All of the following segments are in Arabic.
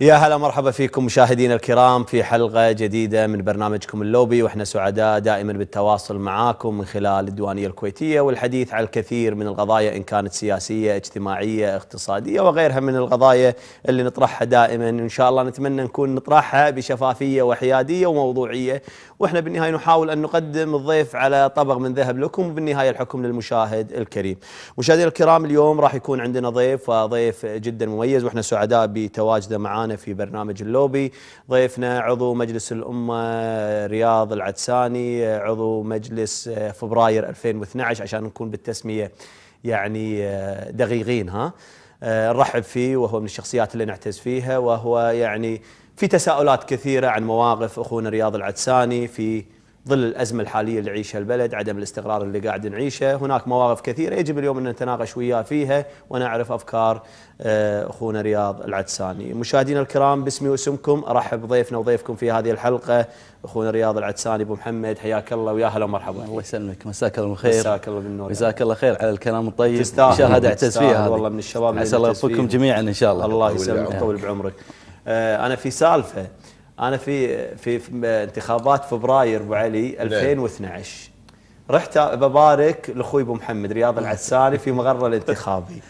يا هلا مرحبا فيكم مشاهدينا الكرام في حلقة جديدة من برنامجكم اللوبي وإحنا سعداء دائما بالتواصل معاكم من خلال الديوانية الكويتية والحديث عن الكثير من القضايا إن كانت سياسية اجتماعية اقتصادية وغيرها من القضايا اللي نطرحها دائما. إن شاء الله نتمنى نكون نطرحها بشفافية وحيادية وموضوعية. وإحنا بالنهاية نحاول أن نقدم الضيف على طبق من ذهب لكم وبالنهاية الحكم للمشاهد الكريم. مشاهدينا الكرام اليوم راح يكون عندنا ضيف وضيف جدا مميز وإحنا سعداء بتواجده معنا في برنامج اللوبي. ضيفنا عضو مجلس الأمة رياض العدساني عضو مجلس فبراير 2012 عشان نكون بالتسمية يعني دقيقين ها؟ نرحب فيه وهو من الشخصيات اللي نعتز فيها وهو يعني في تساؤلات كثيرة عن مواقف أخونا رياض العدساني في ظل الأزمة الحالية اللي يعيشها البلد عدم الاستقرار اللي قاعد نعيشه. هناك مواقف كثيرة يجب اليوم أن نتناقش وياه فيها ونعرف أفكار أخونا رياض العدساني. مشاهدينا الكرام باسمي واسمكم أرحب بضيفنا وضيفكم في هذه الحلقة أخونا رياض العدساني أبو محمد حياك الله ويا هلا ومرحبا. الله يسلمك مساك الله بالخير مساك الله بالنور. جزاك الله خير على الكلام الطيب. شهادة اعتز فيها والله من الشباب عسى الله يوفقكم جميعا إن شاء الله. الله يسلمك ويطول بعمرك. أنا في سالفة أنا في في, في انتخابات فبراير أبو علي 2012 رحت ببارك لأخوي أبو محمد رياض العساني في مغرة الانتخابي.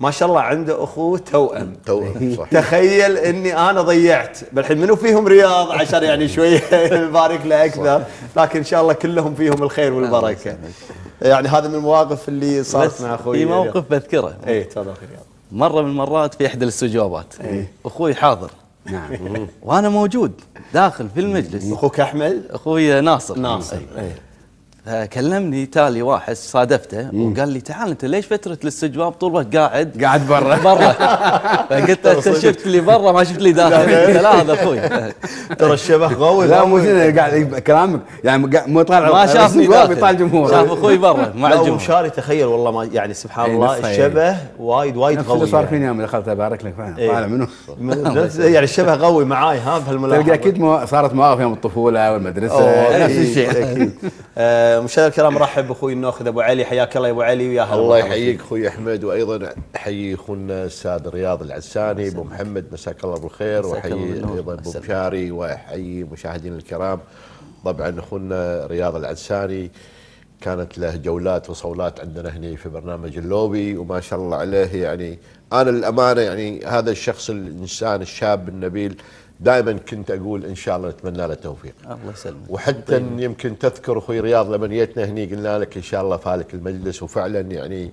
ما شاء الله عنده أخوه توأم. توأم صح تخيل إني أنا ضيعت. بالحين منو فيهم رياض؟ عشان يعني شوية نبارك له أكثر. لكن إن شاء الله كلهم فيهم الخير والبركة. يعني هذا من المواقف اللي صارت مع أخوي في موقف بذكره. اي تفضل أخي رياض. مرة من المرات في إحدى الاستجوابات. أخوي حاضر. نعم. وأنا موجود داخل في المجلس. أخوك أحمد؟ أخوي ناصر. ناصر. أي. فكلمني تالي واحد صادفته وقال لي تعال أنت ليش فترة الاستجواب طول الوقت قاعد؟ قاعد برا. برا. فقلت أنت شفت لي برا ما شفت لي داخل. قلت لا هذا أخوي. ترى الشبه قوي لا مو قاعد كلامك يعني مو طالع ما شافني داخل. يطالع الجمهور شاف أخوي برا مع الجمهور. ومشاري تخيل والله ما يعني سبحان إيه، الله الشبه وايد وايد قوي اللي صار يعني. فيني يوم دخلت أبارك لك إيه. طالع منه نفس- يعني الشبه قوي معاي ها بهالملاحظة. تلقى أكيد صارت مواقف يوم الطفولة والمدرسة. نفس الشيء. أكيد. آه، مشاهدينا الكرام رحب بأخوي الناخذ أبو علي حياك الله يا أبو علي ويا هلا الله يحييك أخوي أحمد وأيضا أحيي أخونا الأستاذ رياض العساني أبو محمد مساك الله بالخير وأحيي. أيضا أبو. مشاري وأحيي مشاهدينا الكرام طبعا أخونا رياض العساني كانت له جولات وصولات عندنا هنا في برنامج اللوبي وما شاء الله عليه يعني أنا للأمانة يعني هذا الشخص الإنسان الشاب النبيل دائما كنت أقول إن شاء الله نتمنى له التوفيق. الله يسلمك. وحتى إن يمكن تذكر أخوي رياض لما جيتنا هني قلنا لك إن شاء الله فالك المجلس وفعلا يعني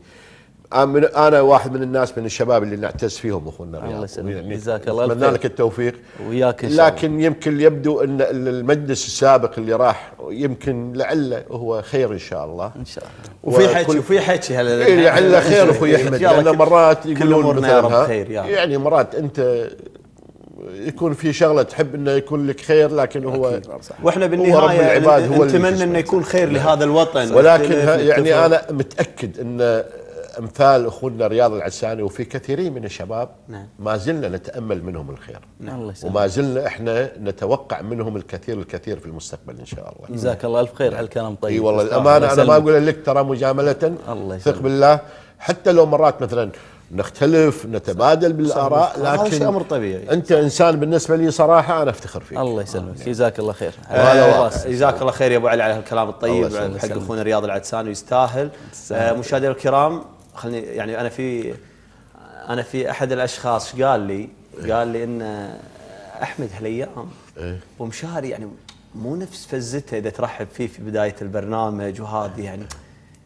أنا واحد من الناس من الشباب اللي نعتز فيهم أخونا رياض. الله يسلمك. يعني جزاك الله اتمنى الخير. لك التوفيق. وياك إن شاء الله. لكن يمكن يبدو إن المجلس السابق اللي راح يمكن لعله هو خير إن شاء الله. إن شاء الله. وفي حكي وفي حكي هلا إيه لعله خير أخوي أحمد. الله لأن مرات يقولون مثلاً خير. يعني مرات أنت يكون في شغلة تحب إنه يكون لك خير لكن هو وإحنا رب بالنهاية العباد هو اللي نتمنى إنه. يكون خير لهذا الوطن ولكن يعني. أنا متأكد إن أمثال أخونا رياض العساني وفي كثيرين من الشباب نعم. ما زلنا نتأمل منهم الخير الله يسلمك وما زلنا إحنا نتوقع منهم الكثير الكثير في المستقبل إن شاء الله جزاك الله ألف خير على الكلام الطيب إي والله. الأمانة أنا ما. أقول لك ترى مجاملة الله ثق. بالله حتى لو مرات مثلا نختلف نتبادل بالآراء هذا شيء لكن أمر طبيعي. أنت إنسان بالنسبة لي صراحة أنا أفتخر فيك. الله يسلمك. جزاك الله خير. آه، راس. جزاك الله خير يا أبو علي على هالكلام الطيب. حق أخونا رياض العدسان ويستاهل. آه، مشاهدينا الكرام خلني يعني أنا في أنا في أحد الأشخاص قال لي قال لي إن أحمد هالأيام إيه. ومشاري يعني مو نفس فزته إذا ترحب فيه في بداية البرنامج وهذه يعني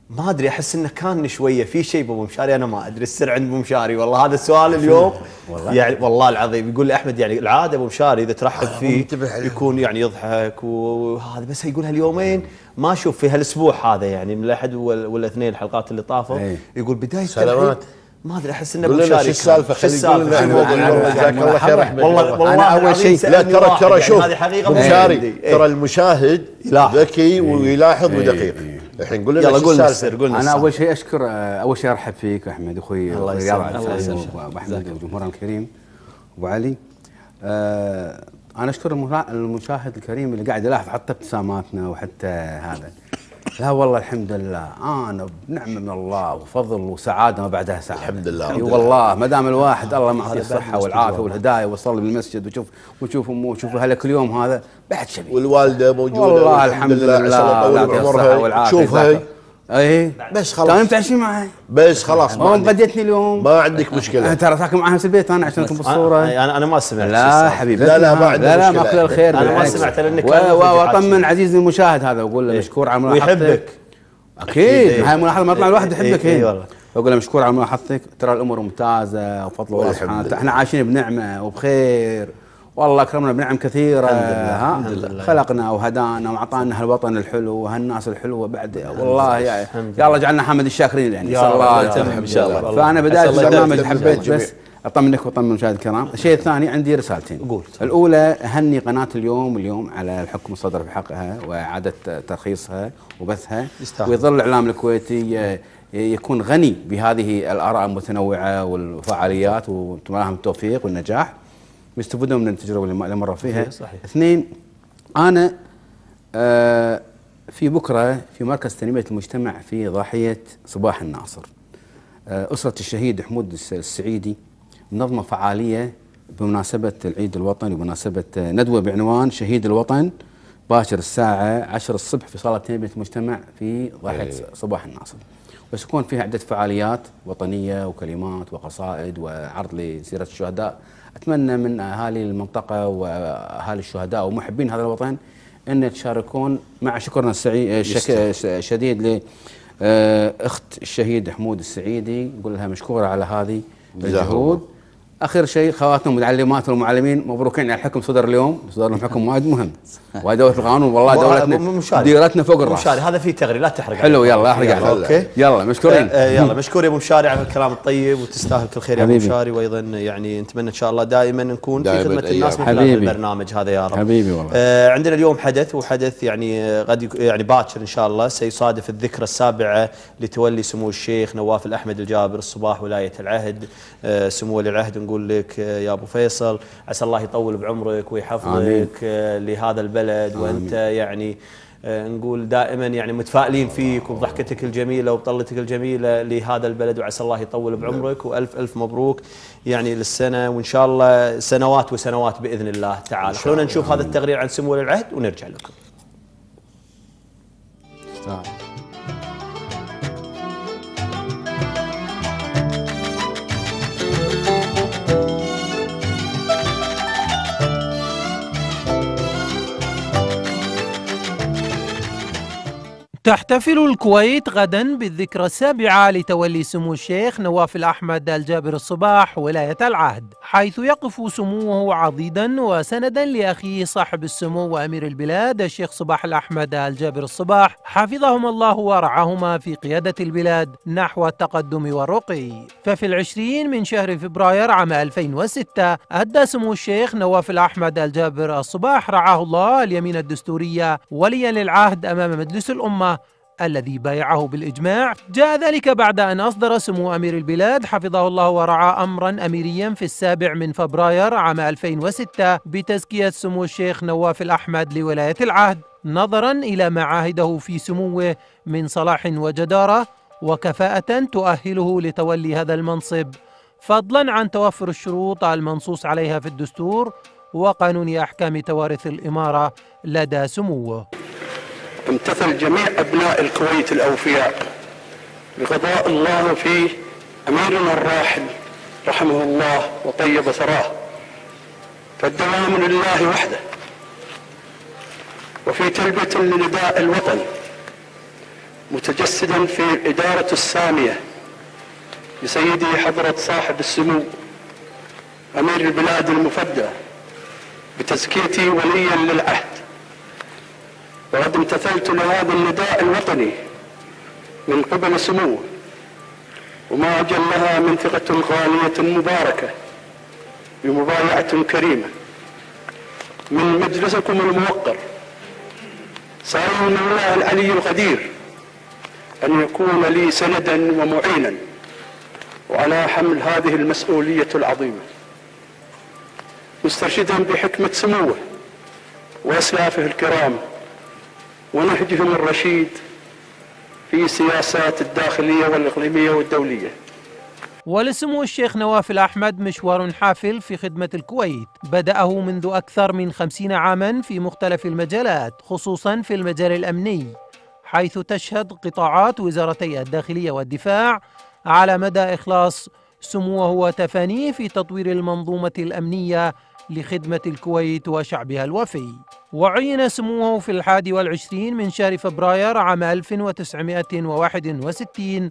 ما أدري أحس إنه كان شوية في شيء بأبو مشاري أنا ما أدري السر عند أبو مشاري والله هذا السؤال اليوم والله؟ يعني والله العظيم يقول لي أحمد يعني العادة أبو مشاري إذا ترحب فيه منتبه عليه. يكون يعني يضحك وهذا بس يقول هاليومين ما أشوف في هالأسبوع هذا يعني من الأحد وال- والاثنين الحلقات اللي طافوا إيه. يقول بداية سلامات. ما أدري أحس انه أبو مشاري شو. السالفة خلي يقول لنا اليوم أنا- جزاك الله خير أحمد والله والله أول العظيم شيء- لا ترى ترى يعني شوف عندي. إيه. ترى المشاهد. ذكي ويلاحظ إيه. ودقيق إيه. الحين قول لنا يلا قول؟ السر أنا. أول شيء أشكر آه، أول شيء أرحب فيك أحمد أخوي الله أخوي يسلمك. وأبو أحمد وجمهورنا الكريم أبو علي آه، أنا أشكر المشا- المشاهد الكريم اللي قاعد يلاحظ حتى ابتساماتنا وحتى هذا لا والله الحمد لله. أنا بنعمه من الله وفضل وسعادة ما بعدها سعادة. الحمد لله. أي والله ما دام الواحد الله معطيه الصحة والعافية والهداية ويصلي بالمسجد وشوف وشوف أمه وشوف كل يوم هذا بعد شبيه. والوالدة موجودة. والله الحمد لله. عسى الله يطول والعافية. شوفها. جزاك- اي بس خلاص. كان متعشين معي بس خلاص ما غديتني اليوم ما عندك مشكلة ترى ساكن معاهم في البيت أنا عشان أكون بالصورة أنا أنا ما سمعت لا. حبيبي لا، لا، ما عندنا لا لا. ماكل الخير أنا ما. سمعت فيديوهات وأطمن. عزيزي المشاهد هذا واقول له إيه. مشكور على ملاحظتك ويحبك أكيد إيه. هاي ملاحظة ما يطلع الواحد إيه، يحبك هنا والله. أقول له مشكور على ملاحظتك ترى الأمور ممتازة وفضل الله سبحانه إحنا عايشين بنعمة وبخير والله أكرمنا بنعم كثيرة. ها؟ الحمد لله. خلقنا وهدانا وأعطانا هالوطن الحلو وهالناس الحلوه بعد والله يا يا الله جعلنا حمد الشاكرين يعني. يا الله إن شاء الله. فأنا بداية البرنامج حبيت. بس اطمنك واطمن المشاهد الكرام، الشيء الثاني عندي رسالتين. قول. الأولى أهني قناة اليوم اليوم على الحكم الصدر بحقها وإعادة ترخيصها وبثها. يستاهل. ويظل الاعلام الكويتي يكون غني بهذه الآراء المتنوعة والفعاليات ونتمنى لهم التوفيق والنجاح. ويستفيدون من التجربة اللي مروا فيها. صحيح،. اثنين أنا آه، في بكرة في مركز تنمية المجتمع في ضاحية صباح الناصر. آه، أسرة الشهيد حمود الس- السعيدي منظمة فعالية بمناسبة العيد الوطني وبمناسبة آه، ندوة بعنوان شهيد الوطن باكر الساعة 10 الصبح في صالة تنمية المجتمع في ضاحية صباح الناصر. وسيكون فيها عدة فعاليات وطنية وكلمات وقصائد وعرض لسيرة الشهداء. أتمنى من أهالي المنطقة وأهالي الشهداء ومحبين هذا الوطن أن يتشاركون مع شكرنا. الشديد ل آه، الشهيد حمود السعيدي نقول لها مشكورة على هذه الجهود آخر شيء خواتنا المتعلمات والمعلمين مبروكين على الحكم صدر اليوم صدر لهم حكم وايد مهم وهي دولة القانون والله دولتنا. ديرتنا فوق الراس مشاري هذا فيه تغري لا تحرق حلو. يلا أحرق يلا، أوكي يلا مشكورين آه، آه، يلا مشكور يا أبو مشاري على الكلام الطيب وتستاهل كل خير يا أبو حبيبي. مشاري وأيضا يعني نتمنى إن شاء الله دائما نكون في خدمة الناس من. خلال. البرنامج هذا يا رب حبيبي والله. آه عندنا اليوم حدث وحدث يعني غد يعني باكر إن شاء الله سيصادف الذكرى السابعة لتولي سمو الشيخ نواف الأحمد الجابر الصباح ولاية العهد آه سمو ولي العهد نقول لك آه، يا أبو فيصل عسى الله يطول بعمرك ويحفظك آمين. آه، لهذا البلد. وأنت يعني آه، نقول دائما يعني متفائلين فيك وبضحكتك الجميلة وبطلتك الجميلة لهذا البلد وعسى الله يطول بعمرك. وألف ألف مبروك يعني للسنة. وإن شاء الله سنوات وسنوات بإذن الله تعالى خلونا نشوف هذا التقرير عن سمو العهد ونرجع لكم. تحتفل الكويت غدا بالذكرى السابعة لتولي سمو الشيخ نواف الأحمد الجابر الصباح ولاية العهد حيث يقف سموه عضيدا وسندا لأخيه صاحب السمو وأمير البلاد الشيخ صباح الأحمد الجابر الصباح. حفظهما الله ورعاهما في قيادة البلاد نحو التقدم والرقي. ففي العشرين من شهر فبراير عام 2006 أدى سمو الشيخ نواف الأحمد الجابر الصباح رعاه الله اليمين الدستورية وليا للعهد أمام مجلس الأمة. الذي بايعه بالإجماع. جاء ذلك بعد أن أصدر سمو أمير البلاد. حفظه الله ورعاه أمرا أميريا في السابع من فبراير عام 2006 بتزكية سمو الشيخ نواف الأحمد لولاية العهد نظرا إلى ما عاهده في سموه من صلاح وجدارة وكفاءة تؤهله لتولي هذا المنصب. فضلا عن توفر الشروط المنصوص عليها في الدستور وقانون أحكام توارث الإمارة لدى سموه. امتثل جميع أبناء الكويت الأوفياء. بقضاء الله فيه أميرنا الراحل رحمه الله وطيب ثراه. فالدوام لله وحده. وفي تلبية لنداء الوطن متجسدا في الإدارة السامية لسيدي حضرة صاحب السمو أمير البلاد المفدى بتزكيتي وليا للعهد. وقد امتثلت لهذا النداء الوطني من قبل سموه وما أجلها من ثقة غالية مباركة بمبايعة كريمة. من مجلسكم الموقر سائل من الله العلي القدير أن يكون لي سندا ومعينا وعلى حمل هذه المسؤولية العظيمة. مسترشدا بحكمة سموه وأسلافه الكرام ونهجهم الرشيد في سياسات الداخلية والإقليمية والدولية. ولسمو الشيخ نواف الأحمد مشوار حافل في خدمة الكويت. بدأه منذ أكثر من خمسين عاما في مختلف المجالات خصوصا في المجال الأمني حيث تشهد قطاعات وزارتي الداخلية والدفاع على مدى إخلاص سموه وتفانيه في تطوير المنظومة الأمنية لخدمة الكويت وشعبها الوفي. وعين سموه في الحادي والعشرين من شهر فبراير عام 1961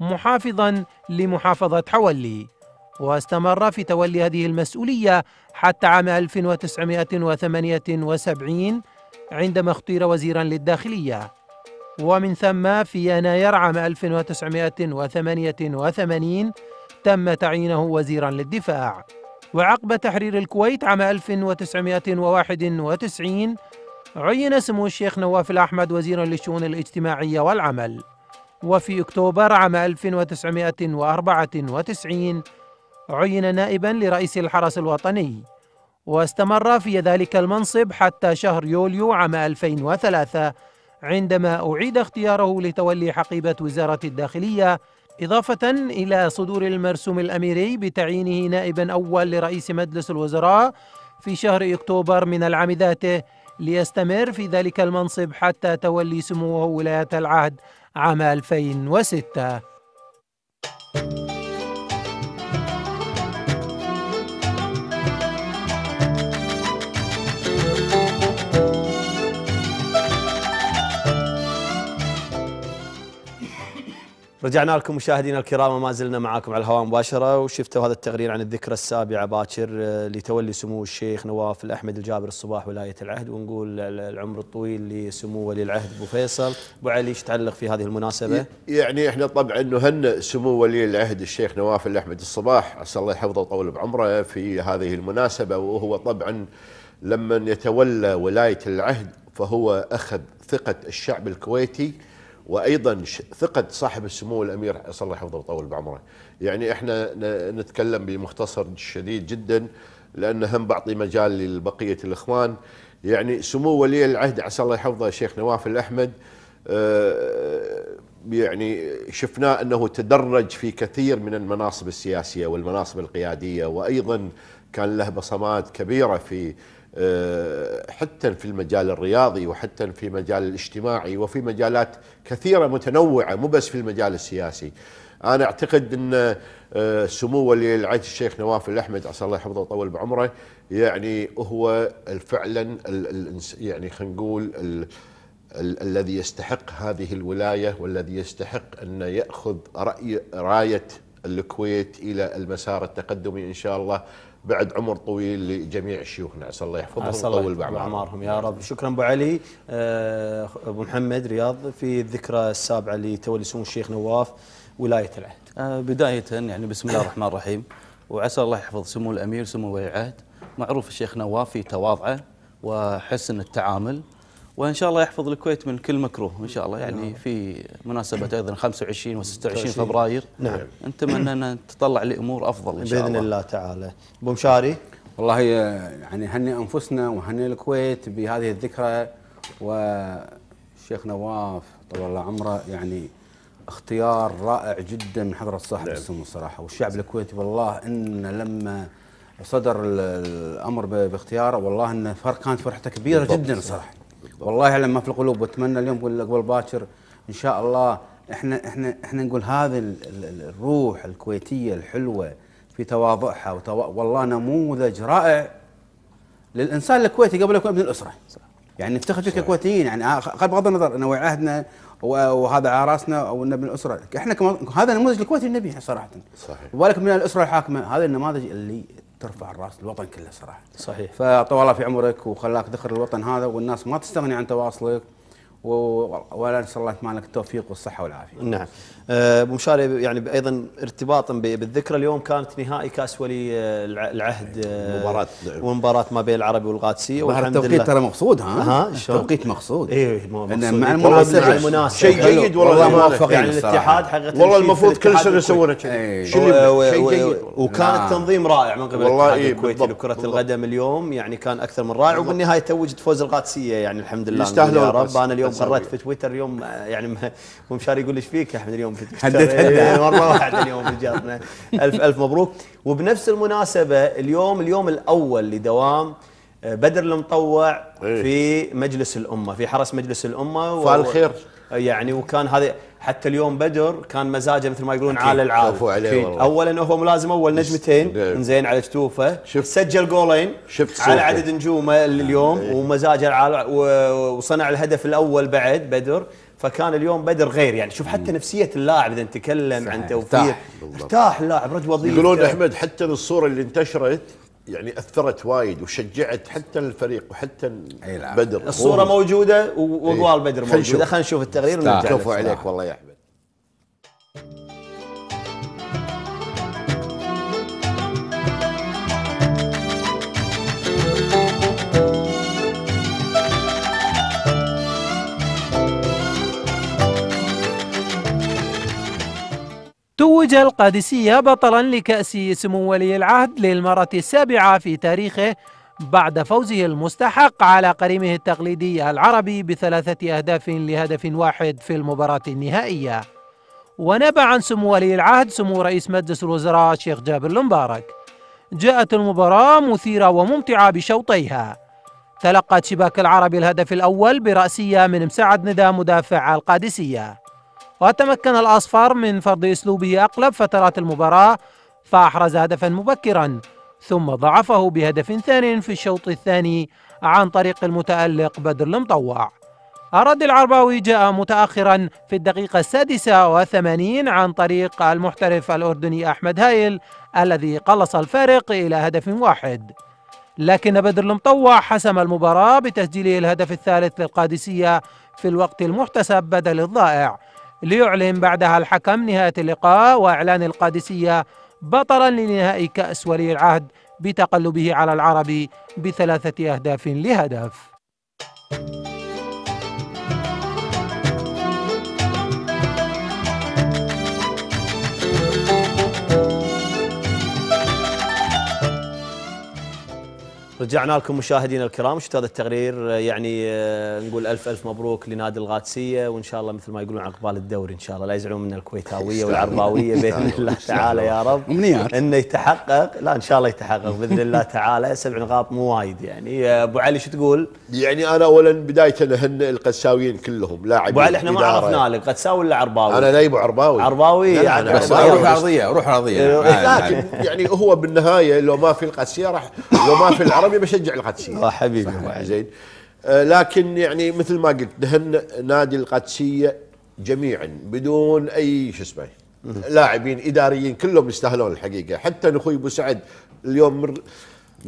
محافظا لمحافظة حولي. واستمر في تولي هذه المسؤولية حتى عام 1978 عندما اختير وزيرا للداخلية. ومن ثم في يناير عام 1988 تم تعيينه وزيرا للدفاع. وعقب تحرير الكويت عام 1991 عين سمو الشيخ نواف الأحمد وزيرا للشؤون الاجتماعية والعمل. وفي أكتوبر عام 1994 عين نائبا لرئيس الحرس الوطني. واستمر في ذلك المنصب حتى شهر يوليو عام 2003 عندما أعيد اختياره لتولي حقيبة وزارة الداخلية إضافة إلى صدور المرسوم الأميري بتعيينه نائبا أول لرئيس مجلس الوزراء في شهر أكتوبر من العام ذاته ليستمر في ذلك المنصب حتى تولي سموه ولاية العهد عام 2006 رجعنا لكم مشاهدينا الكرام وما زلنا معاكم على الهواء مباشرة. وشفتوا هذا التقرير عن الذكرى السابعة باكر آه، لتولي سمو الشيخ نواف الأحمد الجابر الصباح ولاية العهد. ونقول العمر الطويل لسمو ولي العهد أبو فيصل. أبو علي إيش تعلق في هذه المناسبة؟ يعني إحنا طبعا نهنئ سمو ولي العهد الشيخ نواف الأحمد الصباح. عسى الله يحفظه ويطول بعمره في هذه المناسبة. وهو طبعا لما يتولى ولاية العهد فهو أخذ ثقة الشعب الكويتي وأيضا ثقة صاحب السمو الأمير عسى الله يحفظه ويطول بعمره. يعني إحنا نتكلم بمختصر شديد جدا لأن هم بعطي مجال لبقية الإخوان يعني سمو ولي العهد عسى الله يحفظه الشيخ نواف الأحمد آه، يعني شفناه أنه تدرج في كثير من المناصب السياسية والمناصب القيادية وأيضا كان له بصمات كبيرة في حتى في المجال الرياضي وحتى في المجال الاجتماعي وفي مجالات كثيرة متنوعة مو بس في المجال السياسي. أنا أعتقد إن آه، سمو ولي العهد الشيخ نواف الأحمد عسى الله يحفظه ويطول بعمره يعني هو فعلا يعني خلينا نقول ال- ال- الذي يستحق هذه الولاية والذي يستحق أن يأخذ رأي راية الكويت إلى المسار التقدمي إن شاء الله بعد عمر طويل لجميع شيوخنا. عسى الله يحفظهم عسى الله ويطول يطول باعمارهم يا رب. شكرا أبو علي. آه، أبو محمد رياض في الذكرى السابعة لتولي سمو الشيخ نواف ولاية العهد. آه، بداية يعني بسم الله الرحمن الرحيم. وعسى الله يحفظ سمو الأمير سمو ولي العهد معروف الشيخ نواف في تواضعه وحسن التعامل. وإن شاء الله يحفظ الكويت من كل مكروه إن شاء الله. يعني في مناسبة أيضا 25 و 26 فبراير. نعم. نتمنى أن نتطلع لأمور أفضل إن شاء بإذن الله. الله تعالى. أبو مشاري؟ والله آه، يعني هني أنفسنا وهني الكويت بهذه الذكرى والشيخ نواف طول الله عمره يعني اختيار رائع جدا من حضرة صاحب السمو الصراحة. والشعب الكويتي والله إن لما صدر ال- الأمر باختياره والله إن فرق كانت فرحته كبيرة جدا صراحة. والله يعلم ما في القلوب وأتمنى اليوم قبل باكر إن شاء الله إحنا إحنا إحنا نقول هذه ال- ال- الروح الكويتية الحلوة في تواضعها وتوا... والله نموذج رائع للإنسان الكويتي قبل يكون ابن الأسرة. يعني نفتخر فيك ككويتيين يعني بغض النظر إنه عهدنا و- وهذا عراسنا أو إنه ابن الأسرة. إحنا كم... هذا النموذج الكويتي النبي صراحة. صحيح. وبالك من الأسرة الحاكمة. هذا النماذج اللي ترفع الراس الوطن كله صراحة. صحيح. فطول الله في عمرك وخلاك ذخر الوطن هذا والناس ما تستغني عن تواصلك. ولا نسأل الله لك التوفيق والصحة والعافية. نعم. أبو مشاري يعني أيضا ارتباطا بالذكرى اليوم كانت نهائي كأس ولي آه، الع- العهد آه، مباراة، نعم. ومباراة ما بين العربي والقادسيه والحمد التوقيت لله ترى مقصود ها ها،؟ التوقيت مقصود إن مقصود. مع إيه، المناسبه شيء حلو. جيد والله. موفقين يعني. الاتحاد حقيقه والله المفروض كل سنه. يسوونه كذا إيه. شيء شيء جيد. وكان نعم. التنظيم رائع من قبل الاتحاد إيه، الكويتي بالضبط. القدم اليوم يعني كان أكثر من رائع وبالنهاية توجت فوز القادسيه يعني الحمد لله يستاهلون يا رب أنا اليوم. مرت في تويتر اليوم آه، يعني مشاري يقول إيش فيك يا أحمد اليوم في. إيه، مره واحدة اليوم جاتنا ألف ألف مبروك وبنفس المناسبة اليوم اليوم الأول لدوام آه، بدر المطوع إيه. في مجلس الأمة في حرس مجلس الأمة فالخير. يعني وكان هذا حتى اليوم بدر كان مزاجه مثل ما يقولون عال العال. اولا هو ملازم أول نجمتين نعم. زين على كتوفه شفت. سجل جولين شفت على. عدد نجومه اليوم ومزاجه العال و- وصنع الهدف الأول بعد بدر فكان اليوم بدر غير يعني. شوف حتى نفسية اللاعب إذا نتكلم عن توفير. ارتاح. اللاعب رد وظيفة. يقولون أحمد حتى الصورة اللي انتشرت يعني أثرت وايد وشجعت حتى الفريق وحتى. بدر. الصورة موجودة و- واقوال بدر خل موجودة. نشوف. خلينا نشوف التقرير ونرجع. عليك والله يا أحمد. توج القادسية بطلا لكأس سمو ولي العهد للمرة السابعة في تاريخه بعد فوزه المستحق على قريمه التقليدي العربي بثلاثة أهداف لهدف واحد في المباراة النهائية. ونبع عن سمو ولي العهد سمو رئيس مجلس الوزراء الشيخ جابر المبارك. جاءت المباراة مثيرة وممتعة بشوطيها. تلقت شباك العربي الهدف الأول برأسية من مساعد ندى مدافع القادسية. وتمكن الأصفر من فرض أسلوبه أقلب فترات المباراة فأحرز هدفا مبكرا ثم ضعفه بهدف ثاني في الشوط الثاني عن طريق المتألق بدر المطوع. أراد العرباوي جاء متأخرا في الدقيقة السادسة وثمانين عن طريق المحترف الأردني أحمد هايل الذي قلص الفارق إلى هدف واحد. لكن بدر المطوع حسم المباراة بتسجيله الهدف الثالث للقادسية في الوقت المحتسب بدل الضائع ليعلن بعدها الحكم نهاية اللقاء وإعلان القادسية بطلا لنهائي كأس ولي العهد بتقلبه على العربي بثلاثة أهداف لهدف. رجعنا لكم مشاهدينا الكرام. شفت هذا التقرير يعني آه، نقول ألف ألف مبروك لنادي الغادسيه وإن شاء الله مثل ما يقولون عقبال الدوري إن شاء الله. لا يزعلون منا الكويتاوية والعرباوية بإذن الله تعالى يا رب. أمنيات. إنه يتحقق. لا إن شاء الله يتحقق بإذن الله تعالى. سبع نقاط مو وايد يعني. آه، أبو علي شو تقول؟ يعني أنا اولا بداية نهنئ القساويين كلهم لاعبين أبو علي إحنا ما. عرفنا لك. قد تساوي ولا عرباوي؟ أنا نايب عرباوي. عرباوي يعني. بس عرباوي. روح ارضيه روح ارضيه لكن يعني هو بالنهاية لو ما في القادسيه راح لو ما في العربي بشجع القادسيه آه، حبيبي. زين آه، لكن يعني مثل ما قلت نهنئ نادي القادسيه جميعا بدون أي شو اسمه لاعبين إداريين كلهم يستاهلون الحقيقة. حتى أخوي أبو سعد اليوم مر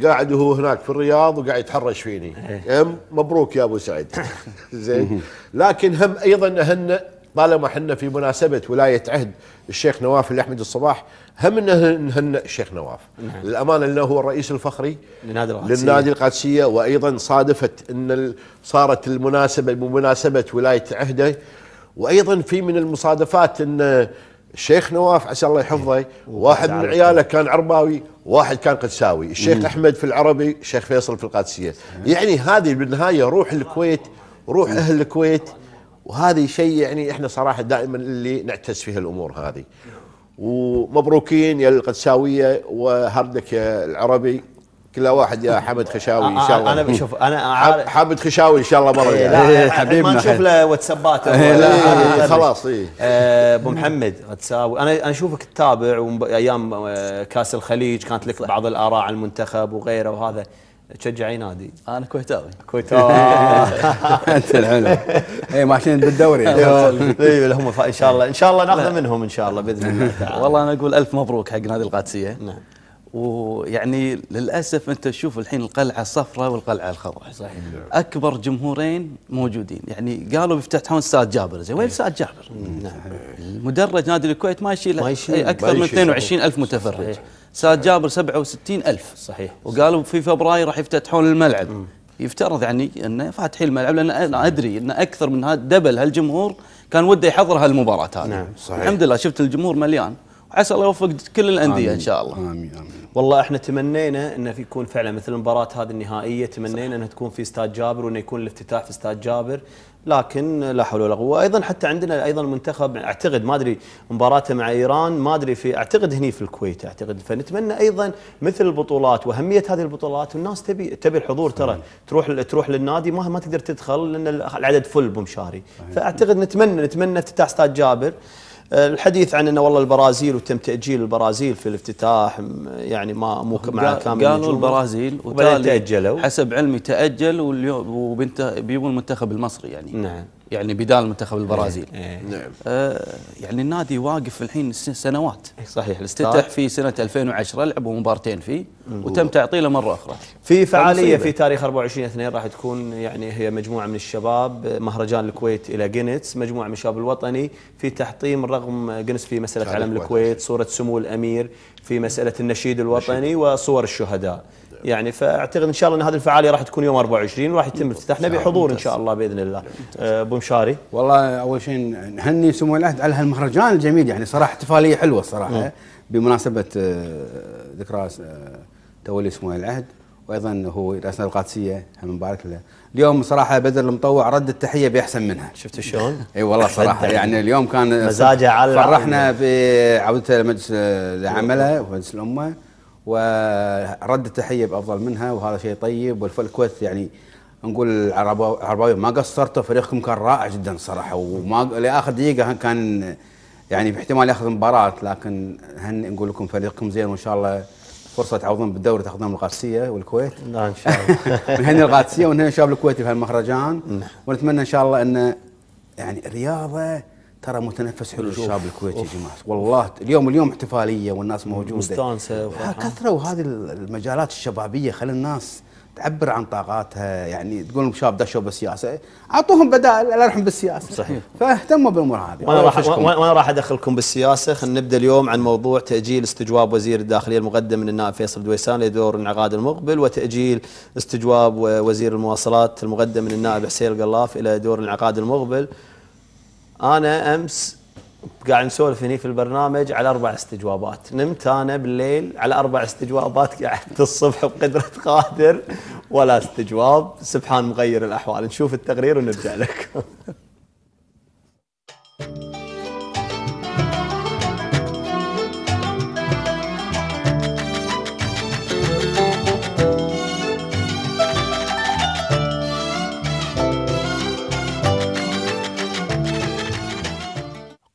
قاعد هو هناك في الرياض وقاعد يتحرش فيني. هم مبروك يا أبو سعد. زين. لكن هم أيضا نهنئ طالما إحنا في مناسبة ولاية عهد الشيخ نواف الاحمد الصباح هم نه- نهنئ الشيخ نواف. للأمانة إنه هو الرئيس الفخري لنادي القادسية. للنادي القادسية وأيضا صادفت إن صارت المناسبة بمناسبة ولاية عهده. وأيضا في من المصادفات إن الشيخ نواف عسى الله يحفظه واحد من عياله كان عرباوي واحد كان قدساوي. الشيخ أحمد في العربي الشيخ فيصل في القادسية. يعني هذه بالنهاية روح الكويت روح أهل الكويت وهذه شيء يعني إحنا صراحة دائما اللي نعتز فيه الأمور هذه. ومبروكين يا القدساويه وهردك يا العربي. كل واحد يا حمد خشاوي إن شاء الله. أنا بشوف أنا عارف حامد خشاوي إن شاء الله مرة إيه، لا إيه، حبيبنا ما نشوف. له واتساباته إيه، لا، إيه، لا خلاص آه، أبو محمد غتساوي أنا أنا أشوفك تتابع أيام آه، كأس الخليج كانت لك بعض الآراء عن المنتخب وغيره وهذا. تشجع اي نادي. أنا كويتاوي. كويت أنت الحلو. اي ماشيين بالدوري. اي هم إن شاء الله إن شاء الله ناخذ منهم إن شاء الله بإذن الله تعالى والله أنا أقول ألف مبروك حق نادي القادسية. نعم. ويعني للأسف أنت تشوف الحين القلعة الصفراء والقلعة الخضراء. صحيح. أكبر جمهورين موجودين. يعني قالوا بيفتتحون استاد جابر. زين وين استاد جابر؟ المدرج نادي الكويت ما يشيل ما يشيل. إيه، أكثر من يشيل، 22 ألف متفرج. استاد جابر 67 ألف. صحيح. وقالوا في فبراير راح يفتتحون الملعب. يفترض يعني إنه فاتحين الملعب لأن أنا أدري إن أكثر من هذا دبل هالجمهور كان وده يحضر هالمباراة هذه. نعم، صحيح. الحمد لله شفت الجمهور مليان. عسى الله يوفق كل الأندية إن شاء الله. آمين آمين. والله إحنا تمنينا انه في يكون فعلا مثل المباراة هذه النهائية تمنينا إنها تكون في استاد جابر وإنه يكون الافتتاح في استاد جابر لكن لا حول ولا قوة. أيضا حتى عندنا أيضا المنتخب أعتقد ما أدري مباراته مع إيران ما أدري في أعتقد هني في الكويت أعتقد. فنتمنى أيضا مثل البطولات وأهمية هذه البطولات والناس تبي تبي الحضور ترى. تروح تروح للنادي ما ما تقدر تدخل لأن العدد فل بمشاري. فأعتقد نتمنى نتمنى افتتاح استاد جابر. الحديث عن إنه والله البرازيل وتم تأجيل البرازيل في الافتتاح يعني ما مو مع كامل قالوا. البرازيل وبعدين وتالي تأجلوا. حسب علمي تأجل واليوم وبنت بيبون المنتخب المصري يعني. نعم. يعني بدال المنتخب البرازيل. إيه. نعم. آه يعني النادي واقف الحين س- سنوات. صحيح. الاستاد افتتح في سنة 2010 لعبوا مبارتين فيه وتم تعطيله مرة أخرى. في فعالية فمصيبة. في تاريخ 24 2 راح تكون يعني هي مجموعة من الشباب مهرجان الكويت إلى غينيس مجموعة من الشباب الوطني في تحطيم رقم غينيس في مسألة علم. الكويت صورة سمو الأمير في مسألة النشيد الوطني وصور الشهداء. يعني فأعتقد إن شاء الله إن هذه الفعالية راح تكون يوم 24 وراح يتم الافتتاح نبي حضور إن شاء الله بإذن الله. آه، أبو مشاري. والله أول شيء نهني سمو العهد على هالمهرجان الجميل. يعني صراحة احتفالية حلوة الصراحه بمناسبة آه، ذكرى آه، تولي سمو العهد وأيضا هو رئاسنا القادسية هم مبارك له. اليوم صراحة بدر المطوع رد التحية بأحسن منها. شفت شلون؟ إي والله صراحة. يعني اليوم كان مزاجه على فرحنا بعودته لمجلس لعمله ومجلس الأمة. ورد التحية بأفضل منها وهذا شيء طيب. والكويت يعني نقول العرباوي ما قصرتوا فريقكم كان رائع جدا صراحة. وما لآخر دقيقة كان يعني في احتمال ياخذ مباراة لكن هن نقول لكم فريقكم زين وإن شاء الله فرصة تعوضون بالدوري تاخذون القادسية والكويت. لا إن شاء الله. نهني القادسية ونهني الشباب الكويتي في هالمهرجان. ونتمنى إن شاء الله انه يعني الرياضه ترى متنفس حلو. الشباب الكويتي يا جماعة. والله اليوم اليوم احتفالية والناس موجودة. مستانسة ها وفرحان. كثروا هذه المجالات الشبابية خلي الناس تعبر عن طاقاتها يعني تقول شباب دشوا بالسياسة. أعطوهم بدائل الله يرحم بالسياسة. صحيح. فاهتموا بالأمور هذه. وأنا راح. وأنا راح أدخلكم بالسياسة. خلينا نبدأ اليوم عن موضوع تأجيل استجواب وزير الداخلية المقدم من النائب فيصل دويسان لدور الانعقاد المقبل وتأجيل استجواب وزير المواصلات المقدم من النائب حسين القلاف إلى دور الانعقاد المقبل. أنا أمس قاعد نسولف هني في البرنامج على أربع استجوابات. نمت أنا بالليل على أربع استجوابات قعدت الصبح بقدرة قادر. ولا استجواب. سبحان مغير الأحوال. نشوف التقرير ونرجع لكم.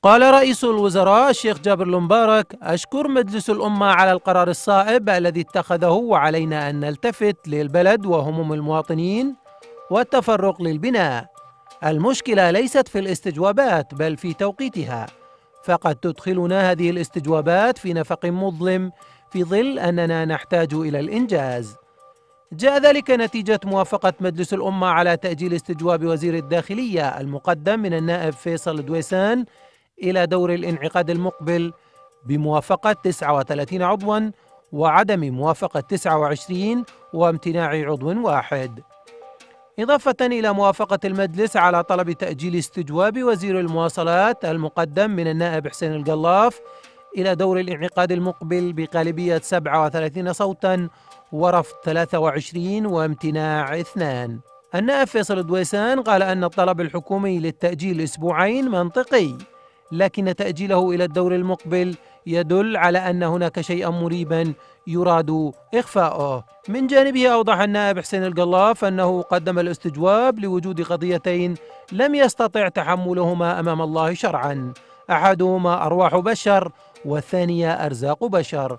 قال رئيس الوزراء الشيخ جابر المبارك أشكر مجلس الأمة على القرار الصائب الذي اتخذه وعلينا أن نلتفت للبلد وهموم المواطنين والتفرق للبناء. المشكلة ليست في الاستجوابات بل في توقيتها. فقد تدخلنا هذه الاستجوابات في نفق مظلم في ظل أننا نحتاج إلى الإنجاز. جاء ذلك نتيجة موافقة مجلس الأمة على تأجيل استجواب وزير الداخلية المقدم من النائب فيصل دويسان إلى دور الانعقاد المقبل بموافقة 39 عضوا وعدم موافقة 29 وامتناع عضو واحد. إضافة إلى موافقة المجلس على طلب تأجيل استجواب وزير المواصلات المقدم من النائب حسين القلاف إلى دور الانعقاد المقبل بغالبية 37 صوتا ورفض 23 وامتناع اثنان. النائب فيصل دويسان قال أن الطلب الحكومي للتأجيل أسبوعين منطقي لكن تأجيله إلى الدور المقبل يدل على أن هناك شيئا مريبا يراد إخفاؤه. من جانبه أوضح النائب حسين القلاف أنه قدم الاستجواب لوجود قضيتين لم يستطع تحملهما أمام الله شرعا. أحدهما أرواح بشر والثانية أرزاق بشر.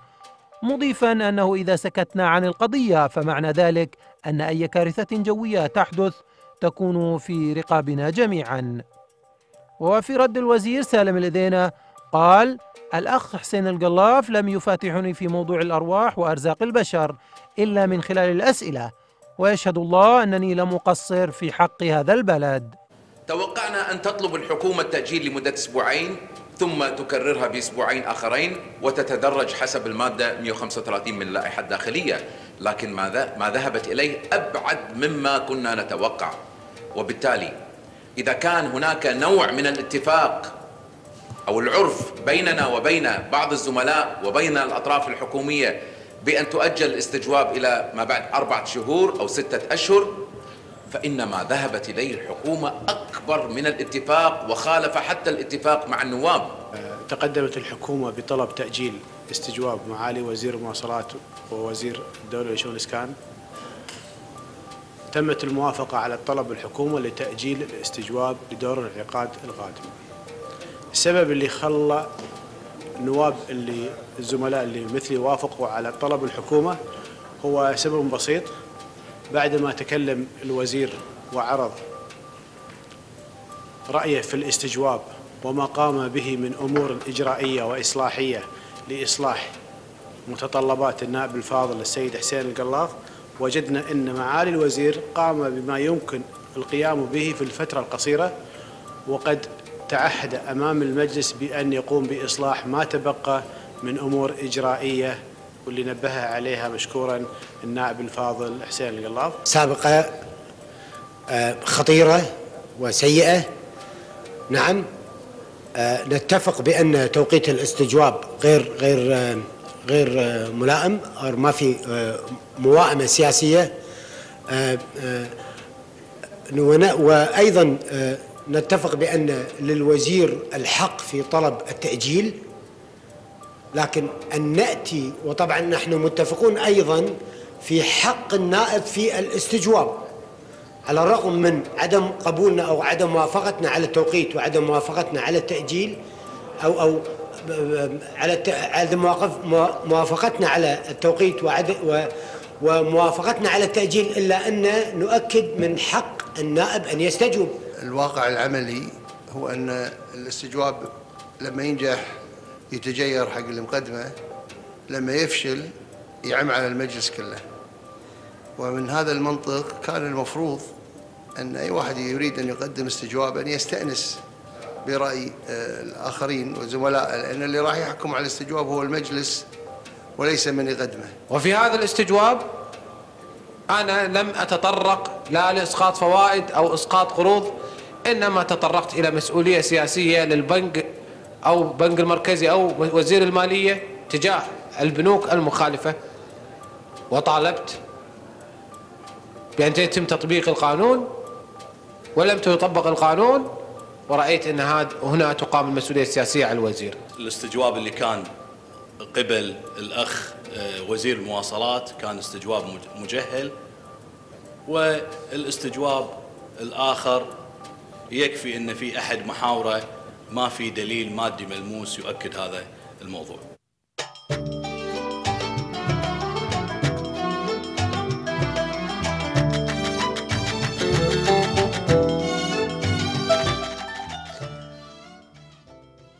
مضيفا أنه إذا سكتنا عن القضية فمعنى ذلك أن أي كارثة جوية تحدث تكون في رقابنا جميعا. وفي رد الوزير سالم الإذينة قال الأخ حسين القلاف لم يفاتحني في موضوع الأرواح وأرزاق البشر إلا من خلال الأسئلة ويشهد الله أنني لم أقصر في حق هذا البلد. توقعنا أن تطلب الحكومة التأجيل لمدة أسبوعين ثم تكررها بأسبوعين آخرين وتتدرج حسب المادة 135 من اللائحة الداخلية لكن ما ذهبت إليه أبعد مما كنا نتوقع. وبالتالي إذا كان هناك نوع من الاتفاق أو العرف بيننا وبين بعض الزملاء وبين الأطراف الحكومية بأن تؤجل الاستجواب إلى ما بعد أربعة شهور أو ستة أشهر فإن ما ذهبت إليه الحكومة أكبر من الاتفاق وخالف حتى الاتفاق مع النواب. تقدمت الحكومة بطلب تأجيل استجواب معالي وزير المواصلات ووزير الدولة لشؤون الإسكان. تمت الموافقة على طلب الحكومة لتأجيل الاستجواب لدور الانعقاد القادم السبب اللي خلى النواب اللي الزملاء اللي مثلي وافقوا على طلب الحكومة هو سبب بسيط. بعدما تكلم الوزير وعرض رأيه في الاستجواب وما قام به من أمور إجرائية وإصلاحية لإصلاح متطلبات النائب الفاضل السيد حسين القلاف وجدنا أن معالي الوزير قام بما يمكن القيام به في الفترة القصيرة وقد تعهد أمام المجلس بأن يقوم بإصلاح ما تبقى من أمور إجرائية واللي نبه عليها مشكورا النائب الفاضل حسين القلاف سابقة آه، خطيرة وسيئة. نعم آه، نتفق بأن توقيت الاستجواب غير غير آه، غير آه، ملائم أو ما في آه، موائمة سياسية. آه، وأيضا نتفق بأن للوزير الحق في طلب التأجيل لكن أن نأتي وطبعا نحن متفقون أيضا في حق النائب في الاستجواب على الرغم من عدم قبولنا أو عدم موافقتنا على التوقيت وعدم موافقتنا على التأجيل أو أو على عدم مواقف- موا- موافقتنا على التوقيت وموافقتنا على التأجيل إلا أن نؤكد من حق النائب أن يستجوب. الواقع العملي هو أن الاستجواب لما ينجح يتجير حق المقدمة لما يفشل يعم على المجلس كله. ومن هذا المنطق كان المفروض أن أي واحد يريد أن يقدم استجواب أن يستأنس. برأي آه، الآخرين وزملائه لأن اللي راح يحكم على الاستجواب هو المجلس وليس من يقدمه وفي هذا الاستجواب أنا لم أتطرق لا لإسقاط فوائد أو إسقاط قروض إنما تطرقت إلى مسؤولية سياسية للبنك أو بنك المركزي أو وزير المالية تجاه البنوك المخالفة. وطالبت بأن يتم تطبيق القانون ولم يطبق القانون ورأيت أن هنا تقام المسؤولية السياسية على الوزير. الاستجواب اللي كان قبل الأخ آه، وزير المواصلات كان استجواب مج- مجهل والاستجواب الآخر يكفي أن في أحد محاورة ما في دليل مادي ملموس يؤكد هذا الموضوع.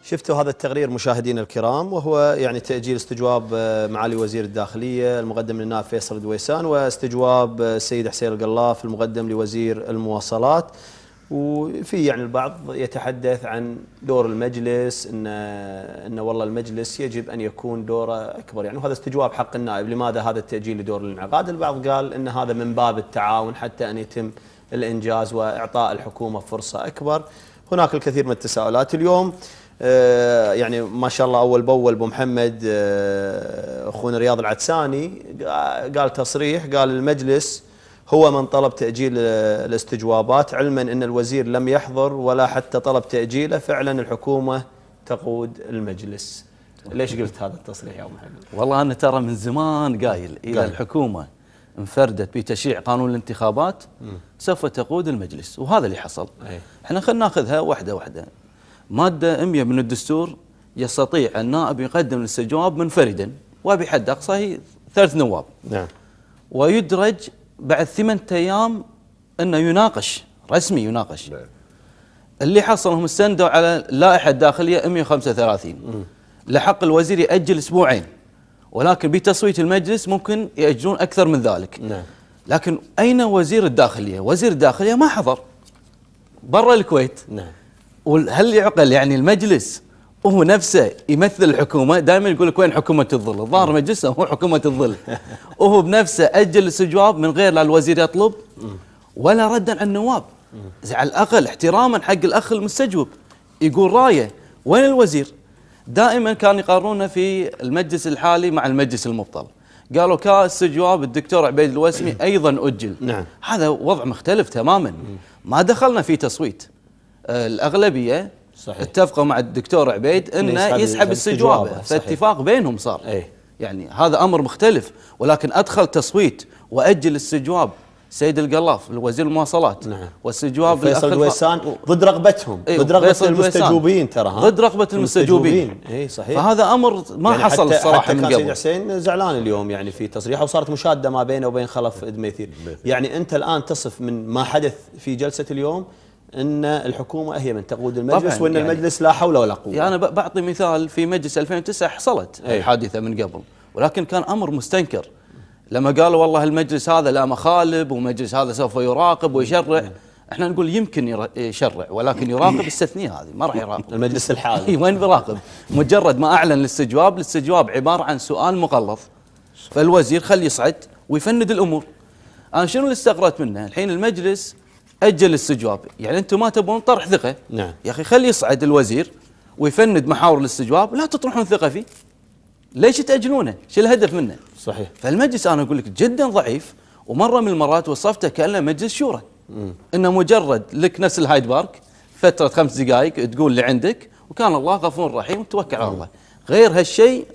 شفتوا هذا التقرير مشاهدينا الكرام وهو يعني تأجيل استجواب آه، معالي وزير الداخلية المقدم للنائب فيصل دويسان واستجواب آه، السيد حسين القلاف المقدم لوزير المواصلات. وفي يعني البعض يتحدث عن دور المجلس إن إن والله المجلس يجب أن يكون دوره أكبر. يعني وهذا استجواب حق النائب لماذا هذا التأجيل لدور الانعقاد؟ البعض قال إن هذا من باب التعاون حتى أن يتم الإنجاز وإعطاء الحكومة فرصة أكبر. هناك الكثير من التساؤلات اليوم. يعني ما شاء الله أول بأول أبو محمد آه، أخونا رياض العدساني قال تصريح قال المجلس هو من طلب تأجيل آه، الاستجوابات علما أن الوزير لم يحضر ولا حتى طلب تأجيله فعلا الحكومة تقود المجلس. ليش قلت هذا التصريح يا أبو محمد؟ والله أنا ترى من زمان قايل إذا قايل. الحكومة انفردت بتشريع قانون الانتخابات سوف تقود المجلس وهذا اللي حصل. أي. إحنا خلينا ناخذها واحدة واحدة. مادة 100 من الدستور يستطيع النائب يقدم الاستجواب منفردا وبحد أقصى هي ثلاث نواب. نعم. ويدرج بعد ثمانية أيام أنه يناقش رسمي يناقش. اللي حصل هم استندوا على اللائحة الداخلية 135 لحق الوزير يأجل أسبوعين. ولكن بتصويت المجلس ممكن يأجلون أكثر من ذلك. نعم. لكن أين وزير الداخلية؟ وزير الداخلية ما حضر. برا الكويت. نعم. وهل يعقل يعني المجلس وهو نفسه يمثل الحكومة؟ دائما يقول لك وين حكومة الظل؟ الظاهر مجلسه هو حكومة الظل. وهو بنفسه أجل الاستجواب من غير لا الوزير يطلب ولا ردا على النواب. على الأقل احتراما حق الأخ المستجوب. يقول رأيه وين الوزير؟ دائما كانوا يقارنونه في المجلس الحالي مع المجلس المبطل. قالوا كاستجواب الدكتور عبيد الوسمي أيضا أجل. نعم. هذا وضع مختلف تماما. ما دخلنا في تصويت. آه، الأغلبية صحيح. اتفقوا مع الدكتور عبيد إنه يسحب- يسحب صحيح. فاتفاق بينهم صار أي. يعني هذا أمر مختلف ولكن أدخل تصويت وأجل استجواب سيد القلاف الوزير المواصلات نعم. واستجواب فيصل الأخ الف- الويسان ضد رغبتهم إيه، ضد رغبة فيصل. المستجوبين ترى ها ضد رغبة المستجوبين اي صحيح فهذا أمر ما يعني حصل حتى الصراحة حتى من كان سيد قبل حسين زعلان اليوم يعني في تصريحه وصارت مشادة ما بينه وبين خلف دميثير يعني أنت الآن تصف من ما حدث في جلسة اليوم إن الحكومة هي من تقود المجلس وإن يعني- المجلس لا حول ولا قوة. يعني أنا بعطي مثال في مجلس 2009 حصلت أي. الحادثه من قبل ولكن كان أمر مستنكر. لما قالوا والله المجلس هذا لا مخالب ومجلس هذا سوف يراقب ويشرع إحنا نقول يمكن يشرع ولكن يراقب استثنية هذه ما راح يراقب. المجلس اي الحالي وين بيراقب؟ مجرد ما أعلن الاستجواب الاستجواب عبارة عن سؤال مغلظ فالوزير خليه يصعد ويفند الأمور. أنا شنو اللي استغربت منه؟ الحين المجلس أجل الاستجواب. يعني أنتم ما تبون طرح ثقة. نعم. يا أخي خلي يصعد الوزير ويفند محاور الاستجواب. لا تطرحون ثقة فيه. ليش تأجلونه؟ شو الهدف منه؟ صحيح. فالمجلس أنا أقول لك جدا ضعيف ومرة من المرات وصفته كأنه مجلس شورى. إنه مجرد لك نفس الهايد بارك فترة خمس دقائق تقول اللي عندك وكان الله غفور رحيم وتوكل على الله. غير هالشيء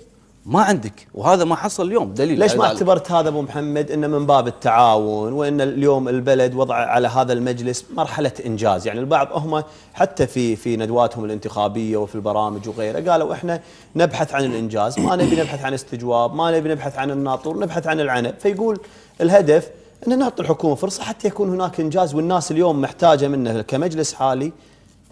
ما عندك. وهذا ما حصل اليوم. دليل ليش ما. اعتبرت هذا أبو محمد إنه من باب التعاون وإن اليوم البلد وضع على هذا المجلس مرحلة إنجاز؟ يعني البعض هم حتى في في ندواتهم الانتخابية وفي البرامج وغيره قالوا إحنا نبحث عن الإنجاز ما نبي نبحث عن استجواب ما نبي نبحث عن الناطور نبحث عن العنب. فيقول الهدف إن نعطي الحكومة فرصة حتى يكون هناك إنجاز والناس اليوم محتاجة منه كمجلس حالي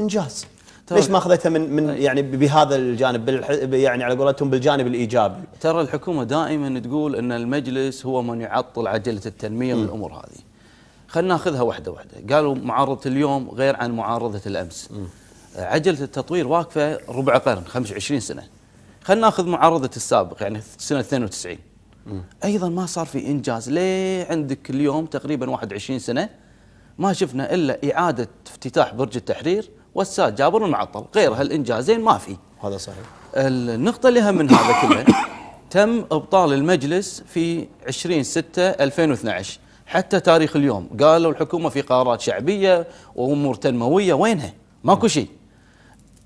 إنجاز. ليش ما أخذتها من من يعني بهذا الجانب بالح- يعني على قولتهم بالجانب الإيجابي ترى الحكومة دائما تقول إن المجلس هو من يعطل عجلة التنمية من الأمور هذه. خلينا ناخذها واحدة واحدة، قالوا معارضة اليوم غير عن معارضة الأمس. عجلة التطوير واقفة ربع قرن 25 سنة. خلينا ناخذ معارضة السابق يعني سنة 92. أيضا ما صار في إنجاز ليه عندك اليوم تقريبا 21 سنة ما شفنا إلا إعادة افتتاح برج التحرير والساد جابر المعطل، غير هالانجازين ما في. هذا صحيح. النقطة اللي هم من هذا كله. تم إبطال المجلس في 20 6 2012 حتى تاريخ اليوم قالوا الحكومة في قرارات شعبية وأمور تنموية. وينها؟ ماكو شيء.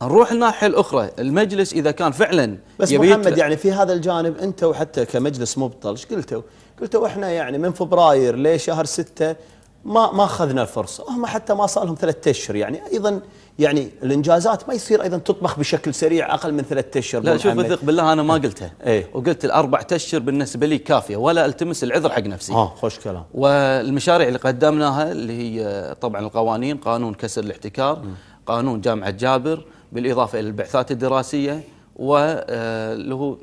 نروح الناحية الأخرى. المجلس إذا كان فعلا بس محمد يعني في هذا الجانب انت وحتى كمجلس مبطل إيش قلتوا؟ قلتوا إحنا يعني من فبراير لشهر ستة ما ما أخذنا الفرصة، هم حتى ما صار لهم ثلاثة أشهر يعني. أيضا يعني الإنجازات ما يصير أيضا تطبخ بشكل سريع أقل من ثلاثة أشهر. لا شوف محمد. ثق بالله أنا ما قلتها إيه. وقلت الأربع أشهر بالنسبة لي كافية ولا ألتمس العذر حق نفسي. آه خوش كلام. والمشاريع اللي قدمناها اللي هي طبعا القوانين قانون كسر الاحتكار قانون جامعة جابر بالإضافة إلى البعثات الدراسية واللي هو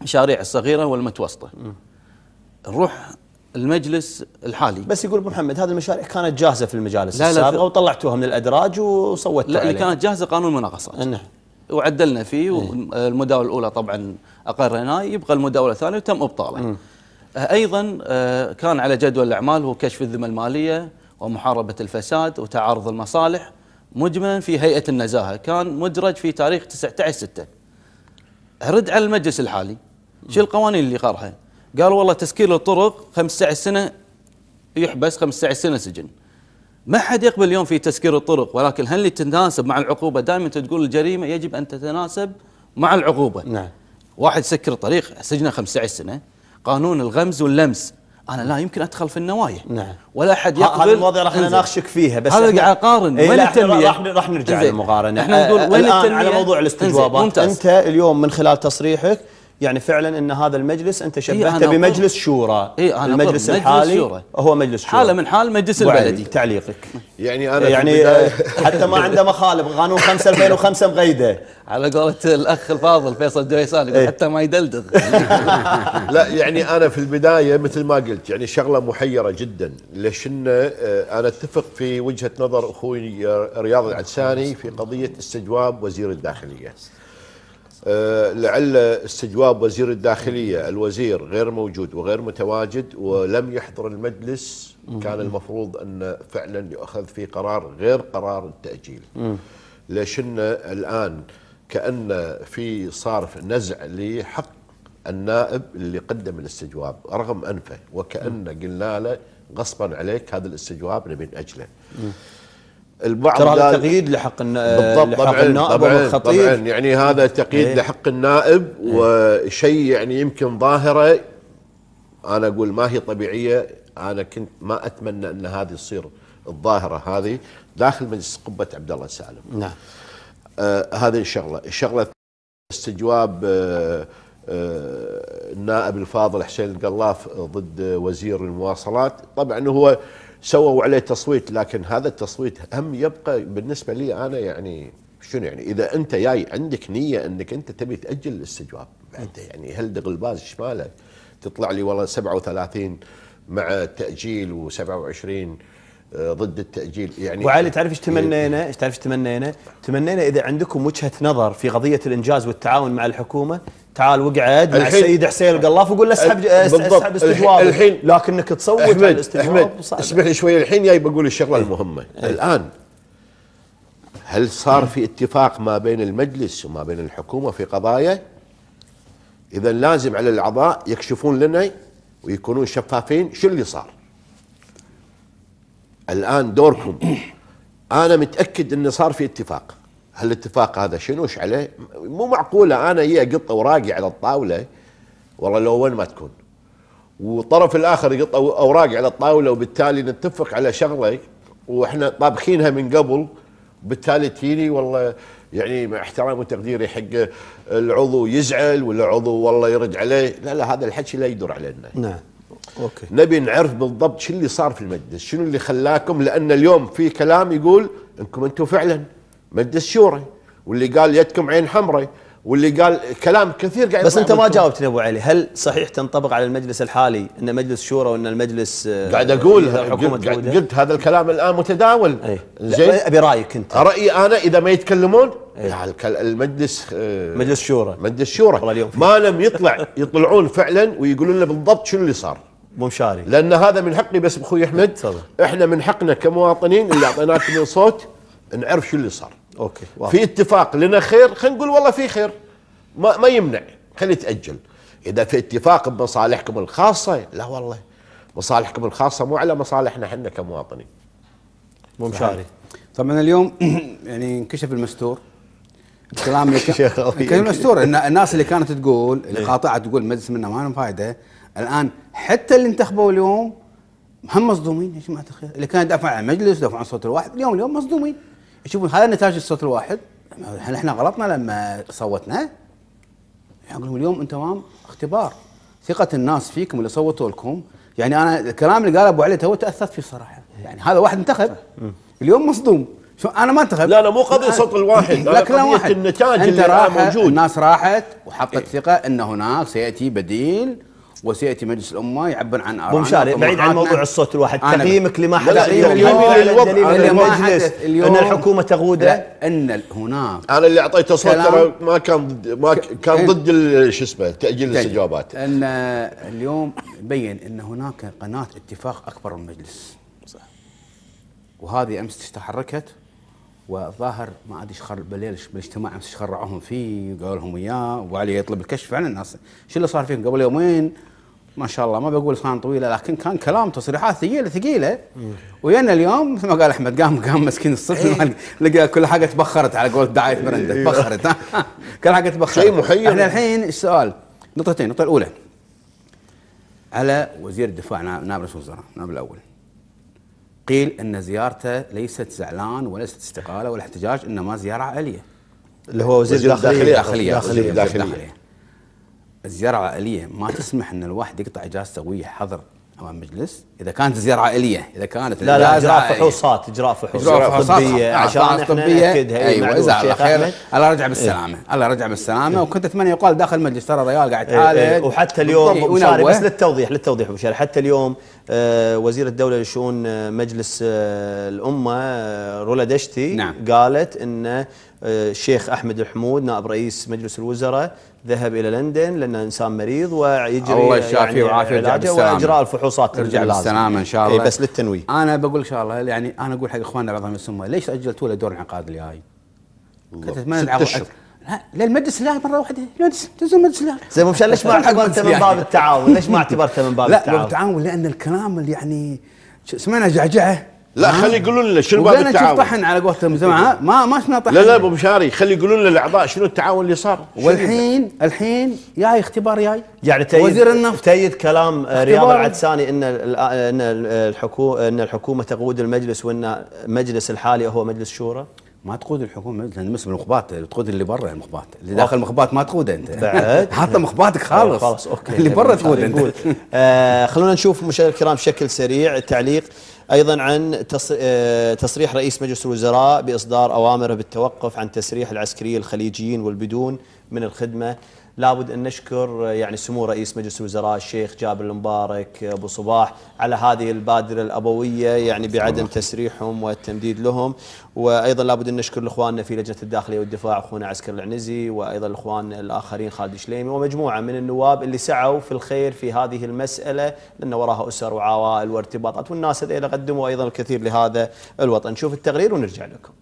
المشاريع الصغيرة والمتوسطة. نروح المجلس الحالي. بس يقول ابو محمد هذه المشاريع كانت جاهزة في المجالس لا، لا، السابقة ف- وطلعتوها من الأدراج وصوتوا لا اللي. كانت جاهزة قانون المناقصات. نعم وعدلنا فيه والمداولة الأولى طبعا أقرناه يبقى المداولة الثانية وتم إبطاله. آه، أيضا آه، كان على جدول الأعمال هو كشف الذمة المالية ومحاربة الفساد وتعارض المصالح مجملا في هيئة النزاهة. كان مدرج في تاريخ 19 6 رد على المجلس الحالي. شو القوانين اللي قرها قالوا والله تسكير الطرق 15 سنة يحبس 15 سنة سجن. ما حد يقبل اليوم في تسكير الطرق ولكن هل اللي تتناسب مع العقوبة؟ دائما تقول الجريمة يجب أن تتناسب مع العقوبة. نعم. واحد سكر طريق سجنه 15 سنة قانون الغمز واللمس. أنا لا يمكن أدخل في النوايا. نعم. ولا أحد ه- يقبل هذا المواضيع راح. نناقشك فيها بس هذا قاعد أقارن. إيه وين التنمية؟ راح راح نرجع. للمقارنة. إحنا نقول آه، وين الآن التنمية؟ على موضوع الاستجوابات. أنت اليوم من خلال تصريحك يعني فعلا إن هذا المجلس أنت شبهته أنا أقر. بمجلس شورى إيه، أنا. المجلس مجلس الحالي شورى. هو مجلس شورى حالة من حال علي، البلدي تعليقك يعني أنا يعني آه، حتى ما عنده مخالف قانون 5 2005 مقيده على قولة الأخ الفاضل فيصل دويسان يقول إيه. حتى ما يدلدغ لا يعني أنا في البداية مثل ما قلت يعني شغلة محيرة جدا ليش آه، أنا أتفق في وجهة نظر أخوي رياض العدساني في قضية استجواب وزير الداخلية. آه، لعل استجواب وزير الداخلية الوزير غير موجود وغير متواجد ولم يحضر المجلس. كان المفروض أن فعلا يؤخذ فيه قرار غير قرار التأجيل. ليش إن الآن كأن في صار في نزع لحق النائب اللي قدم الاستجواب رغم أنفه وكأن قلنا له غصبا عليك هذا الاستجواب نبي نأجله. البعض ترى تقييد لحق بالضبط لحق طبعا النائب طبعا, والخطيب طبعا. يعني هذا تقييد إيه. لحق النائب وشيء يعني يمكن ظاهرة. أنا أقول ما هي طبيعية. أنا كنت ما أتمنى أن هذه تصير الظاهرة هذه داخل مجلس قبة عبد الله سالم. نعم. آه هذه الشغلة، الشغلة استجواب آه آه النائب الفاضل حسين القلاف ضد وزير المواصلات، طبعا هو سووا عليه تصويت لكن هذا التصويت هم يبقى بالنسبة لي أنا يعني شنو يعني إذا أنت جاي عندك نية أنك أنت تبي تأجل الاستجواب بعد يعني هلدغ الباز شماله تطلع لي والله 37 مع تأجيل و27 ضد التأجيل يعني ابو علي تعرف إيش تمنينا؟ إيش تعرف إيش تمنينا؟ تمنينا إذا عندكم وجهة نظر في قضية الإنجاز والتعاون مع الحكومة تعال واقعد مع السيد حسين القلاف وقول له اسحب. اسحب استجوابك. الحين- لكنك تصوت على احمد الاستجواب أحمد. اسمح لي شوي الحين جاي بقول الشغلة المهمة. الآن هل صار في اتفاق ما بين المجلس وما بين الحكومة في قضايا؟ إذا لازم على الأعضاء يكشفون لنا ويكونون شفافين شو اللي صار؟ الآن دوركم. أنا متأكد انه صار في اتفاق. هالاتفاق هذا شنو إيش عليه؟ مو معقولة أنا هي اقط اوراقي على الطاولة والله لو وين ما تكون. والطرف الآخر يقط أو- اوراق على الطاولة وبالتالي نتفق على شغلة وإحنا طابخينها من قبل بالتالي تجيني والله يعني مع احترامي وتقديري حق العضو يزعل ولا عضو والله يرد عليه. لا لا هذا الحكي لا يدور علينا. نعم. أوكي. نبي نعرف بالضبط شو اللي صار في المجلس شنو اللي خلاكم لأن اليوم في كلام يقول إنكم أنتم فعلا. مجلس شورى واللي قال يدكم عين حمراء واللي قال كلام كثير قاعد بس انت ما. جاوبتني أبو علي. هل صحيح تنطبق على المجلس الحالي إن مجلس شورى وإن المجلس آه، قاعد أقول قلت؟ قلت هذا الكلام الآن متداول. زين؟ أبي رأيك أنت. رأيي أنا إذا ما يتكلمون؟ الكل- المجلس آه، مجلس شورى. مجلس شورى. ما لم يطلع يطلعون فعلا ويقولون لنا بالضبط شنو اللي صار. مو مشاري. لأن هذا من حقي بس أخوي أحمد. إحنا من حقنا كمواطنين اللي اعطيناك من صوت نعرف شو اللي صار. أوكي واضح. في اتفاق لنا خير خلينا نقول والله في خير. ما ما يمنع. خلي يتاجل إذا في اتفاق بمصالحكم الخاصة لا والله. مصالحكم الخاصة مو على مصالحنا إحنا كمواطنين. مو مشاري. طبعا اليوم يعني انكشف المستور. الكلام اللي كان المستور. الناس اللي كانت تقول اللي إيه. قاطعة تقول المجلس منه ما له فائده الآن حتى اللي انتخبوا اليوم هم مصدومين. يا جماعة الخير. اللي كان يدافع عن المجلس يدافع عن الصوت الواحد اليوم اليوم مصدومين. يشوفون هذا نتاج الصوت الواحد. هل إحنا غلطنا لما صوتنا؟ يعني أقول لهم اليوم أنتم أمام اختبار. ثقة الناس فيكم اللي صوتوا لكم. يعني أنا الكلام اللي قاله أبو علي تو تأثرت فيه صراحة. يعني هذا واحد انتخب. اليوم مصدوم. شو أنا ما انتخب. لا لا مو قضية صوت الواحد. لا لا كلام واحد. النتاج اللي راحت موجود. الناس راحت وحطت ثقة إن هناك سيأتي بديل وسيأتي مجلس الأمة يعبر عن أبو مشاري بعيد عن موضوع الصوت الواحد. تقييمك لما حدث اليوم. اليوم. المجلس أن الحكومة تغوده. لا أن هناك أنا اللي اعطيته صوت ترى ما كان ضد ما كان إيه. ضد ال- شو اسمه تأجيل جيد. الاستجوابات أن اليوم بين أن هناك قناة اتفاق أكبر من المجلس. صح وهذه أمس تحركت والظاهر ما أدري إيش بالليل بالاجتماع أمس خرعوهم فيه وقالوا لهم اياه وعلي يطلب الكشف. فعلا الناس شو اللي صار فيهم؟ قبل يومين ما شاء الله ما بقول سنان طويلة لكن كان كلام تصريحات ثقيلة ثقيلة. ويانا اليوم مثل ما قال أحمد قام قام مسكين الصبح لقى كل حاجة تبخرت على قول دعايه مرندا إيه. تبخرت كل حاجة تبخرت. شيء محير. إحنا الحين السؤال نقطتين النقطه الأولى. على وزير الدفاع نا- نائب رئيس الوزراء النائب الأول. قيل إن زيارته ليست زعلان وليست استقالة ولا احتجاج إنما زيارة عائلية. اللي هو وزير وزير الداخلية. داخليه داخلية. وزير داخلية. الداخلية. الزياره العائليه ما تسمح إن الواحد يقطع إجازته ويه حضر أمام المجلس إذا كانت زيارة عائلية إذا كانت لا لا إجراء. فحوصات إجراء فحوصات طبية آه، عشان إحنا. ناكدها إيه، أيوه الشيخ خير. الله يرجع بالسلامة الله يرجع بالسلامة وكنت أتمنى يقال داخل المجلس ترى ريال قاعد إيه، إيه، يتعالج وحتى اليوم مشاري ونوه. بس للتوضيح للتوضيح أبو مشاري حتى اليوم آه، وزير الدولة لشؤون آه، مجلس آه، الأمة آه، رولا دشتي نعم. قالت إن الشيخ أحمد الحمود نائب رئيس مجلس الوزراء ذهب إلى لندن لأنه إنسان مريض ويجري الله يشافيه ويعافيه ويرجع علاجه بالسلامة. وإجراء الفحوصات يرجع اللازمة. بالسلامة إن شاء إيه، الله بس للتنويه أنا بقول إن شاء الله يعني أنا أقول حق إخواننا بعضهم يسموا ليش اجلتوا له دور الانعقاد الجاي؟ كنت اتمنى ست. لا للمجلس لا مرة واحدة المجلس تنزل المجلس لا زين مشعل ليش ما أعتبرته من باب التعاون؟ ليش ما أعتبرته من باب لا باب التعاون؟ التعاون لأن الكلام اللي يعني سمعنا جعجعه لا خلي يقولون لنا شنو باب التعاون. طحن على قولتهم زمان ما ما شفنا طحن؟ لا لا أبو مشاري خلي يقولون لنا الأعضاء شنو التعاون اللي صار. والحين الحين جاي اختبار جاي يعني تأيد وزير النفط. تأيد كلام آه، رياض. العدساني إن ال- إن الحكومة إن الحكومة تقود المجلس وإن المجلس الحالي هو مجلس شورى؟ ما تقود الحكومة لأن بالنسبة للمخبات تقود اللي برا المخبات. اللي داخل المخبات ما تقوده أنت. بعد؟ حاطه مخباتك خالص. خلاص أوكي. اللي برا تقود أنت. نقول. آه خلونا نشوف مشاهدينا الكرام بشكل سريع تعليق أيضا عن آه، تصريح رئيس مجلس الوزراء بإصدار أوامره بالتوقف عن تسريح العسكريين الخليجيين والبدون من الخدمة لابد أن نشكر يعني سمو رئيس مجلس الوزراء الشيخ جابر المبارك أبو صباح على هذه البادرة الأبوية يعني بعدم تسريحهم والتمديد لهم. وأيضا لابد أن نشكر لاخواننا في لجنة الداخلية والدفاع أخونا عسكر العنزي وأيضا الإخوان الآخرين خالد شليمي ومجموعة من النواب اللي سعوا في الخير في هذه المسألة لأن وراها أسر وعوائل وارتباطات والناس هذول قدموا أيضا الكثير لهذا الوطن. نشوف التقرير ونرجع لكم.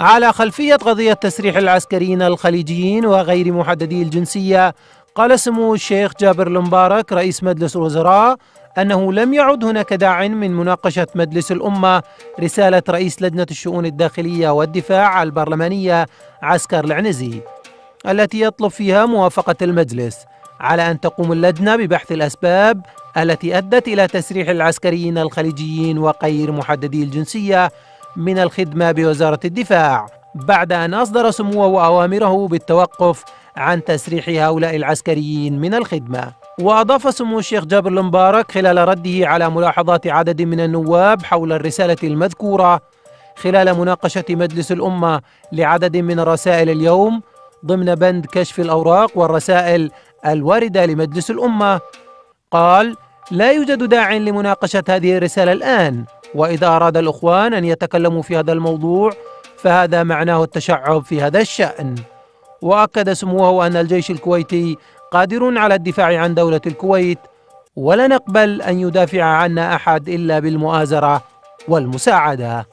على خلفية قضية تسريح العسكريين الخليجيين وغير محددي الجنسية قال سمو الشيخ جابر المبارك رئيس مجلس الوزراء أنه لم يعد هناك داع من مناقشة مجلس الأمة رسالة رئيس لجنة الشؤون الداخلية والدفاع البرلمانية عسكر العنزي التي يطلب فيها موافقة المجلس على أن تقوم اللجنة ببحث الأسباب التي أدت إلى تسريح العسكريين الخليجيين وغير محددي الجنسية من الخدمة بوزارة الدفاع بعد أن أصدر سموه أوامره بالتوقف عن تسريح هؤلاء العسكريين من الخدمة. وأضاف سمو الشيخ جابر المبارك خلال رده على ملاحظات عدد من النواب حول الرسالة المذكورة خلال مناقشة مجلس الأمة لعدد من رسائل اليوم ضمن بند كشف الأوراق والرسائل الواردة لمجلس الأمة. قال لا يوجد داع لمناقشة هذه الرسالة الآن. وإذا أراد الإخوان أن يتكلموا في هذا الموضوع فهذا معناه التشعب في هذا الشأن. وأكد سموه أن الجيش الكويتي قادر على الدفاع عن دولة الكويت ولا نقبل أن يدافع عنا أحد إلا بالمؤازرة والمساعدة.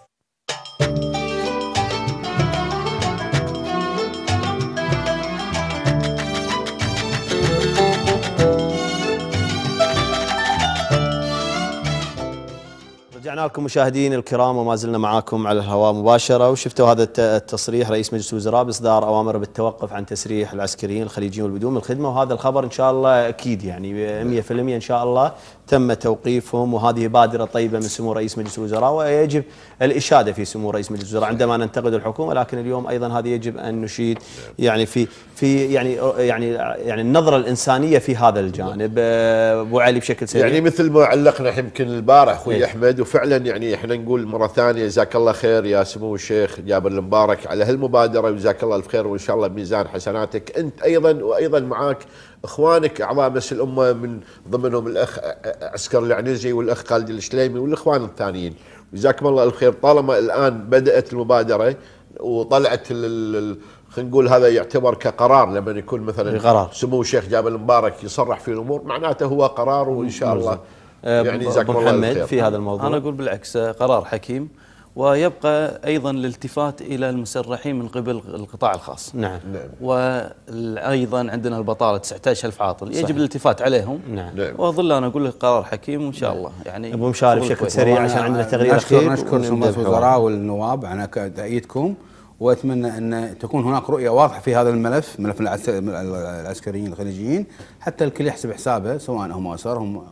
رجعنا لكم مشاهدين الكرام وما زلنا معاكم على الهواء مباشرة. وشفتوا هذا الت- التصريح رئيس مجلس الوزراء بإصدار أوامر بالتوقف عن تسريح العسكريين الخليجيين والبدون من الخدمة وهذا الخبر إن شاء الله أكيد يعني 100% إن شاء الله تم توقيفهم. وهذه بادرة طيبة من سمو رئيس مجلس الوزراء ويجب الإشادة في سمو رئيس مجلس الوزراء. عندما ننتقد الحكومة لكن اليوم أيضا هذه يجب أن نشيد يعني في في يعني يعني يعني النظرة الإنسانية في هذا الجانب. أبو علي بشكل سريع. يعني مثل ما علقنا يمكن البارح أخوي إيه. أحمد وفعلا يعني إحنا نقول مرة ثانية جزاك الله خير يا سمو الشيخ جابر المبارك على هالمبادرة وجزاك الله الف خير وإن شاء الله بميزان حسناتك. أنت أيضا وأيضا معاك إخوانك أعضاء مجلس الأمة من ضمنهم الأخ عسكر العنزي والأخ خالد الشليمي والإخوان الثانيين. جزاكم الله الف خير طالما الآن بدأت المبادرة وطلعت خلينا نقول هذا يعتبر كقرار لما يكون مثلا قرار. سمو الشيخ جابر المبارك يصرح في الأمور معناته هو قرار وإن شاء الله يعني أبو جزاكم الله محمد في هذا الموضوع. أنا أقول بالعكس قرار حكيم ويبقى أيضا الالتفات إلى المسرحين من قبل القطاع الخاص. نعم. وأيضا عندنا البطالة 19000 عاطل. صحيح. يجب الالتفات عليهم. نعم. وأظل أنا أقول لك قرار حكيم وإن شاء الله. يعني أبو مشاري بشكل. سريع عشان عندنا تغريده نشكر أخير. نشكر. الوزراء والنواب على تأييدكم وأتمنى أن تكون هناك رؤية واضحة في هذا الملف ملف العس- العسكريين الخليجيين حتى الكل يحسب حسابه سواء هم اسرهم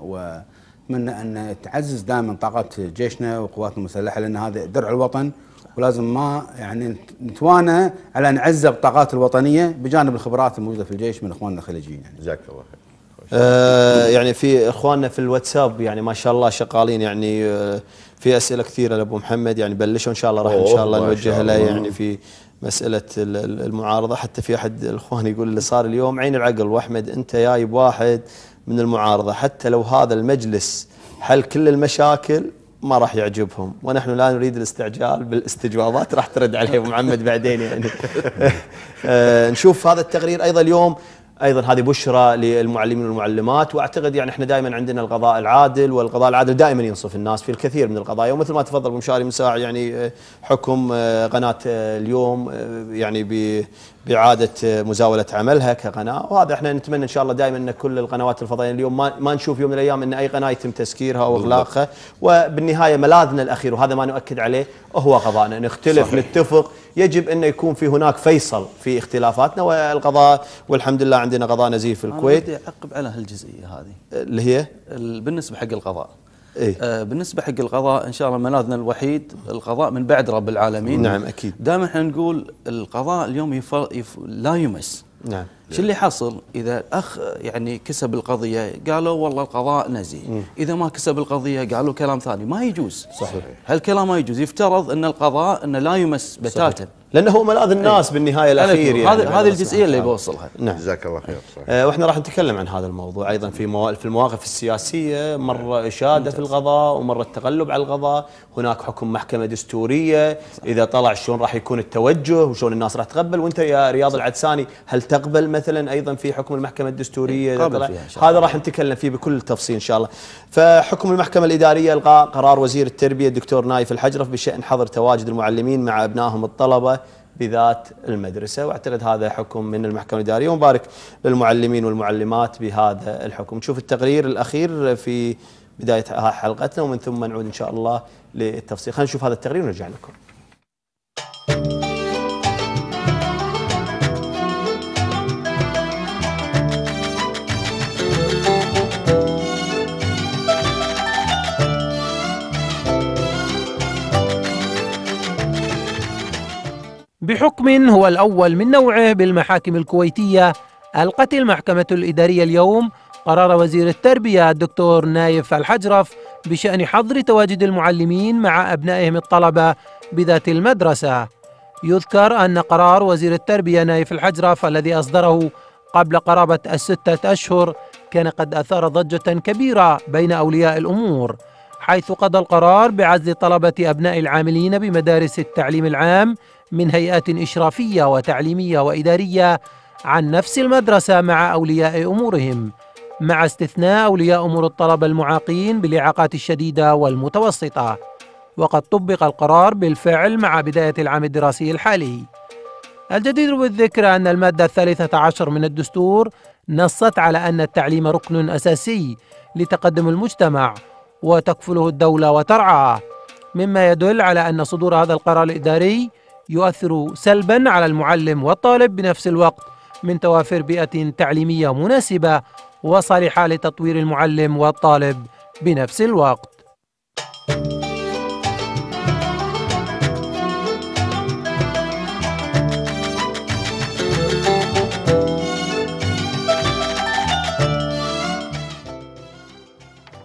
واتمنى أن تعزز دائما طاقات جيشنا وقواتنا المسلحة لأن هذا درع الوطن ولازم ما يعني نتوانى على نعزز الطاقات الوطنية بجانب الخبرات الموجودة في الجيش من إخواننا الخليجيين يعني. جزاك الله خير آه، يعني في إخواننا في الواتساب يعني ما شاء الله شغالين يعني آه، في أسئلة كثيرة لأبو محمد يعني بلشوا إن شاء الله راح إن شاء الله ما نوجه شاء له. يعني في مسألة ال- ال- المعارضة حتى في أحد الإخوان يقول اللي صار اليوم عين العقل وأحمد أنت جايب واحد من المعارضة. حتى لو هذا المجلس حل كل المشاكل ما راح يعجبهم؟ ونحن لا نريد الاستعجال بالاستجوابات راح ترد عليه محمد بعدين يعني. آه، نشوف هذا التقرير أيضا اليوم. أيضا هذه بشرى للمعلمين والمعلمات وأعتقد يعني إحنا دائما عندنا القضاء العادل والقضاء العادل دائما ينصف الناس في الكثير من القضايا. ومثل ما تفضل مشاري من ساعة يعني آه، حكم آه، قناة آه، اليوم يعني ب- بإعادة مزاولة عملها كقناة. وهذا إحنا نتمنى إن شاء الله دائما إن كل القنوات الفضائية اليوم ما, ما نشوف يوم من الأيام إن أي قناة يتم تسكيرها أو إغلاقها. وبالنهاية ملاذنا الأخير وهذا ما نؤكد عليه هو قضاءنا. نختلف صحيح. نتفق. يجب أن يكون في هناك فيصل في اختلافاتنا والقضاء والحمد لله عندنا قضاء نزيه في أنا الكويت. بدي اعقب على هالجزئية هذه. اللي هي؟ ال- بالنسبة حق القضاء. إيه؟ آه بالنسبة حق القضاء إن شاء الله ملاذنا الوحيد القضاء من بعد رب العالمين. نعم، أكيد. دائما إحنا نقول القضاء اليوم يف... يف... لا يمس. نعم. شو اللي حصل؟ إذا أخ يعني كسب القضية قالوا والله القضاء نزيه. إذا ما كسب القضية قالوا كلام ثاني. ما يجوز. صحيح. هالكلام ما يجوز. يفترض أن القضاء انه لا يمس بتاتا. لأنه هو ملاذ الناس بالنهاية الأخير يعني هذه هذه الجزئية اللي بوصلها. نعم. جزاك الله خير صحيح. آه، وإحنا راح نتكلم عن هذا الموضوع أيضا في موا- في المواقف السياسية مرة إشادة في القضاء ومرة التغلب على القضاء هناك حكم محكمة دستورية إذا طلع شلون راح يكون التوجه وشلون الناس راح تقبل وأنت يا رياض العدساني هل تقبل مثلا أيضا في حكم المحكمة الدستورية؟ الله. هذا راح نتكلم فيه بكل تفصيل إن شاء الله. فحكم المحكمة الإدارية الغاء قرار وزير التربية الدكتور نايف الحجرف بشأن حظر تواجد المعلمين مع أبنائهم الطلبة. بذات المدرسة واعتقد هذا حكم من المحكمة الإدارية. ونبارك للمعلمين والمعلمات بهذا الحكم. نشوف التقرير الأخير في بداية حلقتنا ومن ثم نعود إن شاء الله للتفصيل. خلينا نشوف هذا التقرير ونرجع لكم. بحكم هو الأول من نوعه بالمحاكم الكويتية ألقت المحكمة الإدارية اليوم قرار وزير التربية الدكتور نايف الحجرف بشأن حظر تواجد المعلمين مع أبنائهم الطلبة بذات المدرسة. يذكر أن قرار وزير التربية نايف الحجرف الذي أصدره قبل قرابة الستة أشهر كان قد أثار ضجة كبيرة بين أولياء الأمور حيث قضى القرار بعزل طلبة أبناء العاملين بمدارس التعليم العام من هيئات إشرافية وتعليمية وإدارية عن نفس المدرسة مع أولياء أمورهم مع استثناء أولياء أمور الطلبة المعاقين بالإعاقات الشديدة والمتوسطة. وقد طبق القرار بالفعل مع بداية العام الدراسي الحالي. الجدير بالذكر أن المادة الثالثة عشر من الدستور نصت على أن التعليم ركن أساسي لتقدم المجتمع وتكفله الدولة وترعاه مما يدل على أن صدور هذا القرار الإداري يؤثر سلبا على المعلم والطالب بنفس الوقت من توافر بيئة تعليمية مناسبة وصالحة لتطوير المعلم والطالب بنفس الوقت.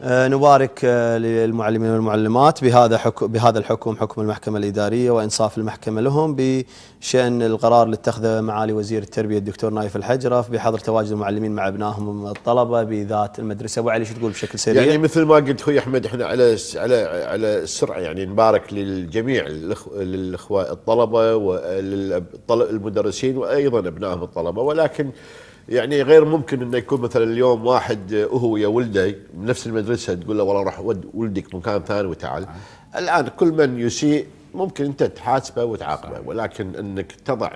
نبارك آه، للمعلمين والمعلمات بهذا حكم بهذا الحكم حكم المحكمة الإدارية وإنصاف المحكمة لهم بشأن القرار اللي اتخذه معالي وزير التربية الدكتور نايف الحجرف بحظر تواجد المعلمين مع أبنائهم الطلبة بذات المدرسة أبو علي شو تقول بشكل سريع؟ يعني مثل ما قلت أخوي أحمد إحنا على على على السرعة يعني نبارك للجميع للأخوة الطلبة والمدرسين وأيضا أبنائهم الطلبة ولكن يعني غير ممكن إنه يكون مثلا اليوم واحد هو يا ولده من نفس المدرسة تقول له والله روح ود ولدك مكان ثاني وتعال. الآن كل من يسيء ممكن أنت تحاسبه وتعاقبه ولكن إنك تضع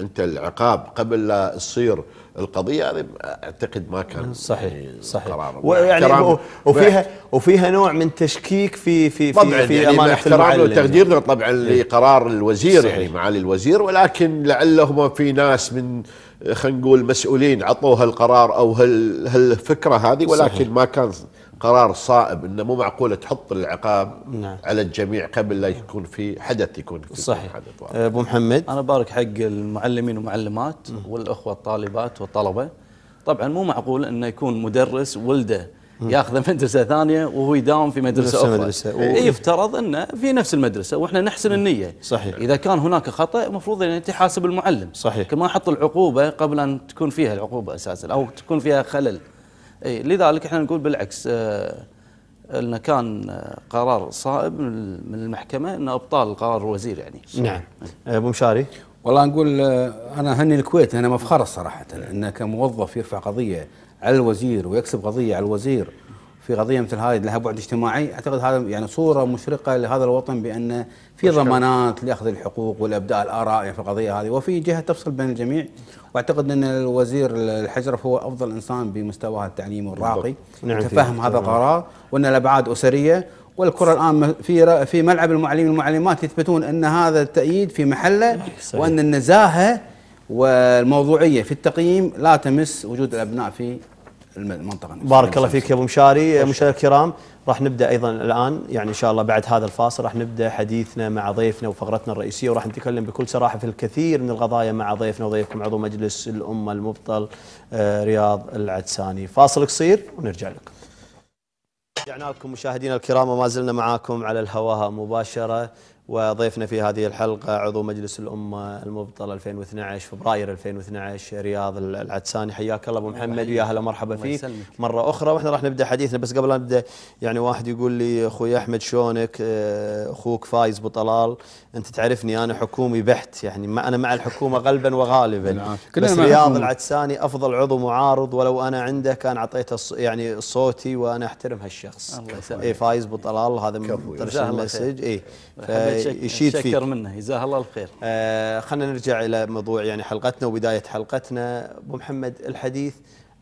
أنت العقاب قبل لا تصير القضية هذه أعتقد ما كان صحيح يعني صحيح قرار. ويعني وفيها وفيها نوع من تشكيك في في طبعا في, في يعني أمانة احترامنا وتقديرنا طبعا لقرار الوزير صحيح. يعني معالي الوزير ولكن لعلهم في ناس من خلينا نقول مسؤولين عطوها القرار أو هال هالفكرة هذه ولكن صحيح. ما كان قرار صائب إنه مو معقولة تحط العقاب نعم. على الجميع قبل لا يكون في حدث يكون في صحيح حدث واحد. آه، أبو محمد أنا بارك حق المعلمين والمعلمات والأخوة الطالبات والطلبة طبعا مو معقول إنه يكون مدرس ولده ياخذه مدرسة ثانية وهو يداوم في مدرسة نفس أخرى المدرسة. و- إيه، يفترض إنه في نفس المدرسة وإحنا نحسن النية صحيح. إذا كان هناك خطأ المفروض ان تحاسب المعلم صحيح. كما حط العقوبة قبل أن تكون فيها العقوبة أساسا أو تكون فيها خلل اي لذلك إحنا نقول بالعكس آه، انه كان آه، قرار صائب من من المحكمة انه أبطال قرار الوزير يعني. نعم. أبو مشاري؟ والله نقول آه، أنا هني الكويت أنا مفخرة صراحة انه كموظف يرفع قضية على الوزير ويكسب قضية على الوزير في قضية مثل هذه لها بعد اجتماعي. أعتقد هذا يعني صورة مشرقة لهذا الوطن بأن في ضمانات لأخذ الحقوق والإبداء الآراء يعني في القضية هذه وفي جهة تفصل بين الجميع. وأعتقد أن الوزير الحجرف هو أفضل إنسان بمستواه التعليمي الراقي نعم، يتفهم في- هذا القرار وأن الأبعاد أسرية. والكرة الآن في في ملعب المعلمين والمعلمات يثبتون أن هذا التأييد في محلة. وأن النزاهة والموضوعية في التقييم لا تمس وجود الأبناء في المنطقة. نفسها. بارك الله فيك يا أبو مشاري. مشاهدينا الكرام راح نبدأ أيضا الآن يعني إن شاء الله بعد هذا الفاصل راح نبدأ حديثنا مع ضيفنا وفقرتنا الرئيسية وراح نتكلم بكل صراحة في الكثير من القضايا مع ضيفنا وضيفكم عضو مجلس الأمة المبطل آه، رياض العدساني. فاصل قصير ونرجع لكم رجعنا لكم مشاهدينا الكرام وما زلنا معاكم على الهواء مباشرة. وضيفنا في هذه الحلقة عضو مجلس الأمة المبطل 2012 فبراير 2012 رياض العدساني. حياك الله أبو محمد ويا هلا مرحبا فيك. يسلمك. مرة أخرى وإحنا راح نبدأ حديثنا. بس قبل لا نبدأ يعني واحد يقول لي أخوي أحمد شلونك؟ آه، أخوك فايز بطلال. أنت تعرفني أنا حكومي بحت. يعني ما أنا مع الحكومة غلبا وغالبا. بس رياض الحكومة. العدساني أفضل عضو معارض. ولو أنا عنده كان أعطيته الص- يعني صوتي وأنا أحترم هالشخص. الله يسلمك. اي فايز بطلال. هذا طرش جزاه الله فيشيد فيك. شكر منه. جزاه الله الخير. آه خلينا نرجع إلى موضوع يعني حلقتنا وبداية حلقتنا. أبو محمد الحديث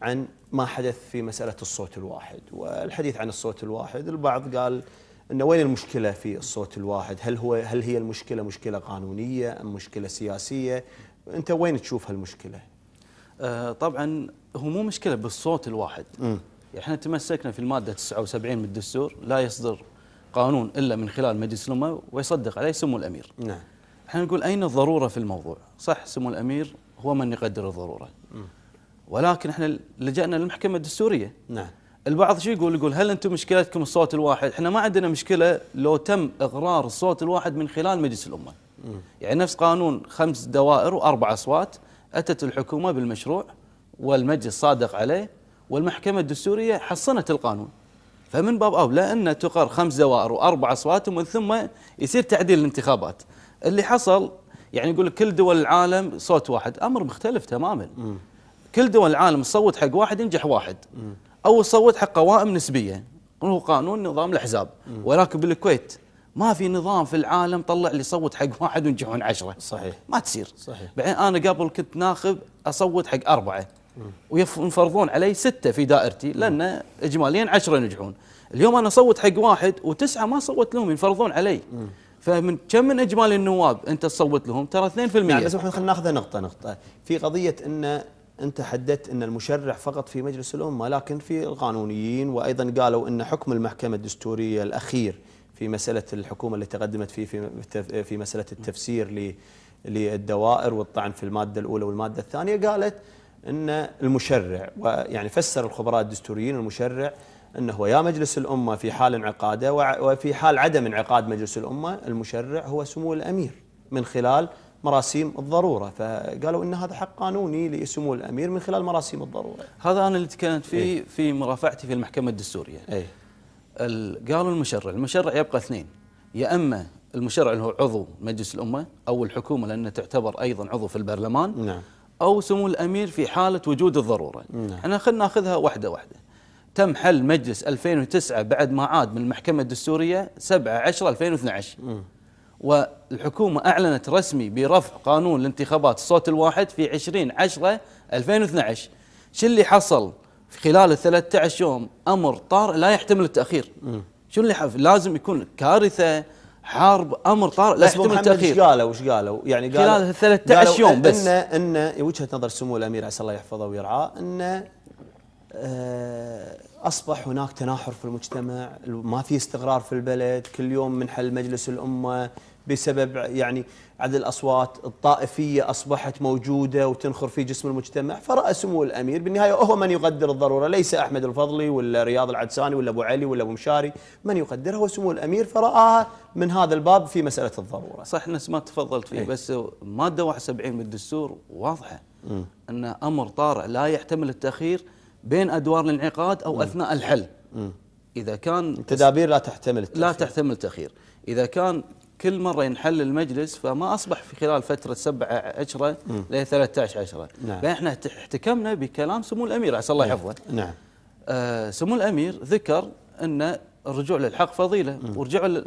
عن ما حدث في مسألة الصوت الواحد. والحديث عن الصوت الواحد البعض قال إنه وين المشكلة في الصوت الواحد؟ هل هو هل هي المشكلة مشكلة قانونية أم مشكلة سياسية؟ أنت وين تشوف هالمشكلة؟ آه، طبعا هو مو مشكلة بالصوت الواحد. مم. إحنا تمسكنا في المادة 79 من الدستور لا يصدر قانون إلا من خلال مجلس الأمة ويصدق عليه سمو الأمير. نعم. إحنا نقول أين الضرورة في الموضوع؟ صح سمو الأمير هو من يقدر الضرورة. ولكن إحنا لجأنا للمحكمة الدستورية. نعم. البعض شو يقول؟ يقول هل أنتم مشكلتكم الصوت الواحد؟ إحنا ما عندنا مشكلة لو تم اقرار الصوت الواحد من خلال مجلس الأمة. يعني نفس قانون خمس دوائر وأربع أصوات أتت الحكومة بالمشروع والمجلس صادق عليه والمحكمة الدستورية حصنت القانون. فمن باب أولى أن تقر خمس دوائر وأربع أصوات ومن ثم يصير تعديل الانتخابات. اللي حصل يعني يقول لك كل دول العالم صوت واحد. أمر مختلف تماما. كل دول العالم تصوت حق واحد ينجح واحد. أو تصوت حق قوائم نسبية. هو قانون نظام الأحزاب. ولكن بالكويت ما في نظام في العالم طلع لي صوت حق واحد وينجحون عشرة. صحيح. ما تصير. صحيح. بعدين أنا قبل كنت ناخب أصوت حق أربعة. وينفرضون علي ستة في دائرتي لأن اجماليا عشرة ينجحون. اليوم أنا اصوت حق واحد وتسعة ما صوت لهم ينفرضون علي. فمن كم من إجمالي النواب أنت تصوت لهم؟ ترى 2% نعم بس إحنا خلينا ناخذها نقطة نقطة. في قضية إن أنت حددت إن المشرع فقط في مجلس الأمة لكن في القانونيين وأيضا قالوا إن حكم المحكمة الدستورية الأخير في مسألة الحكومة اللي تقدمت فيه في في مسألة التفسير للدوائر والطعن في المادة الأولى والمادة الثانية قالت إن المشرع ويعني فسر الخبراء الدستوريين المشرع إنه هو يا مجلس الأمة في حال انعقاده وفي حال عدم انعقاد مجلس الأمة المشرع هو سمو الأمير من خلال مراسيم الضرورة. فقالوا إن هذا حق قانوني لسمو الأمير من خلال مراسيم الضرورة. هذا أنا اللي تكلمت فيه إيه. في مرافعتي في المحكمة الدستورية. اي ال- قالوا المشرع المشرع يبقى اثنين. يا أما المشرع اللي هو عضو مجلس الأمة أو الحكومة لانها تعتبر أيضا عضو في البرلمان. نعم. أو سمو الأمير في حالة وجود الضرورة. نعم. إحنا خلينا ناخذها واحدة واحدة. تم حل مجلس 2009 بعد ما عاد من المحكمة الدستورية 7 10 2012 والحكومة أعلنت رسمي برفع قانون الانتخابات الصوت الواحد في 20 10 2012 شو اللي حصل في خلال ال 13 يوم؟ أمر طارئ لا يحتمل التأخير. شو اللي حف... لازم يكون كارثة حرب أمر طارئ لا يحتمل التأخير إيش قالوا إيش قالوا؟ يعني قالوا خلال 13 قالوا يوم بس. ان إن وجهة نظر سمو الأمير عسى الله يحفظه ويرعاه إن آه، أصبح هناك تناحر في المجتمع، ما في استقرار في البلد، كل يوم منحل مجلس الأمة بسبب يعني عدد الأصوات الطائفية أصبحت موجودة وتنخر في جسم المجتمع، فرأى سمو الأمير. بالنهاية هو من يقدر الضرورة، ليس أحمد الفضلي ولا رياض العدساني ولا أبو علي ولا أبو مشاري، من يقدرها هو سمو الأمير فرآها من هذا الباب في مسألة الضرورة. صح نفس ما تفضلت فيه إيه. بس مادة 71 من الدستور واضحة. أن أمر طارئ لا يحتمل التأخير بين أدوار الانعقاد أو أثناء الحل. إذا كان التدابير لا تحتمل التأخير. لا تحتمل تاخير إذا كان كل مرة ينحل المجلس فما أصبح في خلال فترة 7 10 ل 13 10 نعم. فاحنا احت- احتكمنا بكلام سمو الأمير عسى الله يحفظه. نعم. آه سمو الأمير ذكر أن الرجوع للحق فضيلة ورجعوا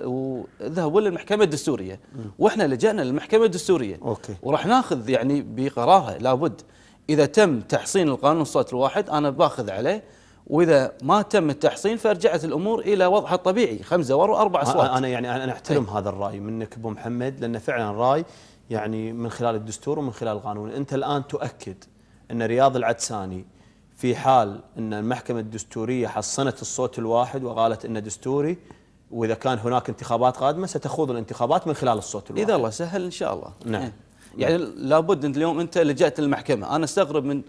وذهبوا للمحكمة الدستورية. وإحنا لجأنا للمحكمة الدستورية. أوكي. وراح ناخذ يعني بقرارها لابد. إذا تم تحصين القانون الصوت الواحد أنا باخذ عليه. وإذا ما تم التحصين فرجعت الأمور إلى وضعها الطبيعي. خمس زوار واربع أصوات. أنا يعني أنا أحترم هذا الرأي منك أبو محمد لأنه فعلا راي يعني من خلال الدستور ومن خلال القانون. أنت الآن تؤكد أن رياض العدساني في حال أن المحكمة الدستورية حصنت الصوت الواحد وقالت انه دستوري وإذا كان هناك انتخابات قادمة ستخوض الانتخابات من خلال الصوت الواحد. إذا الله سهل إن شاء الله. نعم. إيه. يعني لابد أنت اليوم أنت لجأت للمحكمة. أنا أستغرب من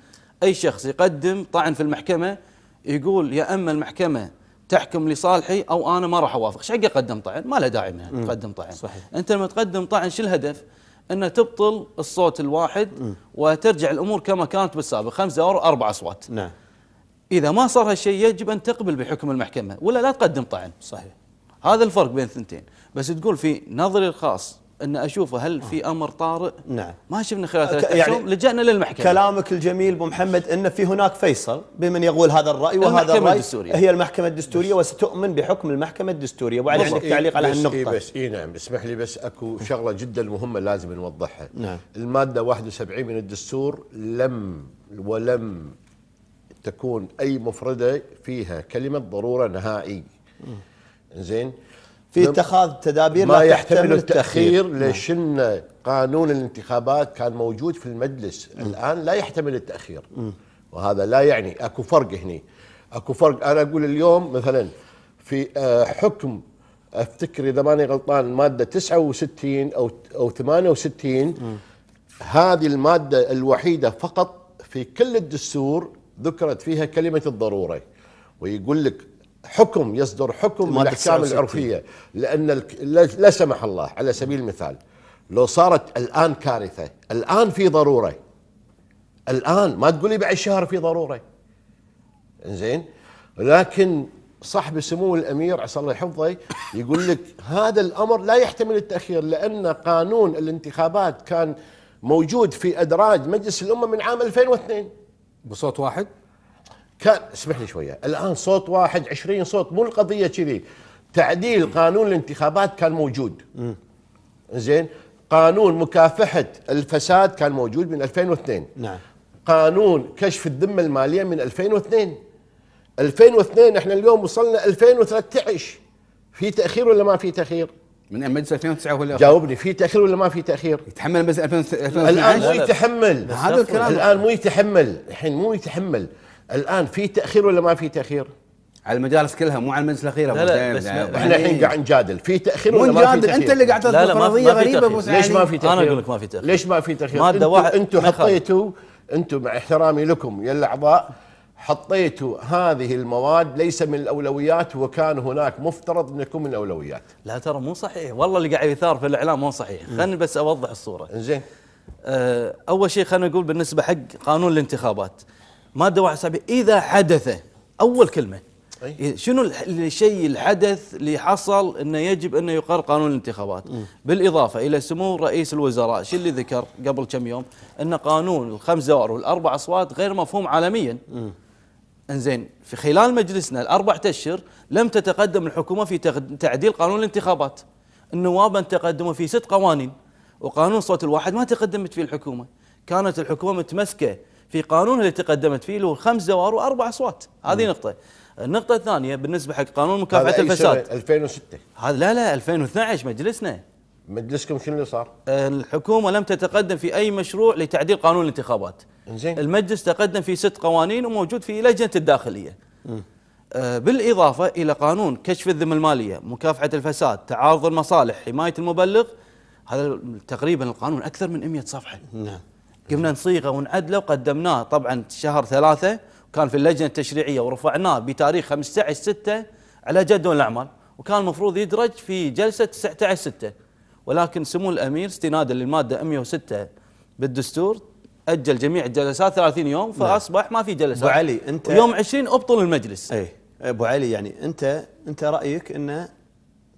أي شخص يقدم طعن في المحكمة يقول يا أما المحكمة تحكم لصالحي أو أنا ما راح أوافق، إيش حق اقدم طعن؟ ما له داعي من تقدم طعن. صحيح. أنت لما تقدم طعن شو الهدف؟ ان تبطل الصوت الواحد وترجع الأمور كما كانت بالسابق، خمس دور أربع أصوات. نعم إذا ما صار هالشيء يجب أن تقبل بحكم المحكمة ولا لا تقدم طعن. صحيح هذا الفرق بين الثنتين بس تقول في نظري الخاص إن أشوفه هل في أمر طارئ؟ نعم. ما شفنا خلال ثلاثة يعني يعني لجأنا للمحكمة. كلامك الجميل أبو محمد إن في هناك فيصل بمن يقول هذا الرأي وهذا المحكمة الرأي الدستورية. هي المحكمة الدستورية وستؤمن بحكم المحكمة الدستورية. أبو علي عندك إيه تعليق على بس هالنقطة؟ إيه بس اي نعم اسمح لي بس أكو شغلة جدا مهمة لازم نوضحها. نعم. المادة 71 من الدستور لم ولم تكون أي مفردة فيها كلمة ضرورة نهائي. زين في اتخاذ تدابير ما لا يحتمل تحتمل التأخير نعم. ليش إن قانون الانتخابات كان موجود في المجلس. الآن لا يحتمل التأخير. وهذا لا يعني أكو فرق هني. أكو فرق. أنا أقول اليوم مثلا في آه، حكم أفتكر إذا ماني غلطان الماده 69 أو أو 68 هذه المادة الوحيدة فقط في كل الدستور ذكرت فيها كلمة الضرورة. ويقول لك حكم يصدر حكم من الاحكام 69. العرفية. لأن لا سمح الله على سبيل المثال لو صارت الآن كارثة الآن في ضرورة. الآن ما تقولي بعد شهر في ضرورة. زين لكن صاحب سمو الأمير عسى الله يحفظه يقول لك هذا الأمر لا يحتمل التأخير لأن قانون الانتخابات كان موجود في أدراج مجلس الأمة من عام 2002 بصوت واحد. كان اسمح لي شوية. الآن صوت واحد 20 صوت مو القضية كذي. تعديل قانون الانتخابات كان موجود. زين؟ قانون مكافحة الفساد كان موجود من 2002 نعم. قانون كشف الذمة المالية من 2002 2002 إحنا اليوم وصلنا 2013 في تأخير ولا ما في تأخير؟ من مجلس 2009 ولا جاوبني في تأخير ولا ما في تأخير؟ يتحمل بس 2012 الآن مو يتحمل. هذا الكلام. الآن مو يتحمل. الحين مو يتحمل. الآن في تأخير ولا ما في تأخير؟ على المجالس كلها مو على المجلس الأخير لا، لا، بس إحنا الحين قاعد نجادل في تأخير ولا ما في تاخير؟ أنت اللي قاعد تذكر قضيه ما في غريبة تأخير. أبو ليش ما في تاخير؟ أنا أقول لك ما في تأخير. ليش ما في تأخير؟ أنتوا واحد يخالف. حطيتوا أنتوا مع احترامي لكم يا الأعضاء حطيتوا هذه المواد ليس من الأولويات وكان هناك مفترض أن يكون من الأولويات لا ترى مو صحيح والله اللي قاعد يثار في الإعلام مو صحيح خليني بس أوضح الصورة زين آه، أول شيء خلينا نقول بالنسبة حق قانون الانتخابات مادة 71 إذا حدث أول كلمة. أي. شنو الشيء الحدث اللي حصل إنه يجب انه يقر قانون الانتخابات. بالإضافة إلى سمو رئيس الوزراء شو اللي ذكر قبل كم يوم؟ إن قانون الخمس دوائر والأربع أصوات غير مفهوم عالميا. إنزين في خلال مجلسنا الأربع اشهر لم تتقدم الحكومة في تعديل قانون الانتخابات. النواب تقدموا في ست قوانين وقانون صوت الواحد ما تقدمت فيه الحكومة. كانت الحكومة متمسكة في قانون اللي تقدمت فيه اللي هو خمس دوائر وأربع أصوات. هذه نقطة. النقطة الثانية بالنسبة حق قانون أي الفساد. سنة؟ 2006 هذا لا لا 2012 مجلسنا. مجلسكم شنو اللي صار؟ الحكومة لم تتقدم في أي مشروع لتعديل قانون الانتخابات. زين المجلس تقدم في ست قوانين وموجود في لجنة الداخلية. آه، بالإضافة إلى قانون كشف الذمة المالية مكافحة الفساد تعارض المصالح حماية المبلغ هذا تقريبا القانون أكثر من 100 صفحة. نعم. قمنا نصيغه ونعدله وقدمناه طبعا شهر ثلاثة وكان في اللجنة التشريعية ورفعناه بتاريخ 15 6 على جدول الأعمال وكان المفروض يدرج في جلسة 19 6 ولكن سمو الأمير استنادا للمادة 106 بالدستور أجل جميع الجلسات 30 يوم فأصبح ما في جلسات. أبو علي، أنت- يوم 20 أبطل المجلس. اي أبو علي يعني أنت أنت رأيك انه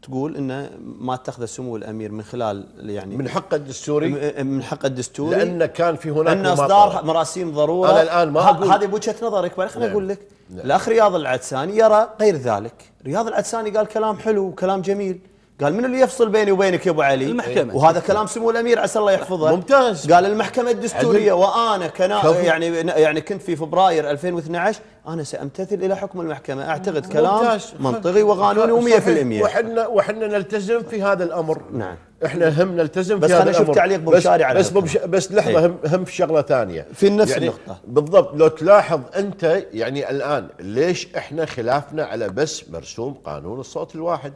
تقول إنه ما اتخذ سمو الأمير من خلال يعني من حقه الدستوري من حق الدستوري لأن كان في هناك ان. أصدار مراسيم ضرورة أنا الآن ما أقول- هذه بوجهة نظرك خليني نعم. أقول لك نعم. الاخ رياض العدساني يرى غير ذلك رياض العدساني قال كلام حلو وكلام جميل قال من اللي يفصل بيني وبينك يا أبو علي المحكمة. وهذا كلام سمو الأمير عسى الله يحفظه ممتاز. قال المحكمة الدستورية وأنا كنا. يعني يعني كنت في فبراير 2012 أنا سأمتثل إلى حكم المحكمة أعتقد كلام ممتاز. منطقي وقانوني صحيح. و100% وحنا وحنا نلتزم في هذا الأمر نعم. إحنا هم نلتزم بس في هذا الأمر تعليق أبو بس مشاري على بس. بمش بس لحظة إيه. هم هم في شغلة ثانية في نفس يعني النقطة. بالضبط لو تلاحظ أنت يعني الآن ليش إحنا خلافنا على بس مرسوم قانون الصوت الواحد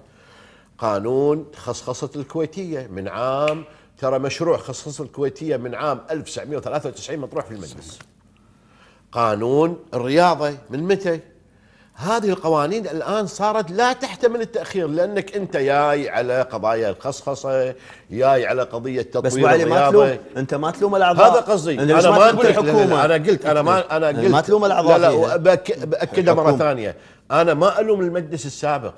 قانون خصخصة الكويتية من عام ترى مشروع خصخصة الكويتية من عام 1993 مطروح في المجلس. قانون الرياضة من متى؟ هذه القوانين الآن صارت لا تحتمل التأخير لأنك أنت جاي على قضايا الخصخصة جاي على قضية تطوير بس ما الرياضة. تلوم. أنت ما تلوم الأعضاء. هذا قصدي. أنت ليش أنا ما لا، الحكومة؟ أنا قلت أنا ما أنا قلت ما تلوم الأعضاء لا. لا بأك- باكدها مره الحكومة. ثانية. أنا ما ألوم المجلس السابق.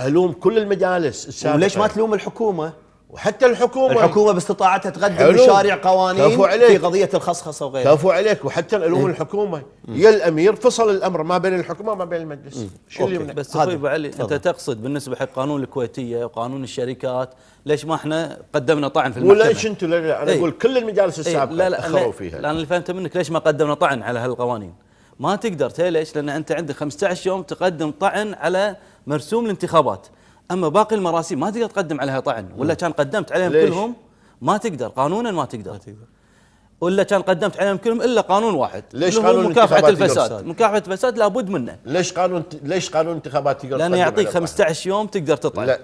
ألوم كل المجالس السابقة. وليش ما تلوم الحكومة؟ وحتى الحكومة. الحكومة باستطاعتها تقدم حلو. مشاريع قوانين كفو عليك. في قضية الخصخصة وغيرها. كفو عليك. وحتى الوم الحكومة. يا الأمير فصل الأمر ما بين الحكومة وما بين المجلس. شو اللي؟ بس. أخوي ابو علي أنت. تقصد بالنسبة حق قانون الكويتية وقانون الشركات ليش ما إحنا قدمنا طعن في المحكمه؟ ولا إيش أنتم أنا إيه. أقول كل المجالس إيه، السابقة لا لا لا. فيها. لأن اللي فهمته منك ليش ما قدمنا طعن على هالقوانين؟ ما تقدر. ليش؟ لأن أنت عندك 15 يوم تقدم طعن على مرسوم الانتخابات أما باقي المراسيم ما تقدر تقدم عليها طعن ولا كان قدمت عليهم ليش؟ كلهم ما تقدر قانونا ما تقدر. ما تقدر. ولا كان قدمت عليهم كلهم إلا قانون واحد. ليش اللي هو قانون مكافحة الفساد؟ مكافحة الفساد لابد منه. ليش قانون ليش قانون انتخابات تقدر لأنه يعطيك على طعن؟ 15 يوم تقدر تطعن. لا.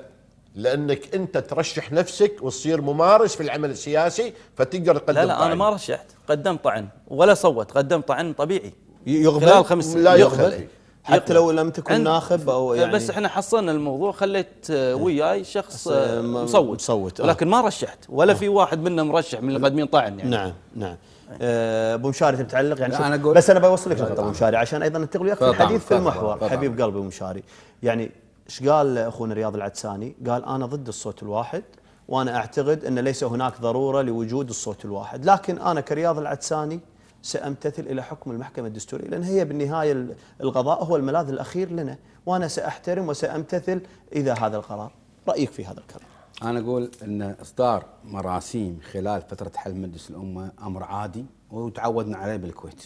لأنك أنت ترشح نفسك وتصير ممارس في العمل السياسي فتقدر تقدم لا لا أنا طعن. ما رشحت. قدمت طعن. ولا صوت. قدمت طعن طبيعي. يقبل خلال خمس لا يقبل. يقبل. حتى لو لم تكن ناخب أو يعني بس إحنا حصلنا الموضوع خليت آه، وياي شخص آه، آه، مصوت. مصوت،. ولكن ما رشحت. ولا في واحد منا مرشح من اللي قادمين طعن يعني. نعم نعم. أبو مشاري انت متعلق يعني أنا أقول- بس أنا بوصل لك نقطه أبو مشاري عشان أيضا ننتقل وياك في الحديث في المحور. حبيب قلبي أبو مشاري. يعني إيش قال أخونا رياض العدساني؟ قال أنا ضد الصوت الواحد وأنا أعتقد أن ليس هناك ضرورة لوجود الصوت الواحد، لكن أنا كرياض العدساني سأمتثل إلى حكم المحكمة الدستورية لأن هي بالنهاية ال- القضاء هو الملاذ الأخير لنا. وأنا سأحترم وسأمتثل إذا هذا القرار. رأيك في هذا الكلام؟ أنا أقول إن إصدار مراسيم خلال فترة حل مجلس الأمة أمر عادي وتعودنا عليه بالكويت.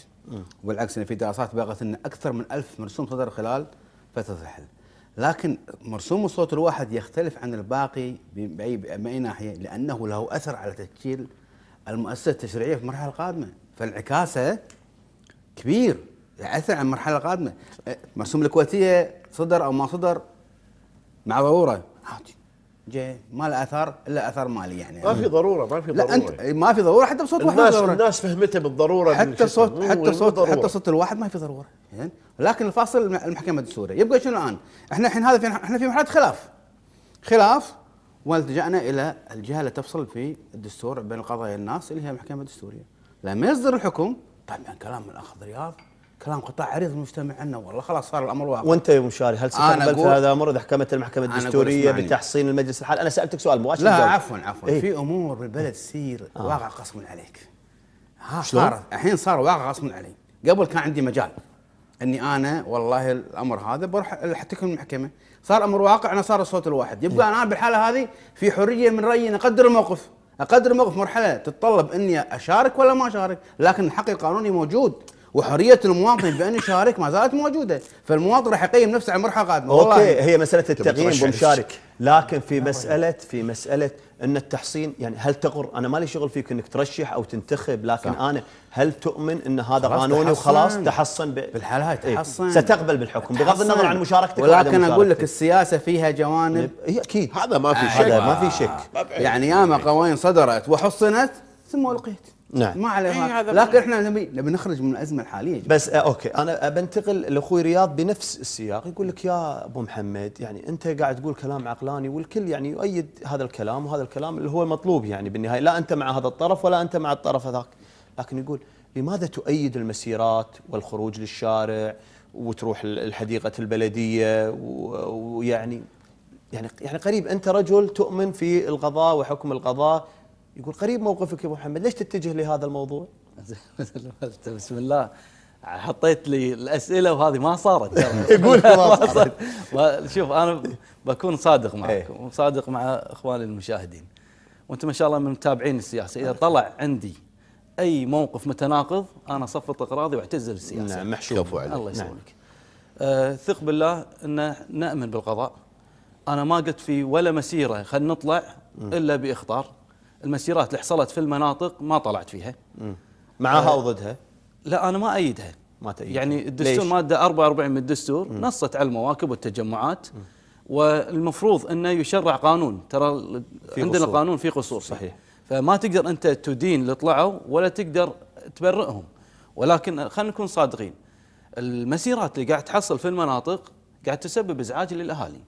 وبالعكس إن في دراسات بلغت إن أكثر من ألف مرسوم صدر خلال فترة الحل. لكن مرسوم الصوت الواحد يختلف عن الباقي ب- باي بأي ناحية لأنه له أثر على تشكيل المؤسسة التشريعية في المرحلة القادمة. فانعكاسه كبير يأثر على المرحلة القادمة مرسوم الكويتية صدر أو ما صدر مع ضرورة عادي جاي ما له آثار إلا آثار مالي يعني ما في ضرورة ما في ضروره لا أنت ما في ضرورة حتى بصوت واحد الناس. الناس فهمتها بالضرورة حتى. صوت حتى صوت. حتى صوت الواحد ما في ضرورة زين لكن الفاصل الم- المحكمة الدستورية يبقى شنو الآن؟ إحنا الحين هذا في إحنا في مرحلة خلاف خلاف والتجأنا إلى الجهة اللي تفصل في الدستور بين القضايا الناس اللي هي المحكمة الدستورية لما يصدر الحكم طبعا كلام الأخ رياض كلام قطاع عريض من المجتمع عنا والله خلاص صار الأمر واقع وانت يا مشاري هل ستقبل هذا الامر إذا حكمت المحكمة الدستورية. بتحصين المجلس الحالي؟ أنا سألتك سؤال مباشر لا جاوب. عفوا عفوا إيه؟ في أمور بالبلد تصير واقع غصب عليك ها؟ صار الحين صار واقع غصب علي قبل كان عندي مجال إني أنا والله الأمر هذا بروح احتكم المحكمه صار أمر واقع أنا صار الصوت الواحد يبقى أنا بالحالة هذه في حرية من رأيي أقدر الموقف أقدر الموقف مرحلة تتطلب إني أشارك ولا ما أشارك؟ لكن الحق القانوني موجود وحرية المواطن بأن يشارك ما زالت موجودة. فالمواطن راح يقيم نفسه على المرحله القادمه والله أوكي هي مسألة التقييم مشاري لكن في مساله في مسألة إن التحصين يعني هل تقر أنا مالي شغل فيك إنك ترشح أو تنتخب لكن صح. أنا هل تؤمن إن هذا قانوني. وخلاص تحصن ب... بالحالة هاي إيه. تحصن. ستقبل بالحكم بغض النظر. عن مشاركتك ولكن أقول لك. السياسة فيها جوانب هي أكيد هذا ما في هذا شك ما في شك يعني ياما قوانين صدرت وحصنت ثم ألقيت نعم. ما عليها إيه، هذا لكن إحنا نبي نبي نخرج من الأزمة الحالية. بس آه أوكي. أنا بنتقل لأخوي رياض بنفس السياق. يقول لك يا أبو محمد يعني أنت قاعد تقول كلام عقلاني والكل يعني يؤيد هذا الكلام وهذا الكلام اللي هو مطلوب يعني بالنهاية. لا أنت مع هذا الطرف ولا أنت مع الطرف هذاك. لكن يقول لماذا تؤيد المسيرات والخروج للشارع وتروح الحديقة البلدية ويعني يعني يعني قريب أنت رجل تؤمن في القضاء وحكم القضاء يقول قريب موقفك يا ابو محمد ليش تتجه لهذا الموضوع؟ بسم الله. حطيت لي الأسئلة وهذه ما صارت. ترى. يقول ما صارت. شوف أنا بكون صادق إيه. معكم وصادق مع إخواني المشاهدين. وأنتم ما شاء الله من متابعين السياسة. إذا طلع عندي أي موقف متناقض أنا صفط اقراضي واعتزل السياسة. نعم عليك. الله نعم. يسلمك. آه ثق بالله إن نأمن بالقضاء. أنا ما قلت في ولا مسيرة خلينا نطلع إلا بإخطار. المسيرات اللي حصلت في المناطق ما طلعت فيها معها آه. أو ضدها؟ لا أنا ما أيدها ما تأيدها. يعني الدستور ليش؟ مادة 44 من الدستور نصت على المواكب والتجمعات والمفروض إنه يشرع قانون ترى عندنا قصور. قانون في قصور. صحيح. فما تقدر أنت تدين اللي طلعوا ولا تقدر تبرئهم ولكن خلينا نكون صادقين المسيرات اللي قاعد تحصل في المناطق قاعد تسبب إزعاج للأهالي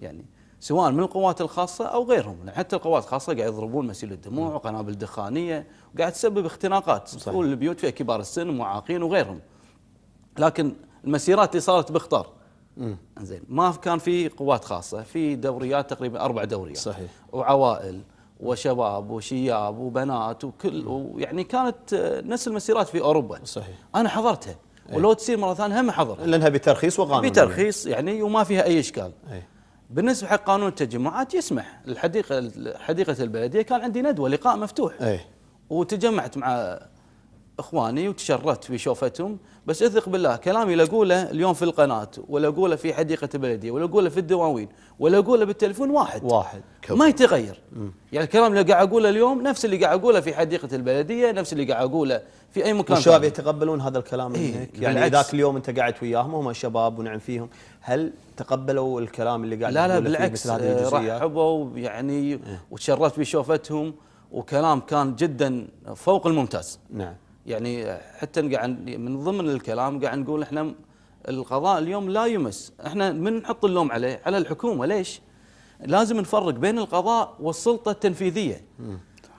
يعني سواء من القوات الخاصة أو غيرهم. حتى القوات الخاصة قاعد يضربون مسيل الدموع وقنابل دخانية وقاعد تسبب اختناقات. تدخل البيوت فيها كبار السن ومعاقين وغيرهم. لكن المسيرات اللي صارت بإخطار. زين ما كان في قوات خاصة في دوريات تقريبا أربع دوريات. صحيح. وعوائل وشباب وشياب وبنات وكل ويعني كانت آه، نفس المسيرات في أوروبا. صحيح. أنا حضرتها. ولو تصير مرة ثانية هم حضرها لأنها بترخيص وقانون بترخيص يعني وما فيها أي إشكال. أي. بالنسبة حق قانون التجمعات يسمح. الحديقه حديقه البلدية كان عندي ندوه لقاء مفتوح. أي. وتجمعت مع إخواني وتشرفت في شوفتهم بس أثق بالله كلامي لا أقوله اليوم في القناة ولا أقوله في حديقة البلديه ولا أقوله في الدواوين ولا أقوله بالتليفون واحد. واحد. ما يتغير. يعني الكلام اللي قاعد أقوله اليوم نفس اللي قاعد أقوله في حديقة البلدية نفس اللي قاعد أقوله في أي مكان والشباب ثاني. يتقبلون هذا الكلام إيه، منك؟ يعني. ذاك اليوم أنت قاعد وياهم هم شباب ونعم فيهم. هل تقبلوا الكلام اللي قاعد لا لا بالعكس مثل هذه الجزئيات؟ رحبوا يعني وتشرفت بشوفتهم وكلام كان جدا فوق الممتاز. نعم. يعني حتى قاعد من ضمن الكلام قاعد نقول إحنا القضاء اليوم لا يمس. إحنا من نحط اللوم عليه على الحكومة. ليش؟ لازم نفرق بين القضاء والسلطة التنفيذية.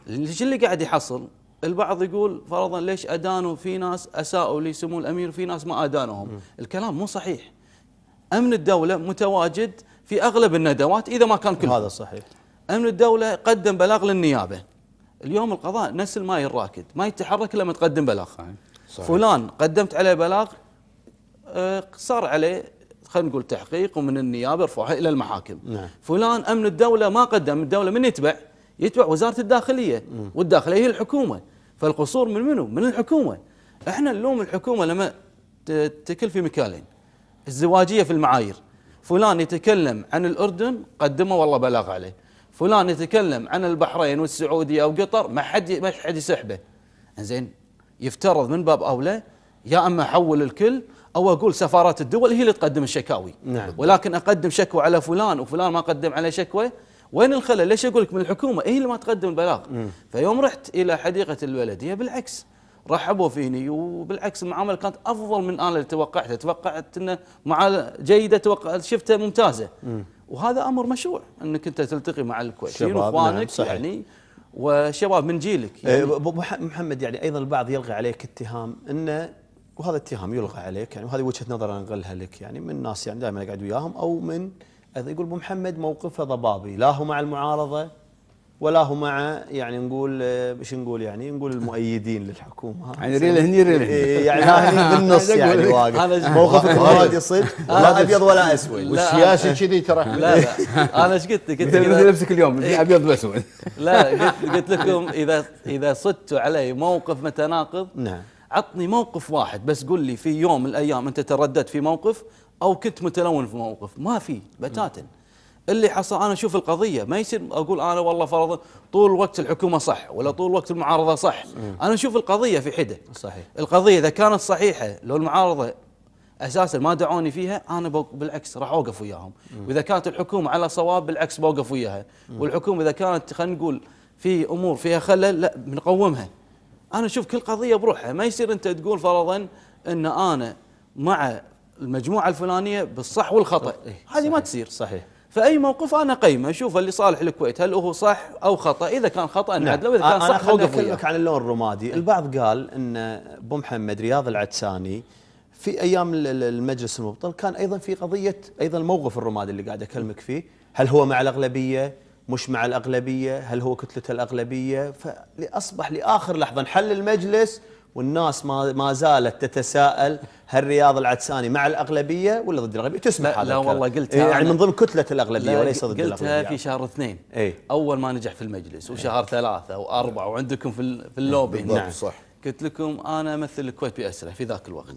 إيش اللي قاعد يحصل؟ البعض يقول فرضا ليش أدانوا في ناس أساءوا لسمو الأمير وفي ناس ما ادانهم الكلام مو صحيح. أمن الدولة متواجد في أغلب الندوات إذا ما كان كلهم. هذا صحيح. أمن الدولة قدم بلاغ للنيابة. اليوم القضاء نفس الماي الراكد ما يتحرك لما تقدم بلاغ. صحيح. فلان قدمت عليه بلاغ آه، صار عليه خلينا نقول تحقيق ومن النيابة رفعوها إلى المحاكم. نعم. فلان أمن الدولة ما قدم الدولة من يتبع؟ يتبع وزارة الداخلية. والداخلية هي الحكومة. فالقصور من منو؟ من الحكومة. إحنا نلوم الحكومة لما تكل في مكانين. الزواجية في المعايير. فلان يتكلم عن الأردن قدمه والله بلاغ عليه. فلان يتكلم عن البحرين والسعودية أو قطر ما حد ما حد يسحبه. زين يفترض من باب أولى يا أما أحول الكل أو أقول سفارات الدول هي اللي تقدم الشكاوي. نعم. ولكن أقدم شكوى على فلان وفلان ما قدم عليه شكوى وين الخلل؟ ليش أقول لك من الحكومة؟ هي اللي ما تقدم البلاغ. فيوم رحت إلى حديقة البلدية بالعكس رحبوا فيني وبالعكس المعاملة كانت أفضل من أنا اللي توقعته توقعت إنه معامله جيدة توقع شفتها ممتازة. وهذا أمر مشروع إنك أنت تلتقي مع الكويتيين شباب، وإخوانك نعم، صحيح. يعني وشباب من جيلك إيه، يعني أبو مح- محمد يعني أيضا البعض يلغي عليك اتهام انه وهذا اتهام يلغى عليك يعني وهذه وجهة نظر أنا أنقلها لك يعني من ناس يعني دائما قاعد وياهم أو من يقول أبو محمد موقفه ضبابي لا هو مع المعارضة ولا هو مع يعني نقول آه، إيش نقول يعني؟ نقول المؤيدين للحكومة. يعني ريل هني ريل هني. إيه، يعني لا هني بالنص يعني واقف. أنا- موقفك هادي صدق لا أبيض ولا أسود. والسياسي كذي ترى. لا لا. أنا إيش قلت؟ قلت مثل نفسك اليوم في أبيض وأسود. لا قلت, قلت لكم إذا إذا صدتوا علي موقف متناقض نعم. عطني موقف واحد. بس قل لي في يوم من الأيام أنت ترددت في موقف أو كنت متلون في موقف. ما في. بتاتا. اللي حصل أنا أشوف القضية ما يصير أقول أنا والله فرضا طول وقت الحكومة صح ولا طول وقت المعارضة صح. أنا أشوف القضية في حدة. صحيح. القضية إذا كانت صحيحة لو المعارضة أساسا ما دعوني فيها أنا بالعكس راح أوقف وياهم. وإذا كانت الحكومة على صواب بالعكس بوقف وياها. والحكومة إذا كانت خلينا نقول في أمور فيها خلل لا بنقومها. أنا أشوف كل قضية بروحها. ما يصير أنت تقول فرضا إن أنا مع المجموعة الفلانية بالصح والخطأ. هذه ما تصير. صحيح. فأي موقف أنا قيمة. أشوف اللي صالح الكويت هل هو صح أو خطأ؟ إذا كان خطأ نعدله واذا كان صح اوقف أكلمك عن اللون الرمادي، البعض قال إن أبو محمد رياض العدساني في أيام ال- ال- المجلس المبطل كان أيضا في قضية أيضا الموقف الرمادي اللي قاعد أكلمك فيه، هل هو مع الأغلبية؟ مش مع الأغلبية؟ هل هو كتلة الأغلبية؟ فاصبح لآخر لحظة انحل المجلس والناس ما ما زالت تتساءل. هل رياض العدساني مع الأغلبية ولا ضد الأغلبية؟ تسمع لا- هذا لا. والله قلتها إيه يعني. من ضمن كتلة الأغلبية لا، وليس ضد قلتها الأغلبية في شهر اثنين. اي أول ما نجح في المجلس وشهر ثلاثة وأربعة وعندكم في في اللوبي بالضبط، نعم. صح. قلت لكم أنا أمثل الكويت بأسره في ذاك الوقت.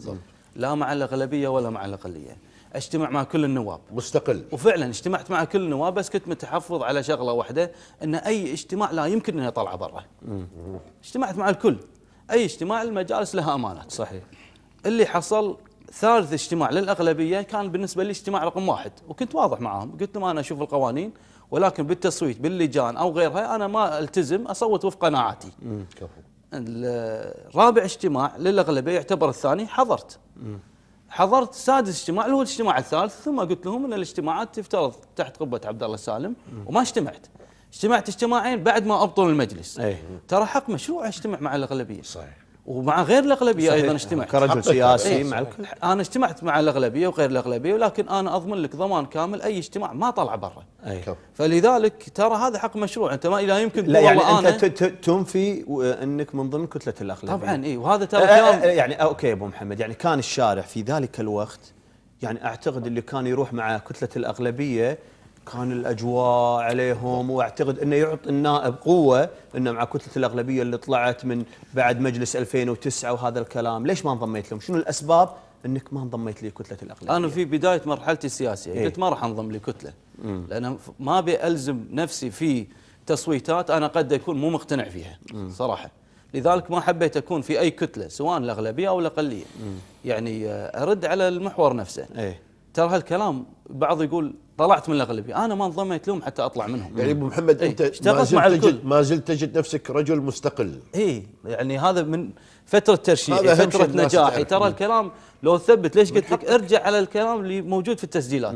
لا مع الأغلبية ولا مع الأقلية. أجتمع مع كل النواب. مستقل. وفعلا اجتمعت مع كل النواب بس كنت متحفظ على شغلة واحدة إن أي اجتماع لا يمكن إنه يطلع برا. اجتمعت مع الكل. أي اجتماع المجالس لها أمانات. صحيح. اللي حصل ثالث اجتماع للأغلبية كان بالنسبة لي اجتماع رقم واحد وكنت واضح معاهم. قلت لهم أنا أشوف القوانين ولكن بالتصويت باللجان أو غيرها أنا ما ألتزم أصوت وفق قناعاتي. رابع اجتماع للأغلبية يعتبر الثاني حضرت. حضرت سادس اجتماع اللي هو الاجتماع الثالث ثم قلت لهم إن الاجتماعات تفترض تحت قبة عبد الله السالم وما اجتمعت. اجتمعت اجتماعين بعد ما أبطل المجلس. اي ترى حق مشروع أجتمع مع الأغلبية. صحيح. ومع غير الأغلبية صحيح. أيضا اجتمعت كرجل. سياسي. مع الكل. أنا اجتمعت مع الأغلبية وغير الأغلبية ولكن أنا أضمن لك ضمان كامل أي اجتماع ما طلع برا فلذلك ترى هذا حق مشروع أنت ما لا يمكن لا يعني أنت أنا ت- ت- تنفي أنك من ضمن كتلة الأغلبية طبعا إي وهذا ترى آه، آه، كلام يعني أوكي أبو محمد يعني كان الشارع في ذلك الوقت يعني أعتقد اللي كان يروح مع كتلة الأغلبية كان الأجواء عليهم وأعتقد إنه يعطي النائب قوة إنه مع كتلة الأغلبية اللي طلعت من بعد مجلس 2009 وهذا الكلام، ليش ما انضميت لهم؟ شنو الأسباب؟ إنك ما انضميت لكتلة الأغلبية؟ أنا في بداية مرحلتي السياسية إيه. قلت ما راح أنضم لكتلة. مم. لأن ما أبي ألزم نفسي في تصويتات أنا قد أكون مو مقتنع فيها صراحة. لذلك ما حبيت أكون في أي كتلة سواء الأغلبية أو الأقلية. يعني آه، أرد على المحور نفسه. إيه. ترى هالكلام بعض يقول طلعت من الأغلبية. أنا ما انضميت لهم حتى أطلع منهم. يعني أبو محمد إيه، أنت ما اشتغلت زلت مع الكل. تجد ما زلت تجد نفسك رجل مستقل. اي يعني هذا من فترة ترشيحي فترة نجاحي. ترى الكلام لو ثبت ليش قلت لك ارجع على الكلام اللي موجود في التسجيلات.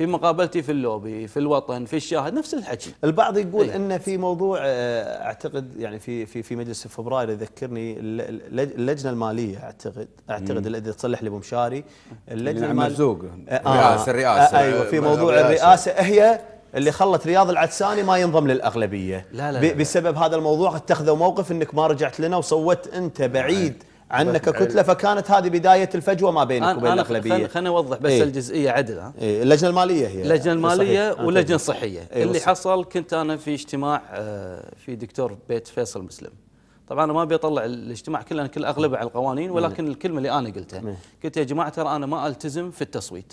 في مقابلتي في اللوبي في الوطن في الشاهد نفس الحكي البعض يقول إيه. ان في موضوع آه، أعتقد يعني في في في مجلس فبراير يذكرني الل- الل- اللجنة المالية أعتقد أعتقد. اذا تصلح لي ابو مشاري اللجنة نعم، الماليه مرزوق. آه، الرئاسة- الرئاسة. آه، أيوه في آه، موضوع الرئاسة. الرئاسة هي اللي خلت رياض العدساني ما ينضم للأغلبية لا، لا. بسبب هذا الموضوع اتخذوا موقف إنك ما رجعت لنا وصوت أنت بعيد عنك كتلة فكانت هذه بداية الفجوة ما بينك وبين الأغلبية. خليني أوضح بس إيه. الجزئية عدل ها؟ إيه، اللجنة المالية هي. صحيح. آه، واللجنة تفضل. الصحية. إيه، اللي حصل كنت أنا في اجتماع آه، في دكتور بيت فيصل مسلم. طبعا أنا ما أبي أطلع الاجتماع كله كل أغلبه على القوانين ولكن الكلمة اللي أنا قلتها. قلت يا جماعة ترى أنا ما ألتزم في التصويت.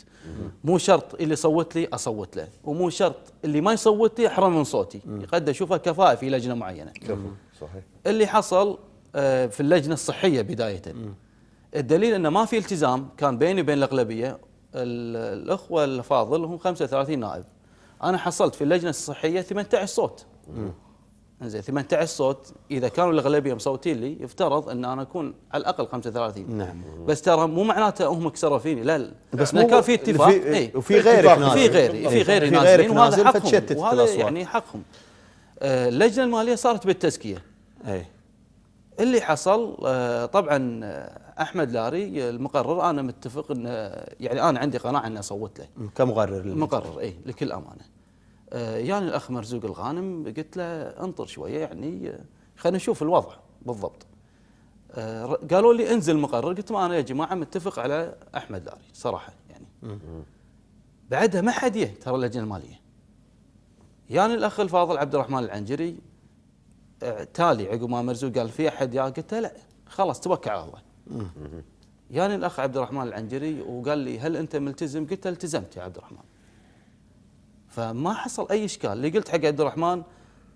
مو شرط اللي صوت لي أصوت له ومو شرط اللي ما يصوت لي أحرم من صوتي. قد أشوفها كفاءة في لجنة معينة. صحيح. اللي حصل في اللجنة الصحية بداية. الدليل أنه ما في التزام كان بيني وبين الأغلبية ال- الأخوة الافاضل هم 35 نائب. أنا حصلت في اللجنة الصحية 18 صوت. زين 18 صوت. إذا كانوا الأغلبية مصوتين لي يفترض أن أنا أكون على الأقل 35 نعم. بس ترى مو معناته هم كسروا فيني. لا لا بس مو- كان في اتفاق. في- إيه. وفي غيرك. في غيري إيه. في غيري في غيرك نازلين وهذا حقهم. وهذا. يعني حقهم. آه، اللجنة المالية صارت بالتزكية. اي اللي حصل آه، طبعا آه، أحمد لاري المقرر أنا متفق ان يعني أنا عندي قناعة إني أصوت له. كمقرر. مقرر اي لكل أمانة. آه، يعني الأخ مرزوق الغانم قلت له انطر شوية يعني خلينا نشوف الوضع بالضبط. قالوا لي انزل مقرر قلت ما أنا يا جماعة متفق على أحمد لاري صراحة يعني. بعدها ما حد يه ترى اللجنة المالية. يعني الأخ الفاضل عبد الرحمن العنجري تالي عقب ما مرزوق قال في أحد؟ يا قلت له لا. خلاص توكل على الله. يعني الأخ عبد الرحمن العنجري وقال لي هل أنت ملتزم؟ قلت له التزمت يا عبد الرحمن. فما حصل أي إشكال، اللي قلت حق عبد الرحمن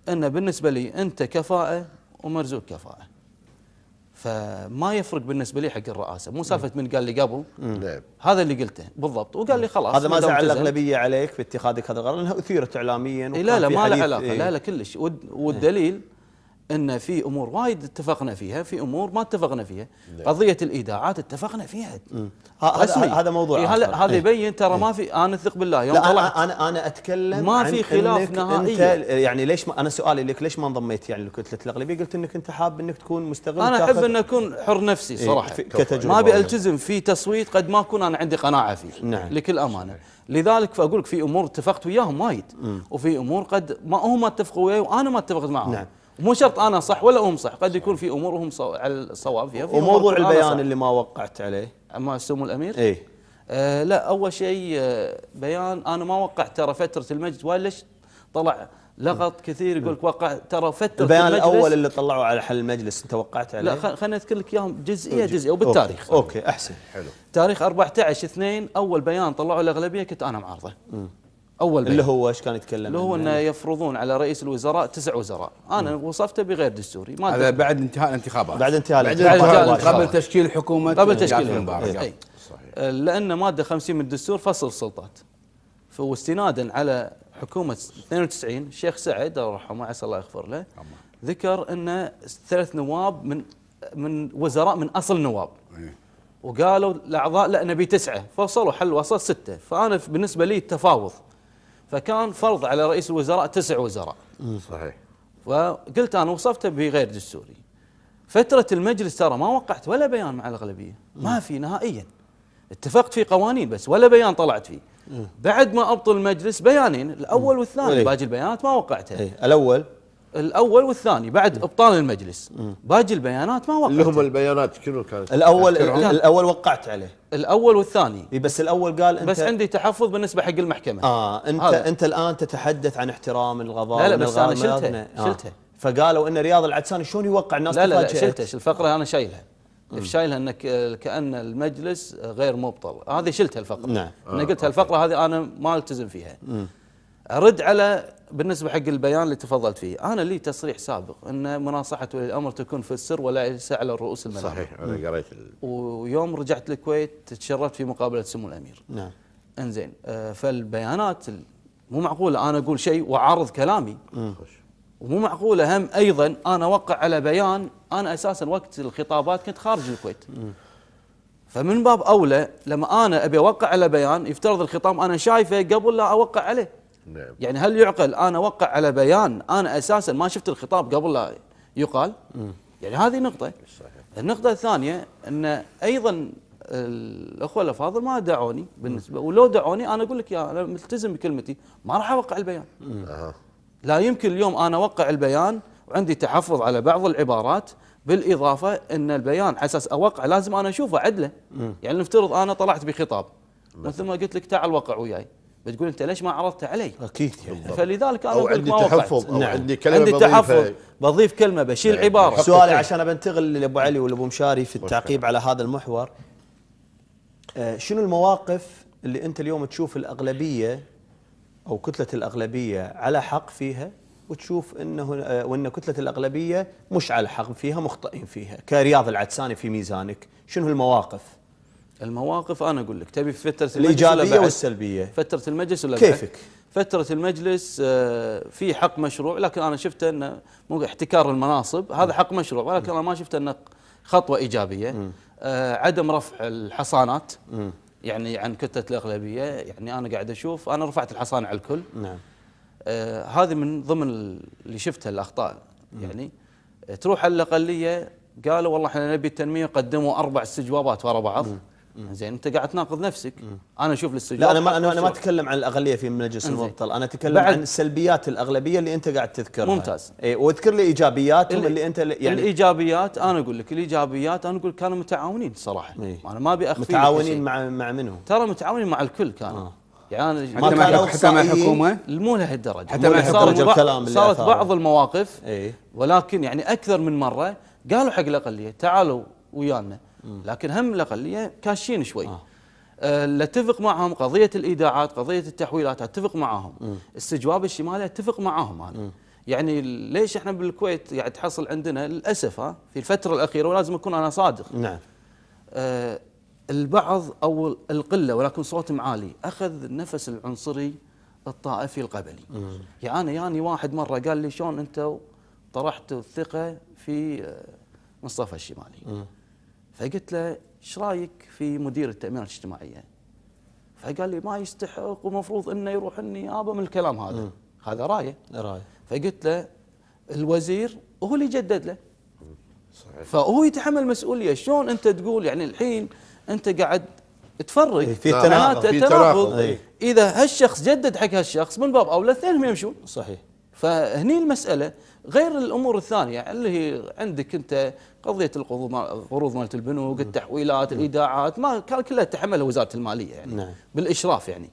إنه بالنسبة لي أنت كفاءة ومرزوق كفاءة. فما يفرق بالنسبة لي حق الرئاسة، مو سالفة من قال لي قبل. نعم. هذا اللي قلته. بالضبط. وقال لي خلاص هذا ما زعل الاغلبيه عليك في اتخاذك هذا القرار؟ لانها اثيرت اعلاميا إيه لا لا ما له علاقة. إيه. لا لا كلش. والدليل إن في أمور وايد اتفقنا فيها في أمور ما اتفقنا فيها قضية الإيداعات اتفقنا فيها رسمي. هذا موضوع إيه، هذا. هذا إيه. يبين ترى ما في أنا اثق بالله يوم لا طلعت أنا أتكلم ما في خلاف إنك نهائياً. انت يعني ليش ما أنا سؤالي لك ليش ما انضميت يعني لكتله الأغلبية قلت إنك أنت حاب إنك تكون مستقل أنا أحب إن أكون حر نفسي إيه، صراحة كتجربة. ما أبي ألتزم في تصويت قد ما أكون أنا عندي قناعة فيه نعم. لكل امانه لذلك فأقول لك في أمور اتفقت وياهم وايد وفي أمور قد ما هم ما اتفقوا وياي وأنا ما اتفقت معهم نعم. مو شرط أنا صح ولا هم صح قد يكون في أمور هم صو... على الصواب فيها. في وموضوع البيان. اللي ما وقعت عليه. اما سمو الأمير؟ إيه. آه لا أول شيء آه بيان أنا ما وقعت ترى فترة المجلس ليش طلع لغط كثير يقول لك وقع ترى فترة البيان المجلس الأول اللي طلعوا على حل المجلس أنت وقعت عليه؟ لا خليني أذكر لك إياهم جزئية جزئية وبالتاريخ. okay, okay. أحسن. حلو. تاريخ 14 2 أول بيان طلعوا الاغلبيه كنت أنا معارضه. أول بيان اللي هو إيش كان يتكلم اللي هو؟ إنه يفرضون على رئيس الوزراء تسع وزراء. أنا وصفته بغير دستوري ما هذا. بعد انتهاء الانتخابات. بعد انتهاء الانتخابات. قبل تشكيل حكومة قبل تشكيل المبارك أي. آه، لأن مادة 50 من الدستور فصل السلطات. فاستنادا على حكومة 92 الشيخ سعد الله يرحمه عسى الله يغفر له ذكر إن ثلاث نواب من من وزراء من أصل نواب. إيه. وقالوا الأعضاء لا نبي تسعة فوصلوا حل وسط ستة. فأنا بالنسبة لي التفاوض فكان فرض على رئيس الوزراء تسع وزراء. صحيح. فقلت أنا وصفته بغير دستوري. فترة المجلس ترى ما وقعت ولا بيان مع الأغلبية. ما في نهائيا. اتفقت في قوانين بس ولا بيان طلعت فيه. بعد ما أبطل المجلس بيانين الأول والثاني إيه. باقي البيانات ما وقعتها. إيه. الأول الأول والثاني بعد إبطال المجلس باقي البيانات ما اللي هم البيانات شنو كانت؟ الأول؟ الأول وقعت عليه الأول والثاني إيه بس الأول قال انت بس عندي تحفظ بالنسبة حق المحكمة آه انت هذا. أنت الآن تتحدث عن احترام الغضاء لا لا بس الغضاء. شلتها، آه. شلتها. فقالوا إن رياض العدساني شلون يوقع الناس لا لا, لا. شلتها الفقرة أنا شايلها شايلها إنك كأن المجلس غير مبطل هذه شلتها الفقرة نعم. أنا قلت هالفقرة هذه أنا ما ألتزم فيها ارد على بالنسبة حق البيان اللي تفضلت فيه. أنا لي تصريح سابق إن مناصحة ولي الأمر تكون في السر وليس على الرؤوس المنابر صحيح أنا قريت ال- ويوم رجعت الكويت تشرفت في مقابلة سمو الأمير. نعم. إنزين آه، فالبيانات ال- مو معقولة. أنا أقول شيء واعارض كلامي. ومو معقولة هم أيضا أنا أوقع على بيان أنا أساسا وقت الخطابات كنت خارج الكويت. فمن باب أولى لما أنا أبي أوقع على بيان يفترض الخطاب أنا شايفه قبل لا أوقع عليه. نعم. يعني هل يعقل أنا أوقع على بيان أنا أساسا ما شفت الخطاب قبل لا يقال؟ يعني هذه نقطة. النقطة الثانية أن أيضا الأخوة الافاضل ما دعوني بالنسبة ولو دعوني أنا أقول لك يا أنا ملتزم بكلمتي ما راح أوقع البيان. لا يمكن اليوم أنا أوقع البيان وعندي تحفظ على بعض العبارات بالإضافة أن البيان على أساس أوقع لازم أنا أشوفه عدله. يعني نفترض أنا طلعت بخطاب مثل ما قلت لك تعال وقع وياي. بتقول أنت ليش ما عرضته علي؟ أكيد يعني فلذلك أنا لك عندي. تحفظ نعم. عندي كلمة عندي. تحفظ بضيف كلمة بشيل نعم. عبارة سؤالي عشان بنتقل لأبو علي ولأبو مشاري في التعقيب على هذا المحور آه، شنو المواقف اللي أنت اليوم تشوف الأغلبية أو كتلة الأغلبية على حق فيها وتشوف إنه آه، وإن كتلة الأغلبية مش على حق فيها مخطئين فيها كرياض العدساني في ميزانك شنو المواقف المواقف أنا أقول لك تبي في فترة الايجابيه؟ والسلبية. فترة المجلس ولا كيفك؟ فترة المجلس آه، في حق مشروع لكن أنا شفته أنه مو احتكار المناصب هذا حق مشروع ولكن أنا ما شفته أنه خطوة إيجابية. آه، عدم رفع الحصانات يعني عن كتلة الأغلبية يعني أنا قاعد أشوف أنا رفعت الحصانة على الكل. نعم. آه هذه من ضمن ال- اللي شفتها الأخطاء يعني آه، تروح على الأقلية قالوا والله إحنا نبي التنمية قدموا أربع استجوابات ورا بعض. زين انت قاعد تناقض نفسك أنا أشوف الاستجواب لا أنا ما أنا ما. أتكلم عن الأغلبية في مجلس. المبطل أنا أتكلم عن سلبيات الأغلبية اللي أنت قاعد تذكرها ممتاز. اي واذكر لي إيجابياتهم ال- اللي أنت يعني الإيجابيات أنا أقول لك الإيجابيات أنا أقول كانوا متعاونين صراحة إيه. أنا ما أبي أخفي متعاونين. مع مع منهم ترى متعاونين مع الكل كانوا آه. يعني ما حتى مع حتى مع. الحكومة مو لهالدرجة حتى مع. بعض- الكلام اللي صارت. بعض المواقف اي ولكن يعني أكثر من مرة قالوا حق الاقليه تعالوا ويانا لكن هم الاقليه كاشين شوي. آه. آه. اتفق معهم قضية الإيداعات قضية التحويلات أتفق معاهم استجواب الشمالي أتفق معاهم أنا. يعني ليش إحنا بالكويت قاعد تحصل عندنا؟ للأسف ها في الفترة الأخيرة ولازم أكون أنا صادق. نعم. آه البعض أو القلة ولكن صوتهم عالي أخذ النفس العنصري الطائفي القبلي. يعني أنا يعني واحد مرة قال لي شلون أنت طرحت الثقة في آه، مصطفى الشمالي. فقلت له إيش رأيك في مدير التأمينات الاجتماعية؟ فقال لي ما يستحق ومفروض إنه يروح النيابه من الكلام هذا هذا رأيه رأيه فقلت له الوزير هو اللي جدد له صحيح. فهو يتحمل مسؤولية شلون أنت تقول يعني الحين أنت قاعد تفرق في تناقض. في تناقض تناقض. إيه. إذا هالشخص جدد حق هالشخص من باب أولى الاثنين يمشون صحيح فهني المسألة غير الأمور الثانية اللي هي عندك أنت قضية القروض مال- القروض مالت البنوك التحويلات الإيداعات ما كان كلها تحملها وزارة المالية يعني. نعم. بالإشراف يعني.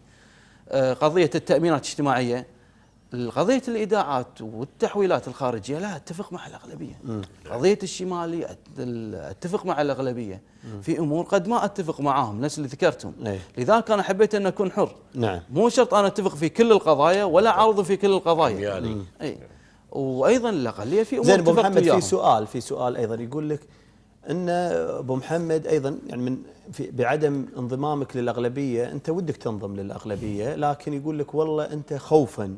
آه، قضية التأمينات الاجتماعية قضية الإيداعات والتحويلات الخارجية لا أتفق مع الأغلبية. قضية الشمالي أتفق مع الأغلبية. في أمور قد ما أتفق معاهم نفس اللي ذكرتهم. إيه. لذلك أنا حبيت أن أكون حر. نعم. مو شرط أنا أتفق في كل القضايا ولا اعارض في كل القضايا. يعني اي وأيضا الاقليه في أمور زين أبو محمد في. سؤال في سؤال أيضا يقول لك إن أبو محمد أيضا يعني من في بعدم انضمامك للأغلبية أنت ودك تنضم للأغلبية لكن يقول لك والله أنت خوفا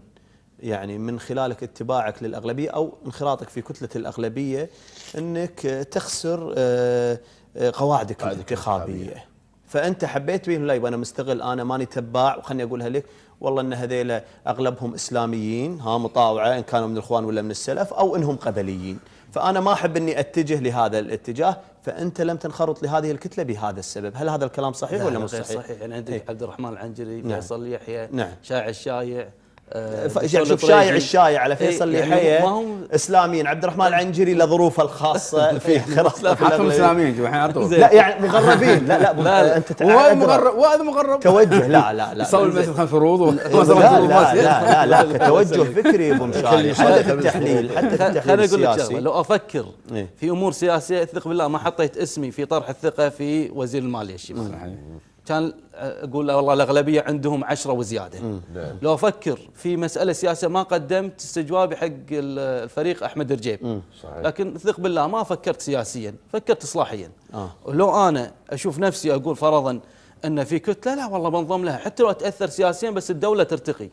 يعني من خلالك اتباعك للأغلبية أو انخراطك في كتلة الأغلبية إنك تخسر آه، آه، قواعدك الانتخابية فأنت حبيت بهم لا يبقى أنا مستغل أنا ماني تباع وخلني أقولها لك والله إن هذيلا أغلبهم إسلاميين ها مطاوعة إن كانوا من الإخوان ولا من السلف أو إنهم قبليين فأنا ما أحب إني أتجه لهذا الاتجاه فأنت لم تنخرط لهذه الكتلة بهذا السبب هل هذا الكلام صحيح لا ولا غير صحيح صحيح يعني عندك إيه. عبد الرحمن العنجري نعم. فيصل يحيى نعم. شايع الشايع آه، دكتور شوف. شايع الشايع على فيصل إيه، اللي يعني هم إسلاميين. عبد الرحمن العنجري له ظروفه الخاصة. في في حاطهم الأغلبية. إسلاميين شوف الحين على طول. لا يعني مغربين. لا لا, لا، لا. أنت وهذا. مغرب وهذا مغرب. توجه. لا لا لا. يصور زين. المسجد خمس فروض لا لا لا. لا, لا. كتوجه فكري يا أبو مشاري حتى في التحليل حتى في التحليل خليني أقول لك شغلة. لو أفكر إيه. في أمور سياسية أثق بالله ما حطيت اسمي في طرح الثقة في وزير المالية الشمالي كان أقول والله الأغلبية عندهم عشرة وزيادة. نعم. لو أفكر في مسألة سياسيه ما قدمت استجوابي حق ال- الفريق أحمد رجيب. صحيح. لكن ثق بالله ما فكرت سياسيا فكرت اصلاحيا. آه. ولو أنا أشوف نفسي أقول فرضا أن في كتلة لا والله بنضم لها. حتى لو أتأثر سياسيا بس الدولة ترتقي.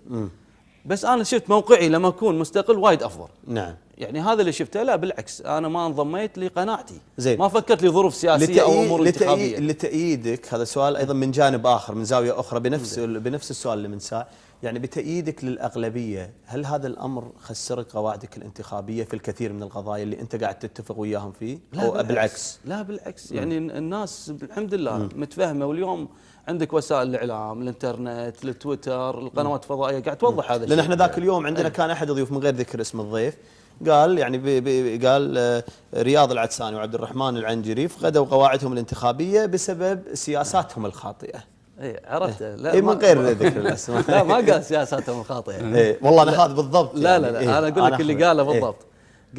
بس أنا شفت موقعي لما أكون مستقل وايد أفضل. نعم. يعني هذا اللي شفته لا بالعكس أنا ما انضميت لقناعتي. زين. ما فكرت لي ظروف سياسيه أو أمور انتخابية. لتأييدك هذا سؤال أيضا من جانب آخر من زاوية أخرى بنفس بنفس السؤال اللي من ساعه يعني بتأييدك للأغلبية هل هذا الأمر خسرك قواعدك الانتخابية في الكثير من القضايا اللي أنت قاعد تتفق وياهم فيه؟ أو بالعكس. لا بالعكس. يعني الناس الحمد لله متفاهمه واليوم عندك وسائل الإعلام الإنترنت التويتر القنوات الفضائية قاعد توضح هذا لأن الشيء. إحنا ذاك اليوم عندنا كان أحد الضيوف من غير ذكر اسم الضيف. قال يعني بي بي قال آه، رياض العدساني وعبد الرحمن العنجري فقدوا قواعدهم الانتخابية بسبب سياساتهم الخاطئة. اي عرفت. لا إيه، من ما- غير ذكر الاسماء لا ما قال سياساتهم الخاطئة. إيه والله أنا هذا بالضبط لا لا يعني. لا إيه، أنا أقول لك اللي. قاله إيه. بالضبط.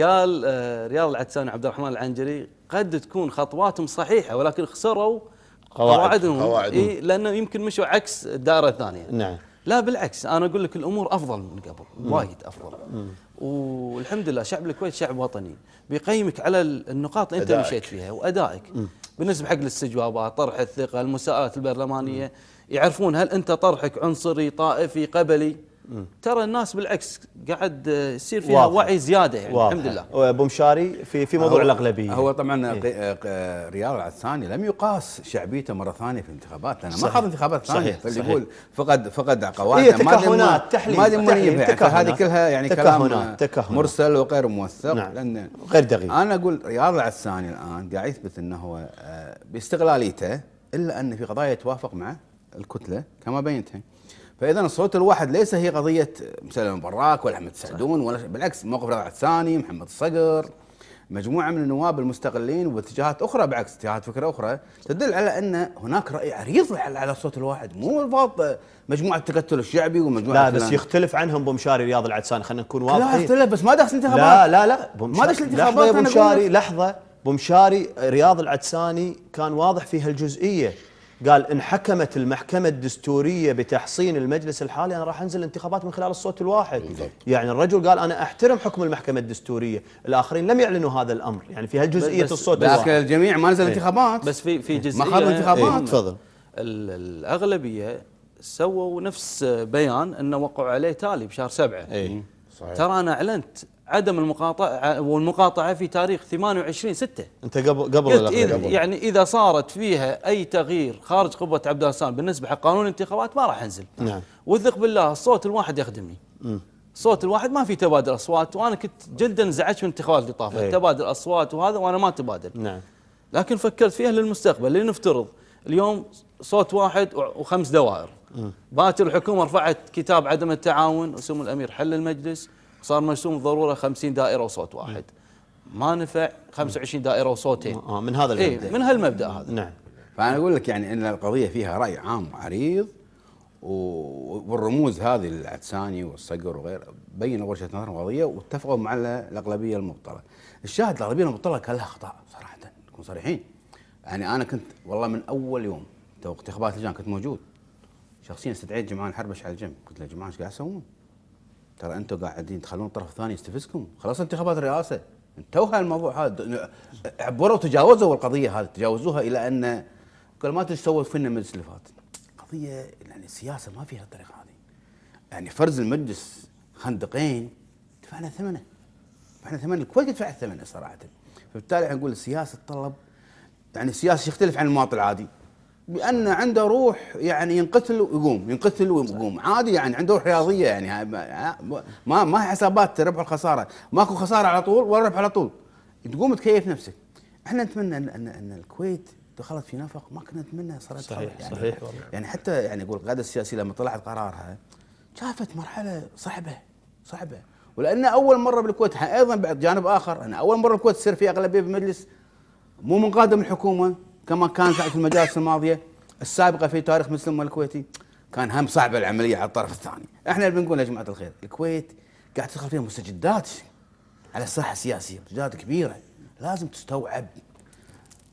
قال آه، رياض العدساني وعبد الرحمن العنجري قد تكون خطواتهم صحيحة ولكن خسروا قواعد. قواعدهم. قواعدهم. إيه لأنه يمكن مشوا عكس الدائرة الثانية. نعم. لا بالعكس أنا أقول لك الأمور أفضل من قبل وايد أفضل. والحمد لله شعب الكويت شعب وطني. بيقيمك على ال- النقاط اللي انت. مشيت فيها وأدائك. بالنسبة حق الاستجوابات طرح الثقة المساءلات البرلمانية يعرفون هل أنت طرحك عنصري طائفي قبلي؟ ترى الناس بالعكس قاعد يصير فيها واضح. وعي زيادة يعني واضح. الحمد لله وابو مشاري في في موضوع الأغلبية هو طبعا إيه. رياض العدساني لم يقاس شعبيته مرة ثانية في الانتخابات لأنه ما. خاض انتخابات ثانية صحيح. فاللي. يقول فقد فقد هي قواعده تكهنات، تحليل، ما منيبها تكهنات. فهذه كلها يعني كلام تكهنات، تكهنات. مرسل وغير موثق نعم. لأن غير دقيق أنا أقول رياض العدساني الآن قاعد يثبت إنه هو آه، باستقلاليته إلا أن في قضايا يتوافق مع الكتلة كما بينتها فإذا الصوت الواحد ليس هي قضية مسلم براك ولا أحمد سعدون ولا. بالعكس موقف رياض العدساني محمد الصقر مجموعة من النواب المستقلين واتجاهات أخرى بعكس اتجاهات فكرة أخرى تدل على أن هناك رأي عريض على الصوت الواحد. مو الفاظ مجموعة التكتل الشعبي ومجموعة لا بس فلان. يختلف عنهم ابو مشاري رياض العدساني خلينا نكون لا واضحين. اختلف بس ما دخل انتخابات. لا لا. لا ما دش مشاري- الانتخابات لحظة يا ابو أنا أقول مشاري لك. لحظة. ابو مشاري رياض العدساني كان واضح في هالجزئيه قال ان حكمت المحكمة الدستورية بتحصين المجلس الحالي أنا راح أنزل الانتخابات من خلال الصوت الواحد. بالضبط. يعني الرجل قال أنا أحترم حكم المحكمة الدستورية الآخرين لم يعلنوا هذا الأمر. يعني في هالجزئية بس- الصوت لكن الواحد. الجميع ما نزل إيه. انتخابات. بس في في جزئيه ما خاض انتخابات. إيه، تفضل. ال- الأغلبية سووا نفس بيان إنه وقعوا عليه تالي بشهر سبعة. اي صحيح ترى أنا أعلنت عدم المقاطعه والمقاطعة في تاريخ 28 6 أنت قبل قبل قلت إذا قبل. يعني إذا صارت فيها أي تغيير خارج قبه عبد السلام بالنسبة حق قانون الانتخابات ما راح أنزل. نعم. وثق بالله الصوت الواحد يخدمني. صوت الواحد ما في تبادل أصوات وأنا كنت جدا انزعجت من الانتخابات اللي طافت. إيه. تبادل أصوات وهذا وأنا ما تبادل. نعم. لكن فكرت فيها للمستقبل لنفترض اليوم صوت واحد وخمس دوائر. باكر الحكومة رفعت كتاب عدم التعاون وسمو الأمير حل المجلس. صار مرسوم ضرورة 50 دائرة وصوت واحد ما نفع 25 دائرة وصوتين آه من هذا إيه المبدأ من هالمبدأ هذا نعم فأنا أقول لك يعني إن القضية فيها رأي عام عريض و- والرموز هذه العدساني والصقر وغيره بينوا وجهه نظرهم قضيه واتفقوا مع ال- الأغلبية المبطلة. الشاهد الأغلبية المبطلة كان لها اخطاء صراحة نكون صريحين. يعني أنا كنت والله من أول يوم تو انتخابات اللجان كنت موجود. شخصيا استدعيت جمعان حربش على الجنب قلت له يا جماعة إيش قاعد تسوون؟ ترى أنتم قاعدين تخلون الطرف الثاني يستفزكم؟ خلاص انتخابات الرئاسة. انتهى الموضوع هذا. عبروا وتجاوزوا القضية هذه. تجاوزوها إلى أن تدري إيش سووا فينا المجلس اللي فات. قضية يعني السياسة ما فيها الطريقة هذه. يعني فرز المجلس خندقين دفعنا ثمنه. دفعنا ثمنه. الكويت دفعت ثمنه صراحة. فبالتالي نقول السياسة تطلب يعني السياسي يختلف عن المواطن العادي. بأن عنده روح يعني ينقتل ويقوم ينقتل ويقوم. عادي يعني عنده روح رياضية يعني ما ما حسابات ربح والخساره ماكو خسارة على طول ولا ربح على طول. تقوم تكيف نفسك. إحنا نتمنى إن إن, أن الكويت دخلت في نفق ما كنا نتمنى صارت صحيح، يعني. صحيح والله. يعني حتى يعني أقول القياده السياسيه لما طلعت قرارها شافت مرحلة صعبة صعبة. ولأن أول مرة بالكويت أيضا بعد جانب آخر أنا أول مرة بالكويت تصير في أغلبية بالمجلس مو من قادم الحكومة كما كان في المجالس الماضية السابقة في تاريخ مجلس الامه الكويتي كان هم صعبه العملية على الطرف الثاني. إحنا اللي بنقول يا جماعة الخير الكويت قاعد تدخل فيها مستجدات على الساحة السياسية مستجدات كبيرة لازم تستوعب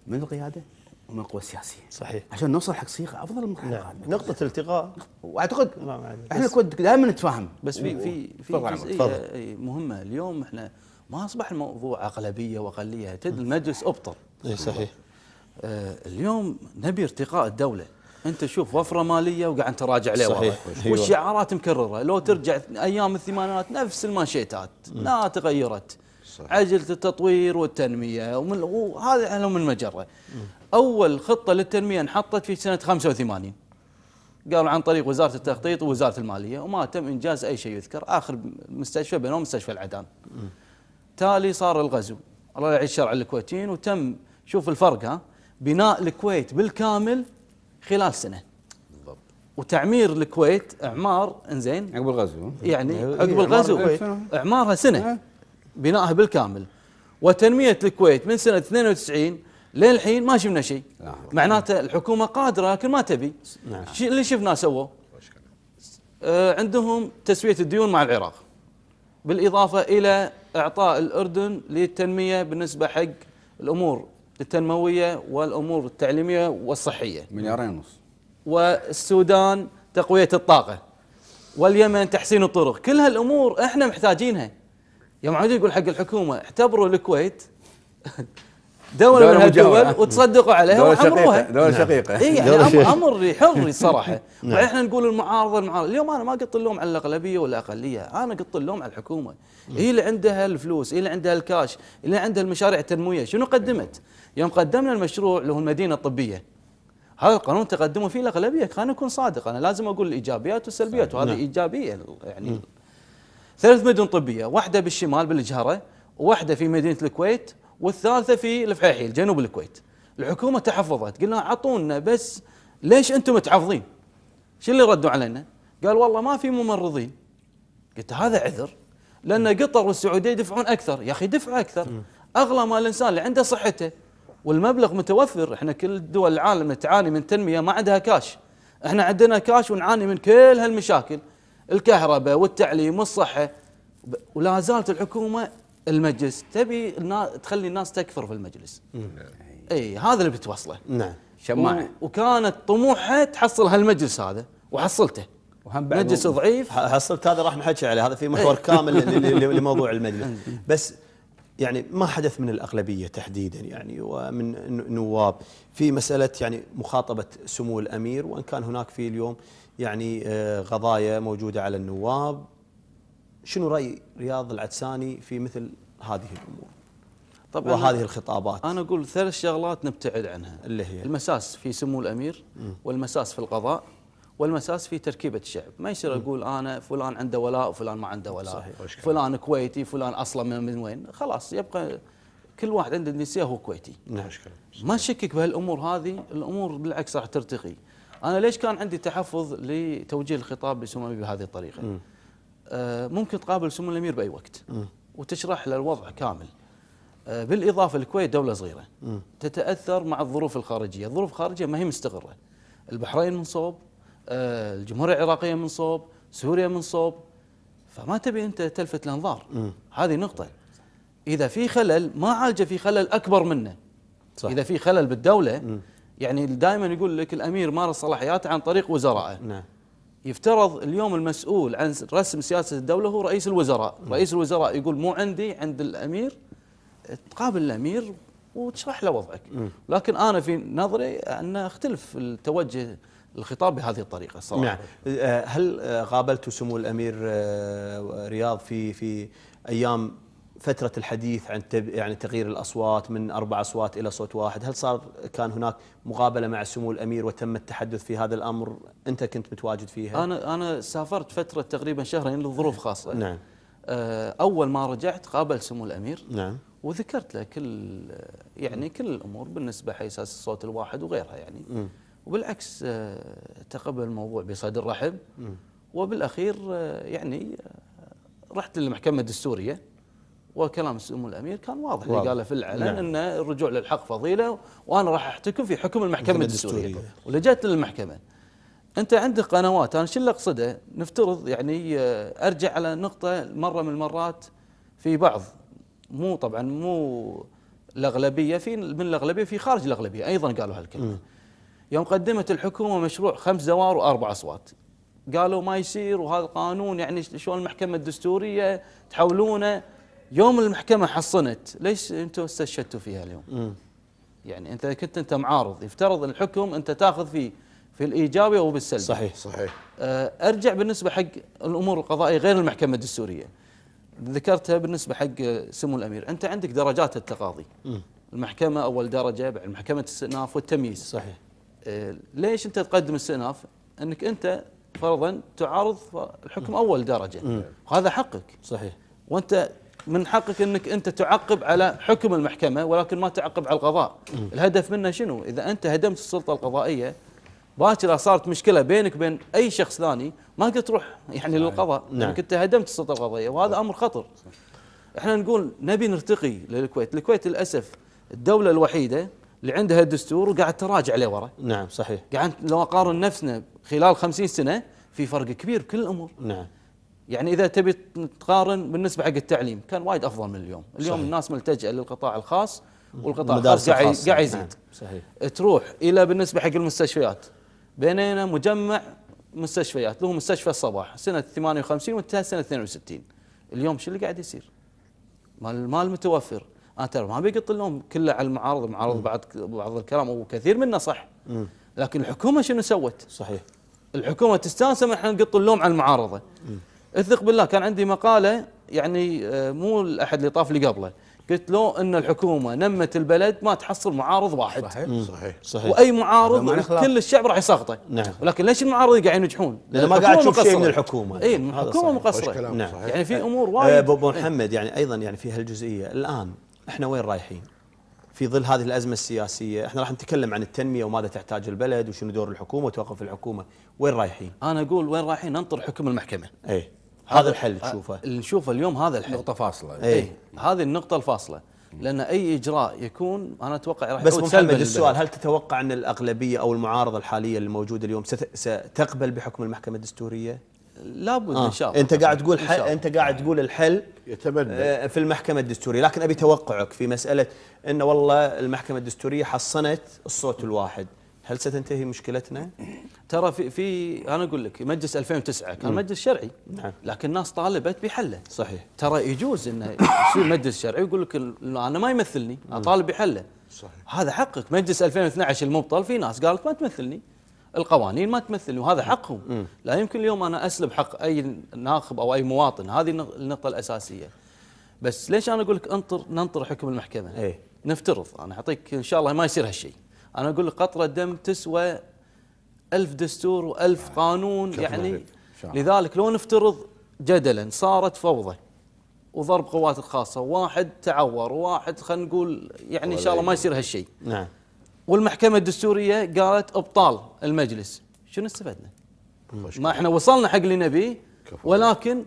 من القيادة ومن القوى السياسية. صحيح. عشان نوصل حق صيغه أفضل من نعم. نقطة التقاء. وأعتقد نعم،. إحنا الكويت دائما نتفاهم. بس في في في تفضل عمر، جزئية تفضل. إي مهمة. اليوم إحنا ما أصبح الموضوع اغلبيه وأقلية. تدري المجلس أبطل. اي صحيح. اليوم نبي ارتقاء الدولة. انت شوف وفرة مالية وقاعد تراجع ليه صحيح. أيوة. والشعارات مكررة. لو ترجع أيام الثمانينات نفس المانشيتات. لا تغيرت. عجلة التطوير والتنمية ومن وهذا إحنا من مجرة. أول خطة للتنمية انحطت في سنة 85 قالوا عن طريق وزارة التخطيط ووزارة المالية وما تم إنجاز أي شيء يذكر. آخر مستشفى بينهم مستشفى العدان تالي صار الغزو. الله يعيش شرع الكويتيين وتم. شوف الفرق ها. بناء الكويت بالكامل خلال سنة. وتعمير الكويت إعمار إنزين؟ عقب الغزو. يعني إيه، عقب إعمار الغزو سنة. إعمارها سنة. بنائها بالكامل. وتنمية الكويت من سنة 92 للحين ما شفنا شيء. معناته الحكومة قادرة لكن ما تبي. نعم. اللي شفناه سووا آه عندهم تسوية الديون مع العراق. بالإضافة إلى إعطاء الأردن للتنمية بالنسبة حق الأمور التنمويه والأمور التعليمية والصحية. مليارين ونص. والسودان تقوية الطاقة. واليمن تحسين الطرق. كل هالأمور إحنا محتاجينها. يوم عاد يقول حق الحكومة اعتبروا الكويت دولة, دولة من هالدول. وتصدقوا عليها دولة وعمروها شقيقة، دولة شقيقة. إي يعني دولة أمر, شقيقة. أمر حر صراحة. نعم. وإحنا نقول المعارضة المعارضة. اليوم أنا ما قط اللوم على الاغلبيه ولا الاقليه أنا قط اللوم على الحكومة. هي اللي عندها الفلوس هي اللي عندها الكاش اللي عندها المشاريع التنموية. شنو قدمت؟ يوم قدمنا المشروع اللي هو المدينة الطبية. هذا القانون تقدموا فيه الأغلبية. خلينا نكون صادق أنا لازم أقول الإيجابيات والسلبيات وهذه نعم. إيجابية يعني ثلاث مدن طبية واحدة بالشمال بالجهرة وواحده في مدينة الكويت والثالثة في الفحيحيل جنوب الكويت. الحكومة تحفظت. قلنا أعطونا بس ليش أنتم متحفظين؟ شو اللي ردوا علينا؟ قال والله ما في ممرضين. قلت هذا عذر لأن قطر والسعودية يدفعون أكثر. يا أخي دفع أكثر. أغلى ما الإنسان اللي عنده صحته. والمبلغ متوفر. إحنا كل دول العالم تعاني من تنمية ما عندها كاش. إحنا عندنا كاش ونعاني من كل هالمشاكل. الكهرباء والتعليم والصحة. ولا زالت الحكومة المجلس تبي النا- تخلي الناس تكفر في المجلس. إي هذا اللي بتوصله. نعم. شماعة. و- وكانت طموحها تحصل هالمجلس هذا. وحصلته. وهم بعد مجلس ضعيف. حصلت هذا راح نحكي عليه. هذا في محور كامل ل- ل- ل- لموضوع المجلس. بس يعني ما حدث من الأغلبية تحديدا يعني ومن نواب. في مسألة يعني مخاطبة سمو الأمير وإن كان هناك في اليوم يعني آه، قضايا موجودة على النواب. شنو رأي رياض العدساني في مثل هذه الأمور؟ طبعاً وهذه الخطابات؟ أنا أقول ثلاث شغلات نبتعد عنها. اللي هي؟ المساس في سمو الأمير والمساس في القضاء. والمساس في تركيبة الشعب. ما يصير أقول أنا فلان عنده ولاء وفلان ما عنده ولاء. صحيح. فلان كويتي فلان أصلا من, من وين. خلاص يبقى كل واحد عنده الجنسيه هو كويتي. نعم ما نشكك بهالأمور هذه الأمور بالعكس راح ترتقي. أنا ليش كان عندي تحفظ لتوجيه الخطاب بسمو الامير بهذه الطريقة؟ آه ممكن تقابل سمو الأمير بأي وقت وتشرح له الوضع كامل. آه بالإضافة الكويت دولة صغيرة. تتأثر مع الظروف الخارجية. الظروف الخارجية ما هي مستقرة. البحرين من صوب الجمهوريه العراقيه من صوب سوريا من صوب. فما تبي أنت تلفت الأنظار. هذه نقطة. إذا في خلل ما عالجه في خلل أكبر منه. صح. إذا في خلل بالدولة يعني دائما يقول لك الأمير مارس صلاحياته عن طريق وزرائه نعم. يفترض اليوم المسؤول عن رسم سياسة الدولة هو رئيس الوزراء. رئيس الوزراء يقول مو عندي عند الأمير. تقابل الأمير وتشرح له وضعك. لكن أنا في نظري أن اختلف التوجه الخطاب بهذه الطريقة الصراحه نعم. آه، هل آه، قابلت سمو الأمير آه، رياض في في أيام فترة الحديث عن يعني تغيير الأصوات من أربع أصوات إلى صوت واحد، هل صار كان هناك مقابلة مع سمو الأمير وتم التحدث في هذا الأمر؟ أنت كنت متواجد فيها؟ أنا أنا سافرت فترة تقريبا شهرين لظروف خاصة. نعم. أول ما رجعت قابل سمو الأمير. نعم. وذكرت له كل يعني كل الأمور بالنسبة حساس الصوت الواحد وغيرها يعني. مم. وبالعكس آه، تقبل الموضوع بصدر رحب. وبالأخير آه، يعني آه، رحت للمحكمة الدستورية وكلام سمو الأمير كان واضح. اللي. قاله في الإعلان نعم. إن الرجوع للحق فضيلة وأنا راح أحتكم في حكم المحكمة الدستورية. الدستورية. ولجأت للمحكمة. أنت عندك قنوات أنا شو اللي أقصده؟ نفترض يعني أرجع على نقطة مرة من المرات في بعض مو طبعا مو الأغلبية في من الأغلبية في خارج الأغلبية أيضا قالوا هالكلمة. يوم قدمت الحكومة مشروع خمس دوار وأربع أصوات. قالوا ما يصير وهذا قانون يعني شلون المحكمة الدستورية تحولونه. يوم المحكمة حصنت ليش أنتم استشهدتوا فيها اليوم؟ مم. يعني أنت كنت أنت معارض يفترض الحكم أنت تاخذ فيه في الإيجابي أو بالسلبي. صحيح صحيح. آه، أرجع بالنسبة حق الأمور القضائية غير المحكمة الدستورية. ذكرتها بالنسبة حق سمو الأمير. أنت عندك درجات التقاضي. مم. المحكمة أول درجة بعد محكمة الاستئناف والتمييز. صحيح. ليش أنت تقدم الاستئناف أنك أنت فرضا تعارض الحكم أول درجة. وهذا حقك. صحيح. وأنت من حقك أنك أنت تعقب على حكم المحكمة ولكن ما تعقب على القضاء. الهدف منه شنو؟ إذا أنت هدمت السلطة القضائية باكر صارت مشكلة بينك وبين أي شخص ثاني ما قد تروح يعني للقضاء. نعم. لأنك أنت هدمت السلطة القضائية وهذا أمر خطر. إحنا نقول نبي نرتقي للكويت. الكويت للأسف الدولة الوحيدة اللي عندها دستور وقاعد تراجع لورا نعم صحيح. قاعد لو أقارن نفسنا خلال خمسين سنة في فرق كبير بكل الأمور. نعم. يعني إذا تبي تقارن بالنسبة حق التعليم كان وايد أفضل من اليوم. اليوم صحيح. الناس ملتجئة للقطاع الخاص والقطاع الخاص قاعد. قاعد يزيد. نعم، صحيح. تروح إلى بالنسبة حق المستشفيات. بنينا مجمع مستشفيات له مستشفى الصباح سنة 58 وانتهى سنة 62 اليوم شو اللي قاعد يصير؟ مال المال متوفر. أنا ترى ما بيقط لهم كله على المعارض المعارض بعض بعض الكلام وكثير منه صح. لكن الحكومة شنو سوت؟ صحيح. الحكومة تستانس ما إحنا نقط اللوم على المعارضة. اثق بالله. كان عندي مقالة يعني آه، مو الأحد اللي طاف لي قبله. قلت له إن الحكومة نمت البلد ما تحصل معارض واحد. صحيح. صحيح. صحيح. وأي معارض. كل الشعب راح يسقطه نعم. ولكن ليش المعارضين قاعد ينجحون؟ لأن ما الحكومة قاعد تشوف شيء. من الحكومة. اي الحكومة مقصرة. نعم. يعني في أمور آه، وايد. أبو أبو محمد يعني أيضا يعني في هالجزئية. الآن إحنا وين رايحين؟ في ظل هذه الأزمة السياسية، إحنا راح نتكلم عن التنمية وماذا تحتاج البلد وشنو دور الحكومة وتوقف الحكومة، وين رايحين؟ أنا أقول وين رايحين ننطر حكم المحكمة اي هذا الحل تشوفه اللي نشوفه اليوم هذا الحل نقطة فاصلة إيه. اي هذه النقطة الفاصلة لأن أي إجراء يكون أنا أتوقع راح بس محمد. السؤال هل تتوقع أن الأغلبية أو المعارضة الحالية اللي موجوده اليوم ست- ستقبل بحكم المحكمة الدستورية؟ لابد آه. إن شاء الله. أنت قاعد تقول حل. أنت قاعد تقول الحل يتمنى. آه، في المحكمة الدستورية. لكن أبي توقعك في مسألة أن والله المحكمة الدستورية حصنت الصوت الواحد. هل ستنتهي مشكلتنا؟ ترى في في أنا أقول لك مجلس 2009 كان مجلس شرعي. نعم. لكن الناس طالبت بحله. صحيح. ترى يجوز انه يصير مجلس شرعي ويقول لك أنا ما يمثلني أنا طالب بحله. صحيح. هذا حقك. مجلس 2012 المبطل في ناس قالت ما تمثلني. القوانين ما تمثلني وهذا حقهم. لا يمكن اليوم أنا أسلب حق أي ناخب أو أي مواطن هذه النق- النقطة الأساسية. بس ليش أنا أقول لك انطر ننطر حكم المحكمة؟ إيه. نفترض أنا أعطيك إن شاء الله ما يصير هالشيء. أنا أقول لك قطره دم تسوى ألف دستور وألف قانون يعني لذلك لو نفترض جدلا صارت فوضى وضرب قوات الخاصة واحد تعور واحد خلينا نقول يعني إن شاء الله ما يصير هالشيء. نعم. والمحكمة الدستورية قالت أبطال المجلس. شنو استفدنا؟ ما إحنا وصلنا حق اللي نبيه ولكن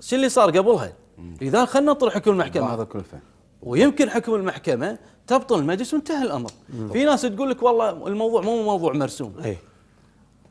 شو اللي صار قبلها؟ لذلك خلينا نطرح حكم المحكمة. بعض الكلفه ويمكن حكم المحكمة تبطل المجلس وانتهى الأمر. في ناس تقول لك والله الموضوع مو موضوع مرسوم. اي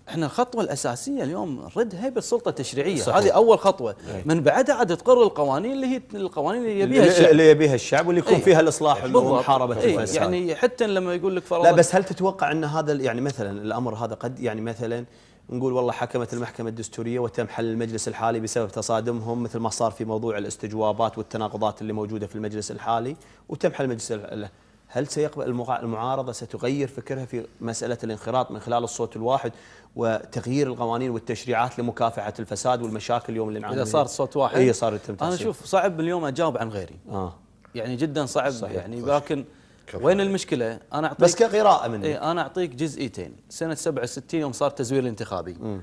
إحنا الخطوة الأساسية اليوم نردها بالسلطة التشريعية صحيح. هذه أول خطوة أي. من بعدها عاد تقر القوانين اللي هي القوانين اللي يبيها اللي, الشعب اللي يبيها الشعب واللي يكون إيه. فيها الإصلاح. ومحاربه إيه. الفساد يعني حتى لما يقول لك لا فرضا بس هل تتوقع أن هذا يعني مثلا الأمر هذا قد يعني مثلا نقول والله حكمت المحكمة الدستورية وتم حل المجلس الحالي بسبب تصادمهم مثل ما صار في موضوع الاستجوابات والتناقضات اللي موجودة في المجلس الحالي وتم حل المجلس ال- هل سيقبل المعارضة ستغير فكرها في مسألة الانخراط من خلال الصوت الواحد وتغيير القوانين والتشريعات لمكافحة الفساد والمشاكل اليوم اللي نعاني إذا منها؟ صار صوت واحد إي صار يتم أنا تحسين. أشوف صعب اليوم أجاوب عن غيري. آه. يعني جدا صعب صحيح. يعني لكن وين المشكلة؟ أنا اعطيك بس كقراءه مني. إيه أنا أعطيك جزئيتين. سنة 67 يوم صار التزوير الانتخابي.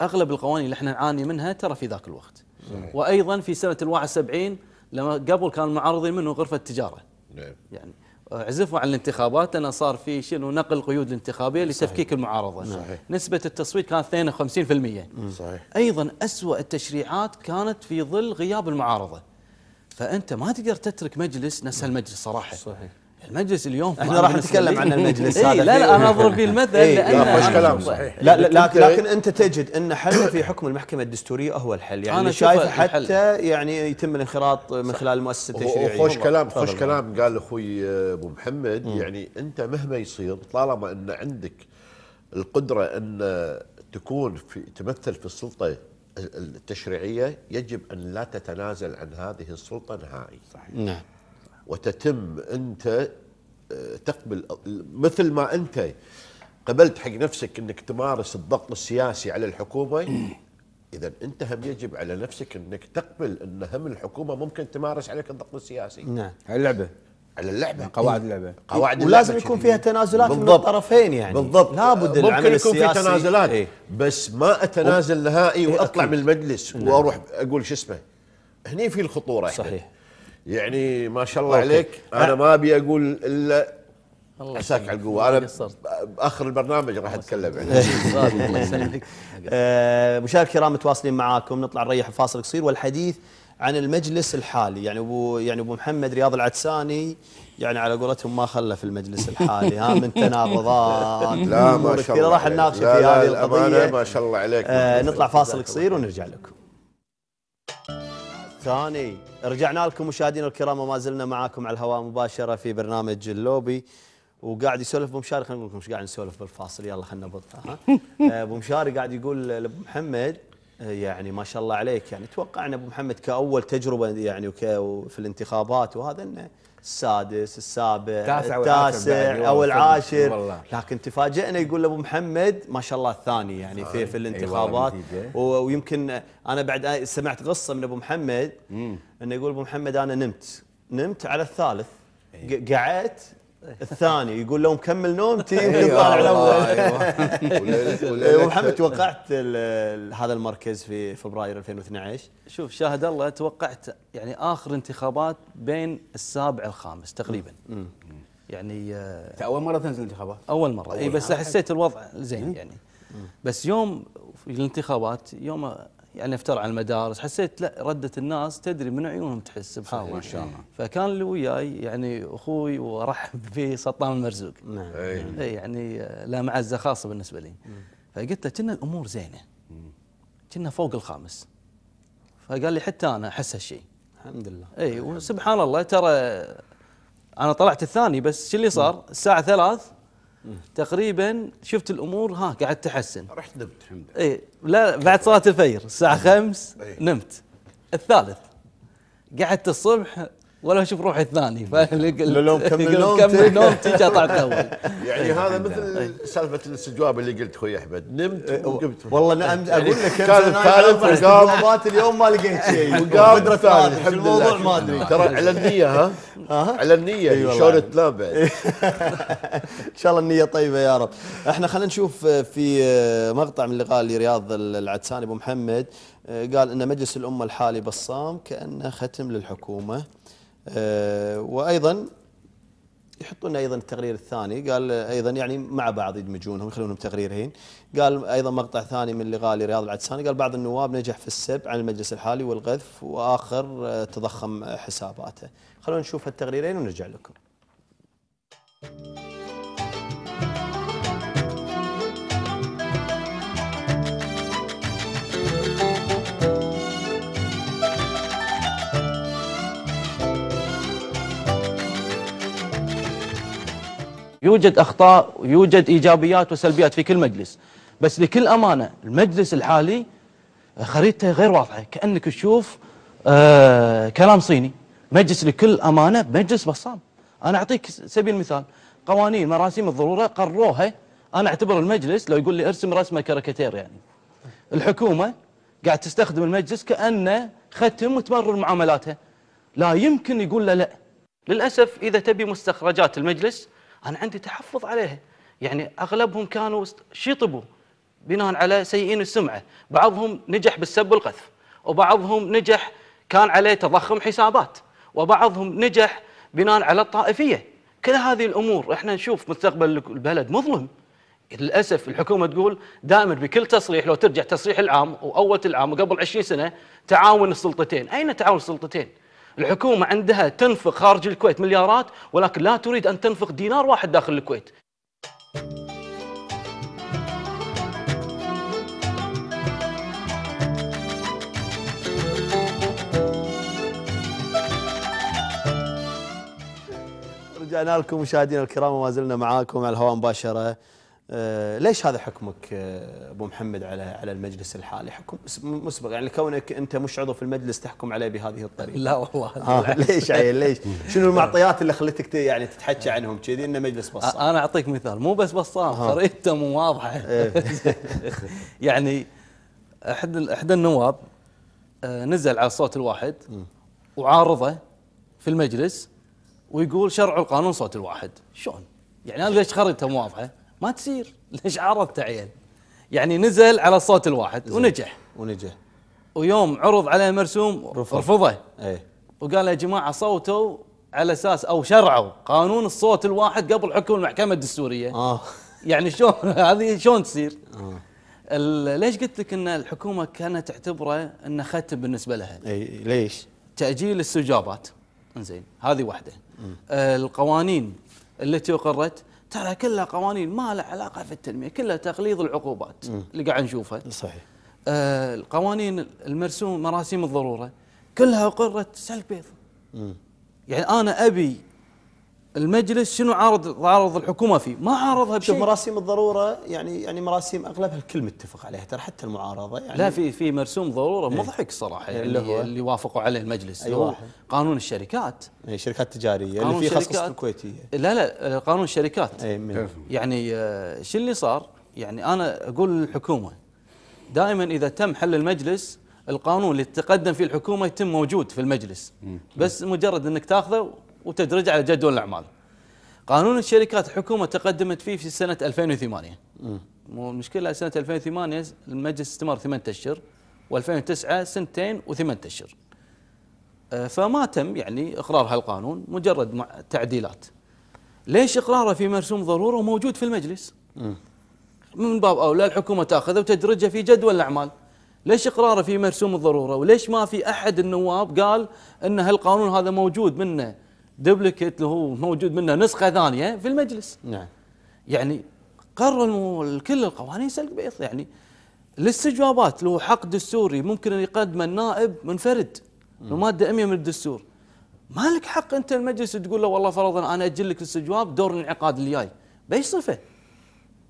أغلب القوانين اللي إحنا نعاني منها ترى في ذاك الوقت. صحيح. وأيضا في سنة ال 71 لما قبل كان المعارضين منه غرفة تجاره نعم. يعني عزفوا عن الانتخابات لأن صار في شنو نقل قيود الانتخابية لتفكيك المعارضة. صحيح. نسبة التصويت كانت 52% صحيح. أيضا أسوأ التشريعات كانت في ظل غياب المعارضة. فأنت ما تقدر تترك مجلس نفس هالمجلس صراحة. صحيح. المجلس اليوم إحنا راح نتكلم عن المجلس إيه هذا. لا لا أنا أضرب فيه المثل إيه، لأن لا، خوش أنا كلام، صحيح. لا لا لكن, أنت- لكن أنت تجد أن حل في حكم المحكمة الدستورية هو الحل. يعني أشوفه شايف الحل. حتى يعني يتم الانخراط من خلال المؤسسه التشريعيه وخوش كلام خوش. كلام قال أخوي أبو محمد. يعني أنت مهما يصير طالما أن عندك القدرة أن تكون في تمثل في السلطة التشريعية يجب أن لا تتنازل عن هذه السلطة نهائي. صحيح. نعم. وتتم أنت آه، تقبل مثل ما أنت قبلت حق نفسك إنك تمارس الضغط السياسي على الحكومة اذا أنت هم يجب على نفسك إنك تقبل إن هم الحكومة ممكن تمارس عليك الضغط السياسي نعم اللعبة على اللعبة قواعد اللعبة قواعد ولازم اللعبة يكون كذي. فيها تنازلات من. الطرفين يعني بالضبط لابد ممكن يكون في تنازلات إيه. بس ما أتنازل نهائي إيه، وأطلع. من المجلس نعم. وأروح أقول شو اسمه هني في الخطورة. صحيح يعني ما شاء الله أوكي. عليك. أنا ما أبي أقول إلا الله عساك. على القوة. أنا. بآخر البرنامج راح أتكلم عنه. الله يسلمك. آه، مشاهد الكرام متواصلين معاكم. نطلع نريح فاصل قصير والحديث عن المجلس الحالي. يعني أبو يعني أبو محمد رياض العدساني يعني على قولتهم ما خلف المجلس الحالي. ها من تناقضات لا ما شاء الله راح. نناقش في هذه القضية. ما شاء الله عليك. آه نطلع فاصل قصير ونرجع لكم. ثاني. رجعنا لكم مشاهدينا الكرام وما زلنا معاكم على الهواء مباشرة في برنامج اللوبي. وقاعد يسولف أبو مشاري خلينا نقول لكم إيش قاعد نسولف بالفاصل. يلا خلينا نبطها ها؟ آه، أبو مشاري قاعد يقول لأبو محمد آه، يعني ما شاء الله عليك يعني توقعنا أبو محمد كأول تجربة يعني وك- في الانتخابات وهذا إنه السادس السابع التاسع التاسع أو العاشر. والله. لكن تفاجئنا يقول ابو محمد ما شاء الله الثاني يعني في في الانتخابات. النتيجة. و- ويمكن أنا بعد سمعت قصة من أبو محمد إنه يقول أبو محمد أنا نمت. نمت على الثالث. ق- قعدت الثاني يقول لو مكمل نومتي يمكن أيوة طالع والله، الأول. وليلة- ابو وليلة- محمد توقعت هذا المركز في فبراير 2012 شوف شاهد الله توقعت يعني آخر انتخابات بين السابع الخامس تقريبا. يعني آه، أول مرة تنزل انتخابات؟ أول مرة. اي بس حسيت الوضع زين يعني. بس يوم في الانتخابات يوم يعني افتر على المدارس. حسيت لا ردة الناس تدري من عيونهم تحس سبحان الله ما شاء الله. فكان اللي وياي يعني أخوي وأرحب فيه سلطان المرزوق. نعم. اي يعني آه، لا معزة خاصة بالنسبة لي. فقلت له كنا الأمور زينة. كنا فوق الخامس. فقال لي حتى أنا أحس هالشيء الحمد لله. اي وسبحان الله ترى أنا طلعت الثاني بس شو اللي صار؟ الساعة ثلاث تقريبا شفت الأمور ها قاعد تحسن. رحت نمت اي لا بعد صلاة الفجر الساعة خمس إي. نمت. الثالث قعدت الصبح ولا أشوف روحي الثاني. لو مكمل نوم كمل نوم تيجي. طلعت اول يعني هذا مثل سالفة الاستجواب اللي قلت أخوي أحمد. نمت وقمت. والله نعم أقول لك كان الثالث وقام. اليوم ما لقيت شيء. وقام الحمد الموضوع ما أدري. ترى على النية ها؟ على النية. شلون تنام بعد. إن شاء الله النية طيبة يا رب. إحنا خلينا نشوف في مقطع من لقاء لرياض العدساني أبو محمد قال إن مجلس الأمة الحالي بصام كأنه ختم للحكومة. آه، وأيضا يحطون أيضا التقرير الثاني. قال أيضا يعني مع بعض يدمجونهم يخلونهم تقريرين قال أيضا مقطع ثاني من لقاء لرياض العدساني قال بعض النواب نجح في السب عن المجلس الحالي والقذف وآخر آه، تضخم حساباته. خلونا نشوف التقريرين ونرجع لكم. يوجد أخطاء ويوجد إيجابيات وسلبيات في كل مجلس. بس لكل أمانة المجلس الحالي خريطته غير واضحة. كأنك تشوف آه كلام صيني. مجلس لكل أمانة مجلس بصام. أنا أعطيك سبيل المثال. قوانين مراسيم الضرورة قروها. أنا أعتبر المجلس لو يقول لي ارسم رسمة كاريكاتير يعني. الحكومة قاعد تستخدم المجلس كأنه ختم وتمرر معاملاتها لا يمكن يقول له لا. للأسف إذا تبي مستخرجات المجلس أنا عندي تحفظ عليها. يعني أغلبهم كانوا شطبوا بناء على سيئين السمعة. بعضهم نجح بالسب والقذف وبعضهم نجح كان عليه تضخم حسابات وبعضهم نجح بناء على الطائفية. كل هذه الأمور إحنا نشوف مستقبل البلد مظلم. للأسف الحكومة تقول دائما بكل تصريح لو ترجع تصريح العام وأول العام وقبل 20 سنة تعاون السلطتين، أين تعاون السلطتين؟ الحكومة عندها تنفق خارج الكويت مليارات ولكن لا تريد أن تنفق دينار واحد داخل الكويت. رجعنا لكم مشاهدينا الكرام وما زلنا معاكم على الهواء مباشرة ليش هذا حكمك آه، أبو محمد على على المجلس الحالي؟ حكم مس- مسبق يعني كونك أنت مش عضو في المجلس تحكم عليه بهذه الطريقة. لا والله. آه ليش عيل؟ ليش؟ شنو المعطيات اللي خلتك يعني تتحكى عنهم كذي إنه مجلس بصام أنا أعطيك مثال مو بس بصام. خريطته مو واضحة. إيه. يعني أحد احدى النواب آه، نزل على الصوت الواحد وعارضه في المجلس ويقول شرعوا القانون صوت الواحد. شلون؟ يعني أنا ليش خريطته مو واضحة؟ ما تصير ليش عرضت عيل يعني نزل على الصوت الواحد ونجح ونجح ويوم عرض عليه مرسوم رفض. رفضه إيه وقال يا جماعة صوتوا على أساس أو شرعوا قانون الصوت الواحد قبل حكم المحكمة الدستورية آه يعني شلون هذه شلون تصير؟ آه. ليش قلت لك إن الحكومة كانت تعتبره انه ختم بالنسبة لها؟ إي ليش؟ تأجيل الاستجابات إنزين هذه واحدة. آه القوانين التي أقرت ترى كلها قوانين ما لها علاقة في التنمية، كلها تغليظ العقوبات مم. اللي قاعد نشوفها. صحيح. آه القوانين المرسوم مراسيم الضرورة كلها اقرت سلك بيض. مم. يعني أنا أبي المجلس شنو عارض عارض الحكومة فيه؟ ما عارضها شوف بشيء. مراسيم الضرورة يعني يعني مراسيم أغلبها الكل متفق عليها ترى حتى المعارضة يعني لا في في مرسوم ضرورة إيه. مضحك صراحة إيه، اللي, اللي هو؟ اللي وافقوا عليه المجلس أي واحد؟ قانون الشركات اي شركات تجارية اللي فيه خصخصه الشركات. الكويتية لا لا قانون الشركات اي يعني آه، شو اللي صار؟ يعني أنا أقول للحكومة دائما إذا تم حل المجلس القانون اللي تقدم فيه الحكومة يتم موجود في المجلس بس مجرد إنك تاخذه وتدرجه على جدول الأعمال. قانون الشركات الحكومة تقدمت فيه في سنة 2008 مم. مو المشكلة سنة 2008 المجلس استمر ثمان أشهر و2009 سنتين وثمان أشهر. آه، فما تم يعني إقرار هالقانون مجرد مع- تعديلات. ليش إقراره في مرسوم ضرورة وموجود في المجلس؟ من باب أولى الحكومة تأخذه وتدرجه في جدول الأعمال. ليش إقراره في مرسوم الضرورة؟ وليش ما في أحد النواب قال إن هالقانون هذا موجود منه دبليكيت اللي هو موجود منه نسخة ثانية في المجلس. نعم. يعني قرر المو- كل القوانين سلق بيض. يعني الاستجوابات له حق دستوري ممكن أن يقدمه النائب منفرد. الماده 100 من الدستور. ما لك حق أنت المجلس تقول له والله فرضا أنا أجل لك الاستجواب دور الانعقاد اللي جاي. بايش صفة؟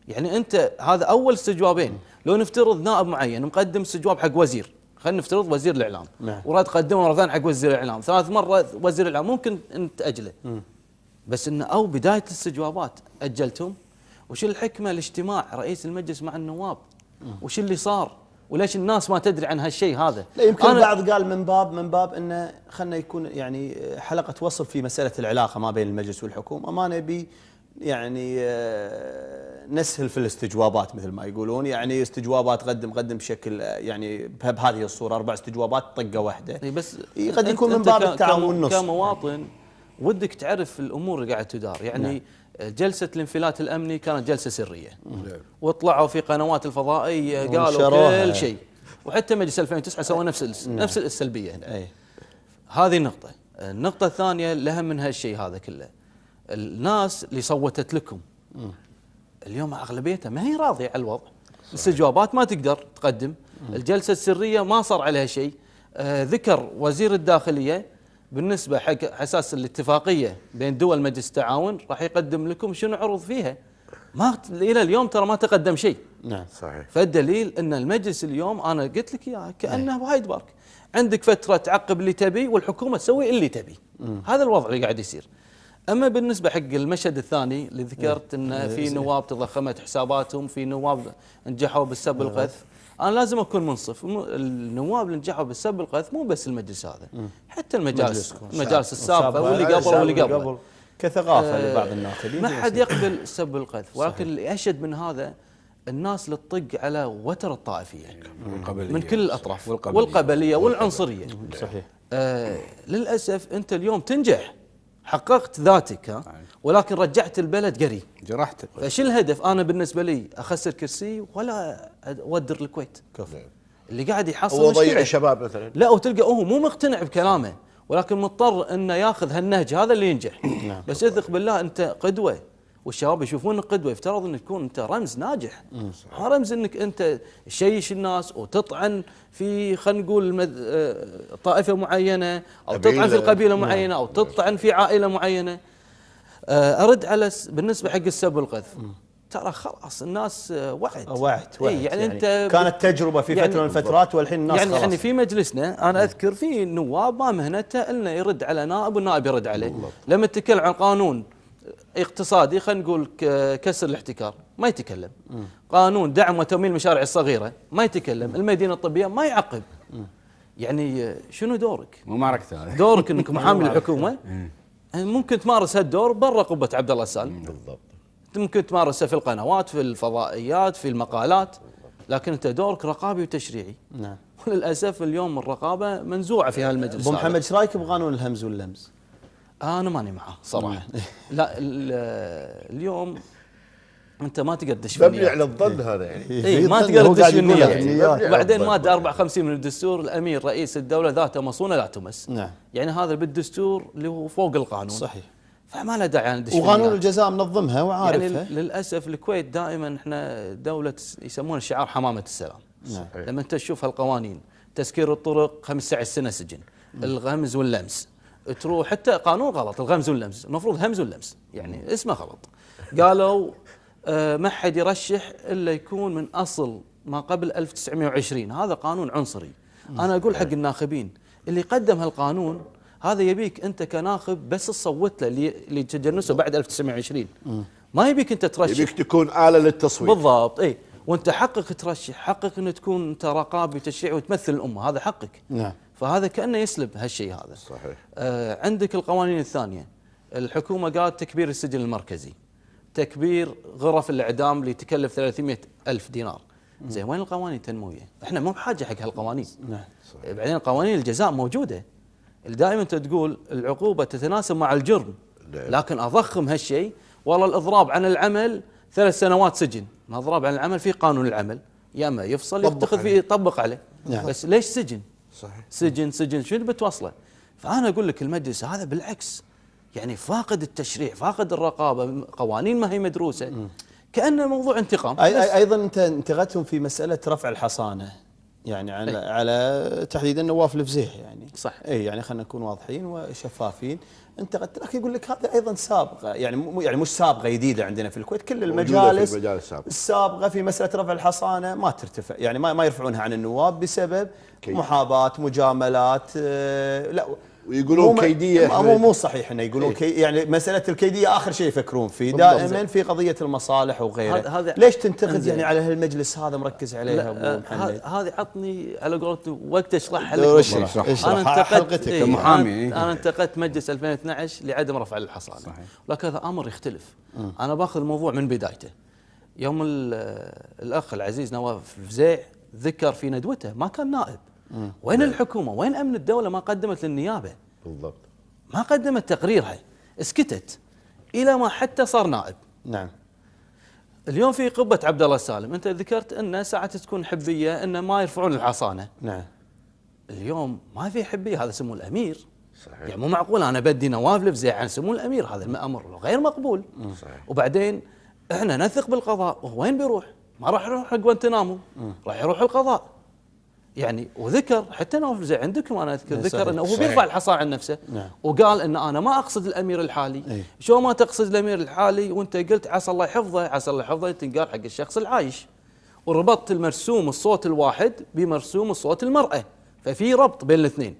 يعني أنت هذا أول استجوابين. لو نفترض نائب معين مقدم استجواب حق وزير. خلينا نفترض وزير الإعلام. نعم. وراد قدمه مرة ثانية حق وزير الإعلام. ثالث مرة وزير الإعلام ممكن إن تأجله. بس انه أو بداية الاستجوابات أجلتهم. وش الحكمة الاجتماع رئيس المجلس مع النواب؟ وش اللي صار؟ وليش الناس ما تدري عن هالشيء هذا؟ لا يمكن البعض قال من باب من باب انه خلنا يكون يعني حلقة وصل في مسألة العلاقة ما بين المجلس والحكومة. ما نبي يعني آه، نسهل في الاستجوابات مثل ما يقولون. يعني استجوابات قدم قدم بشكل آه، يعني به- بهذه الصورة أربع استجوابات طقة واحدة. بس قد يكون من باب التعاون والنص كمواطن ودك تعرف الأمور اللي قاعدة تدار. يعني جلسة الانفلات الأمني كانت جلسة سرية. وطلعوا في قنوات الفضائيه قالوا. كل شيء. وحتى مجلس 2009 سوى نفس نعم. نفس السلبية هنا. إي. هذه نقطه النقطة الثانية الاهم من هالشيء هذا كله. الناس اللي صوتت لكم. اليوم أغلبيتها ما هي راضية على الوضع. الاستجوابات ما تقدر تقدم. الجلسة السرية ما صار عليها شيء. آه ذكر وزير الداخلية بالنسبة حق أساس الاتفاقية بين دول مجلس التعاون راح يقدم لكم شنو عروض فيها. ما إلى اليوم ترى ما تقدم شيء. نعم صحيح. فالدليل أن المجلس اليوم أنا قلت لك اياه كأنه بهايد بارك. عندك فترة تعقب اللي تبي والحكومة تسوي اللي تبي. هذا الوضع اللي قاعد يصير. أما بالنسبة حق المشهد الثاني اللي ذكرت إن في نواب تضخمت حساباتهم في نواب نجحوا بالسب القذف أنا لازم أكون منصف. النواب اللي نجحوا بالسب القذف مو بس المجلس هذا حتى المجالس. المجالس السابقة. واللي قبل واللي قبل. كثقافة آه، لبعض الناخبين ما حد. يقبل سب القذف ولكن اللي أشد من هذا الناس اللي تطق على وتر الطائفية. من كل الأطراف. والقبلية. والقبلية والعنصرية. صحيح. آه للأسف أنت اليوم تنجح. حققت ذاتك ها؟ ولكن رجعت البلد قري. جرحت. فشو الهدف؟ أنا بالنسبة لي أخسر كرسي ولا أودر الكويت. اللي قاعد يحصل هو ضيع. الشباب مثلا. لا وتلقى هو مو مقتنع بكلامه ولكن مضطر إنه ياخذ هالنهج هذا اللي ينجح. بس اثق بالله أنت قدوة. والشباب يشوفونك قدوة يفترض إنك تكون أنت رمز ناجح. ما رمز إنك أنت تشيش الناس وتطعن في خلينا نقول مذ... آه، طائفة معينة أو تطعن في قبيلة. القبيله معينة أو تطعن في عائلة معينة. آه، أرد على س- بالنسبة حق السب والقذف. ترى خلاص الناس آه، وعت وعت وعت إي، يعني, أنت كانت تجربة في يعني فترة من الفترات والحين الناس يعني خلاص. يعني في مجلسنا أنا أذكر في نواب ما مهنته الا يرد على نائب والنائب يرد عليه. لما تتكلم عن قانون اقتصادي خلينا نقول كسر الاحتكار ما يتكلم. قانون دعم وتمويل المشاريع الصغيرة ما يتكلم. المدينة الطبية ما يعقب. يعني شنو دورك؟ مو معركته هذه دورك إنك محامي الحكومة. ممكن تمارس هالدور برا قبة عبد الله السالم. بالضبط. ممكن تمارسه في القنوات في الفضائيات في المقالات. لكن أنت دورك رقابي وتشريعي. نعم. وللأسف اليوم الرقابة منزوعة في هالمجلس أبو. محمد إيش رأيك بقانون الهمز واللمز؟ أنا ماني معاه صراحة. لا ال- اليوم أنت ما تقدر تدش في مبني النيات. على الظن هذا يعني. اي ما هو تقدر تدش النيات. وبعدين بالضبط. مادة 54 من الدستور الأمير رئيس الدولة ذاته مصونه لا تمس. نعم. يعني هذا بالدستور اللي هو فوق القانون. صحيح. فما له داعي ندش في وقانون. الجزاء منظمها يعني وعارفها للأسف الكويت دائما إحنا دولة يسمون الشعار حمامة السلام. نعم. لما انت تشوف هالقوانين تسكير الطرق 15 سنة سجن. الغمز واللمس. تروح حتى قانون غلط الغمز واللمس المفروض همز واللمس يعني اسمه غلط. قالوا آه، ما حد يرشح إلا يكون من أصل ما قبل 1920 هذا قانون عنصري. أنا أقول حق الناخبين اللي قدم هالقانون هذا يبيك أنت كناخب بس تصوت له اللي تجنسه بعد 1920 ما يبيك أنت ترشح. يبيك تكون آلة للتصويت. بالضبط. اي وأنت حقك ترشح. حقك ان تكون أنت رقابي وتشريعي وتمثل الأمة. هذا حقك. نعم. فهذا كأنه يسلب هالشيء هذا. صحيح. آه عندك القوانين الثانية. الحكومة قالت تكبير السجن المركزي تكبير غرف الإعدام اللي تكلف 300 ألف دينار. زين وين القوانين التنموية؟ إحنا مو بحاجة حق هالقوانين. نعم. بعدين قوانين الجزاء موجودة. دائما أنت تقول العقوبة تتناسب مع الجرم. نعم. لكن أضخم هالشيء والله الإضراب عن العمل ثلاث سنوات سجن. الإضراب عن العمل في قانون العمل. يا اما يفصل يتخذ. فيه يطبق عليه. نعم. بس ليش سجن؟ صحيح. سجن سجن. شنو اللي بتوصله؟ فأنا أقول لك المجلس هذا بالعكس يعني فاقد التشريع فاقد الرقابة قوانين ما هي مدروسة. كانه موضوع انتقام. أي أي أيضا أنت انتقدتهم في مسألة رفع الحصانة يعني على على تحديدا نواف الفزيح يعني. صح. اي يعني خلينا نكون واضحين وشفافين. انتقدت لكن يقول لك هذا أيضا سابقة يعني مو يعني مش سابقة جديدة عندنا في الكويت كل موجودة في المجالس المجالس السابقة. السابقة في مسألة رفع الحصانة ما ترتفع يعني ما ما يرفعونها عن النواب بسبب محاباة مجاملات آه، لا ويقولون مو- كيدية. مو مو- مو صحيح إنه يقولون إيه. كي يعني مسألة الكيديه آخر شيء يفكرون فيه. دائما في قضية المصالح وغيره هذا- هذا- ليش تنتقد. يعني على هالمجلس هذا مركز عليها أبو آه، محمد هذه هذه عطني على قولته وقت اشرحها لك اشرح،. أنا انتقدت إيه، إيه. أنا انتقدت مجلس 2012 لعدم رفع الحصانه صحيح. لكن هذا أمر يختلف. أنا باخذ الموضوع من بدايته يوم ال- الأخ العزيز نواف فزيع ذكر في ندوته ما كان نائب وين الحكومة؟ وين أمن الدولة ما قدمت للنيابة؟ بالضبط. ما قدمت تقريرها. اسكتت إلى ما حتى صار نائب. نعم. اليوم في قبة عبد الله السالم أنت ذكرت انه ساعات تكون حبية انه ما يرفعون الحصانه نعم. اليوم ما في حبية هذا سمو الأمير. صحيح. يعني مو معقول أنا بدي نواف لفزيع عن سمو الأمير هذا الامر غير مقبول. صحيح. وبعدين إحنا نثق بالقضاء وين بيروح؟ ما راح يروح حق جوانتنامو راح يروح القضاء. يعني وذكر حتى نواف لفزيع عندكم أنا أذكر إيه، ذكر. إنه هو. بيرفع الحصان عن نفسه نعم. وقال إن أنا ما أقصد الأمير الحالي إيه. شو ما تقصد الأمير الحالي وأنت قلت عسى الله يحفظه عسى الله يحفظه تنقال حق الشخص العايش وربطت المرسوم الصوت الواحد بمرسوم الصوت المرأة ففي ربط بين الاثنين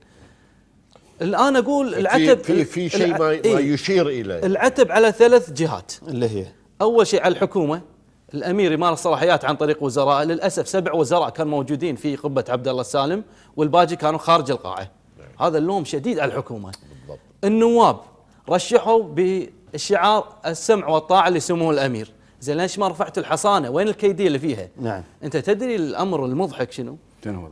الآن أقول العتب في في شيء ما, ما إيه. يشير إليه العتب على ثلاث جهات اللي هي أول شيء على الحكومة الأمير يمارس صلاحيات عن طريق وزراء. للأسف سبع وزراء كانوا موجودين في قبة عبد الله السالم والباقي كانوا خارج القاعة. هذا اللوم شديد على الحكومة. النواب رشحوا بالشعار السمع والطاعة لسمو الأمير. زين ليش ما رفعت الحصانة؟ وين الكيدية اللي فيها؟ نعم. أنت تدري الأمر المضحك شنو؟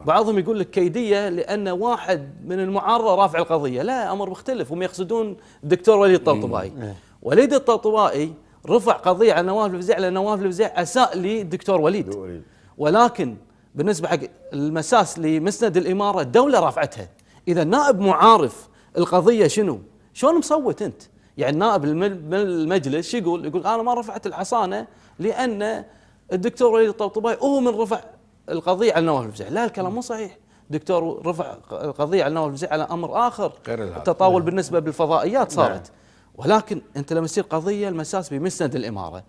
بعضهم يقول لك كيدية لأن واحد من المعارضه رافع القضية. لا أمر مختلف. هم يقصدون الدكتور وليد الطبطبائي. إيه. وليد الطبطبائي رفع قضية على نواف الفزيع لأن نواف الفزيع أساء للدكتور وليد. ولكن بالنسبة حق المساس لمسند الإمارة الدولة رافعتها إذا النائب معارف القضية شنو؟ شلون مصوت أنت؟ يعني نائب المجلس شو يقول يقول أنا ما رفعت الحصانة لأن الدكتور وليد الطبطبائي هو من رفع القضية على نواف الفزيع. لا الكلام مو صحيح. دكتور رفع القضية على نواف الفزيع على أمر آخر. غير. التطاول بالنسبة بالفضائيات نعم. صارت ولكن انت لما يصير قضية المساس بمسند الإمارة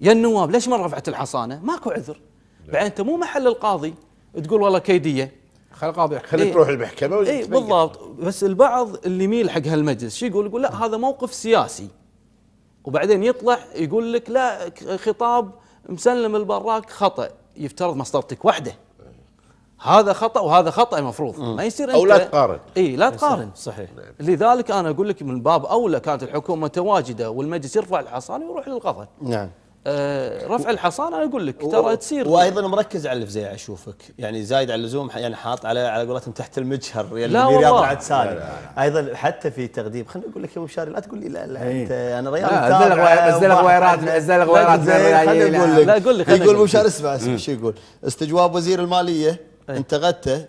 يا النواب ليش ما رفعت الحصانة؟ ماكو عذر بعدين انت مو محل القاضي تقول والله كيدية خل القاضي خليك إيه. تروح المحكمة اي. بالضبط بس البعض اللي يميل حق هالمجلس شو يقول؟ يقول لا هذا موقف سياسي وبعدين يطلع يقول لك لا خطاب مسلم البراك خطأ يفترض مسطرتك واحدة هذا خطأ وهذا خطأ المفروض ما يصير أو لا تقارن. إي لا تقارن صحيح. لذلك أنا أقول لك من باب أولى كانت الحكومة متواجدة والمجلس يرفع الحصانة ويروح للقضاء. نعم. آه رفع الحصانة أنا أقول لك ترى تصير. وأيضا مركز على الفزيع أشوفك. يعني زايد على اللزوم يعني حاط على على قولتهم تحت المجهر يعني لا والله. العدساني أيضا حتى في تقديم خليني أقول لك يا أبو مشاري لا تقول لي لا لا. أنت أنا ريال لا، وواحد غويرات- لا، غويرات خليني أقول لك. لا، قول لي، خليني يقول أبو. مشاري اسمع اسمع شو يقول؟ استجواب وزير المالية. انتقدته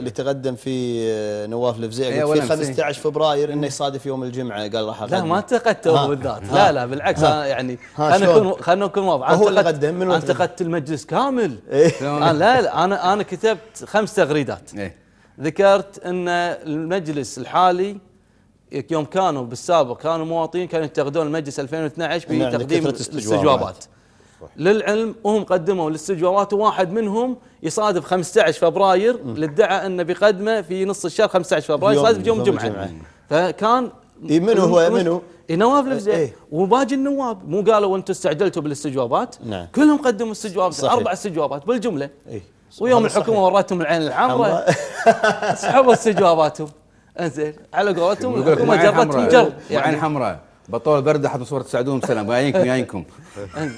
اللي تقدم في آه، نواف الفزيع إيه، في ولا مسي. 15 فبراير إنه يصادف يوم الجمعة قال راح لا ما انتقدته بالذات. لا لا بالعكس ها. أنا يعني خلينا شلون؟ نكون خلينا نكون واضح هو اللي انتقدت- قدم، من انتقدت المجلس كامل إيه. أنا لا لا أنا أنا كتبت خمس تغريدات إيه. ذكرت إن المجلس الحالي يوم كانوا بالسابق كانوا مواطنين كانوا ينتقدون المجلس 2012 نعم، بتقديم استجوابات. للعلم وهم قدموا الاستجوابات وواحد منهم يصادف 15 فبراير اللي ادعى انه بيقدمه في نص الشهر 15 فبراير يوم- يصادف يوم يوم الجمعه الجمعة. فكان إيه، منو هو؟ منو؟ إيه، نواف الفزيع إيه. وباقي النواب مو قالوا أنتم استعجلتوا بالاستجوابات نعم. كلهم قدموا استجوابات صحيح. أربع استجوابات بالجملة إيه. ويوم الحكومة. ورتهم العين الحمراء سحبوا استجواباتهم انزين على قولتهم الحكومة جرتهم جر معين حمراء بطول برده حطوا صورة سعدون بسلام. جايينكم جايينكم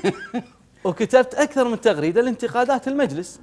وكتبت أكثر من تغريدة لانتقادات المجلس.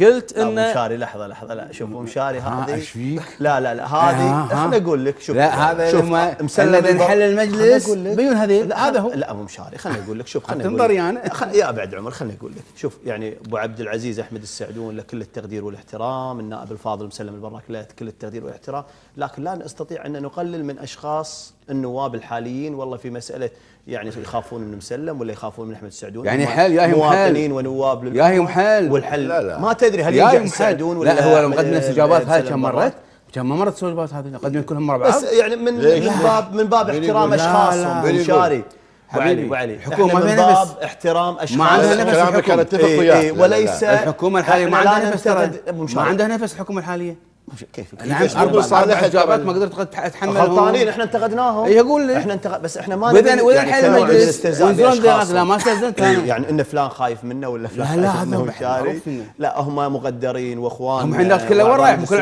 قلت ابو ان مشاري لحظة لحظة لا شوف ابو مشاري هذه إيش فيك؟ لا لا لا هذه. خليني أقول لك شوف لا هذا شوف مسلم انحل المجلس. بيون هذه لا هذا هو لا أبو مشاري خليني أقول لك شوف خليني أقول تنظري لك أنا. خل... يا ابعد عمر خليني أقول لك شوف يعني أبو عبد العزيز أحمد السعدون له كل التقدير والإحترام النائب الفاضل مسلم البراك له كل التقدير والإحترام لكن لا نستطيع أن نقلل من أشخاص النواب الحاليين والله في مسألة يعني يخافون من مسلم ولا يخافون من أحمد السعدون يعني هم حل يا هم مواطنين. ونواب لل- يا هم حل. والحل لا، لا. ما تدري هل ينجح السعدون حل. ولا لا هو مقدم آه، الاستجابات هاي كم؟ مرت؟ كم مرت الاستجابات هذه مقدم كلهم مره بس بعض يعني من؟ من باب من باب من احترام أشخاصهم شاري ابو علي إحنا من باب احترام أشخاص ما عندها نفس كلامك. أنا اتفق إيه وياك إيه وليس. الحكومة الحالية ما عندها نفس. ما عندها نفس الحكومة الحالية كيف نعم يسبقوا أربع صالح الجبل. ما قدرت اتحمل غلطانين إحنا انتقدناهم إيه، أقول لك. إحنا انتقد بس إحنا ما وإذا نبي وإذا يعني الحين المجلس لا ما استأذنت إيه، أنا يعني إن فلان خايف منه ولا فلان لا، لا، خايف منه إنه. لا هم مقدرين واخوان هم الحين الناس كلها وين رايح؟ كل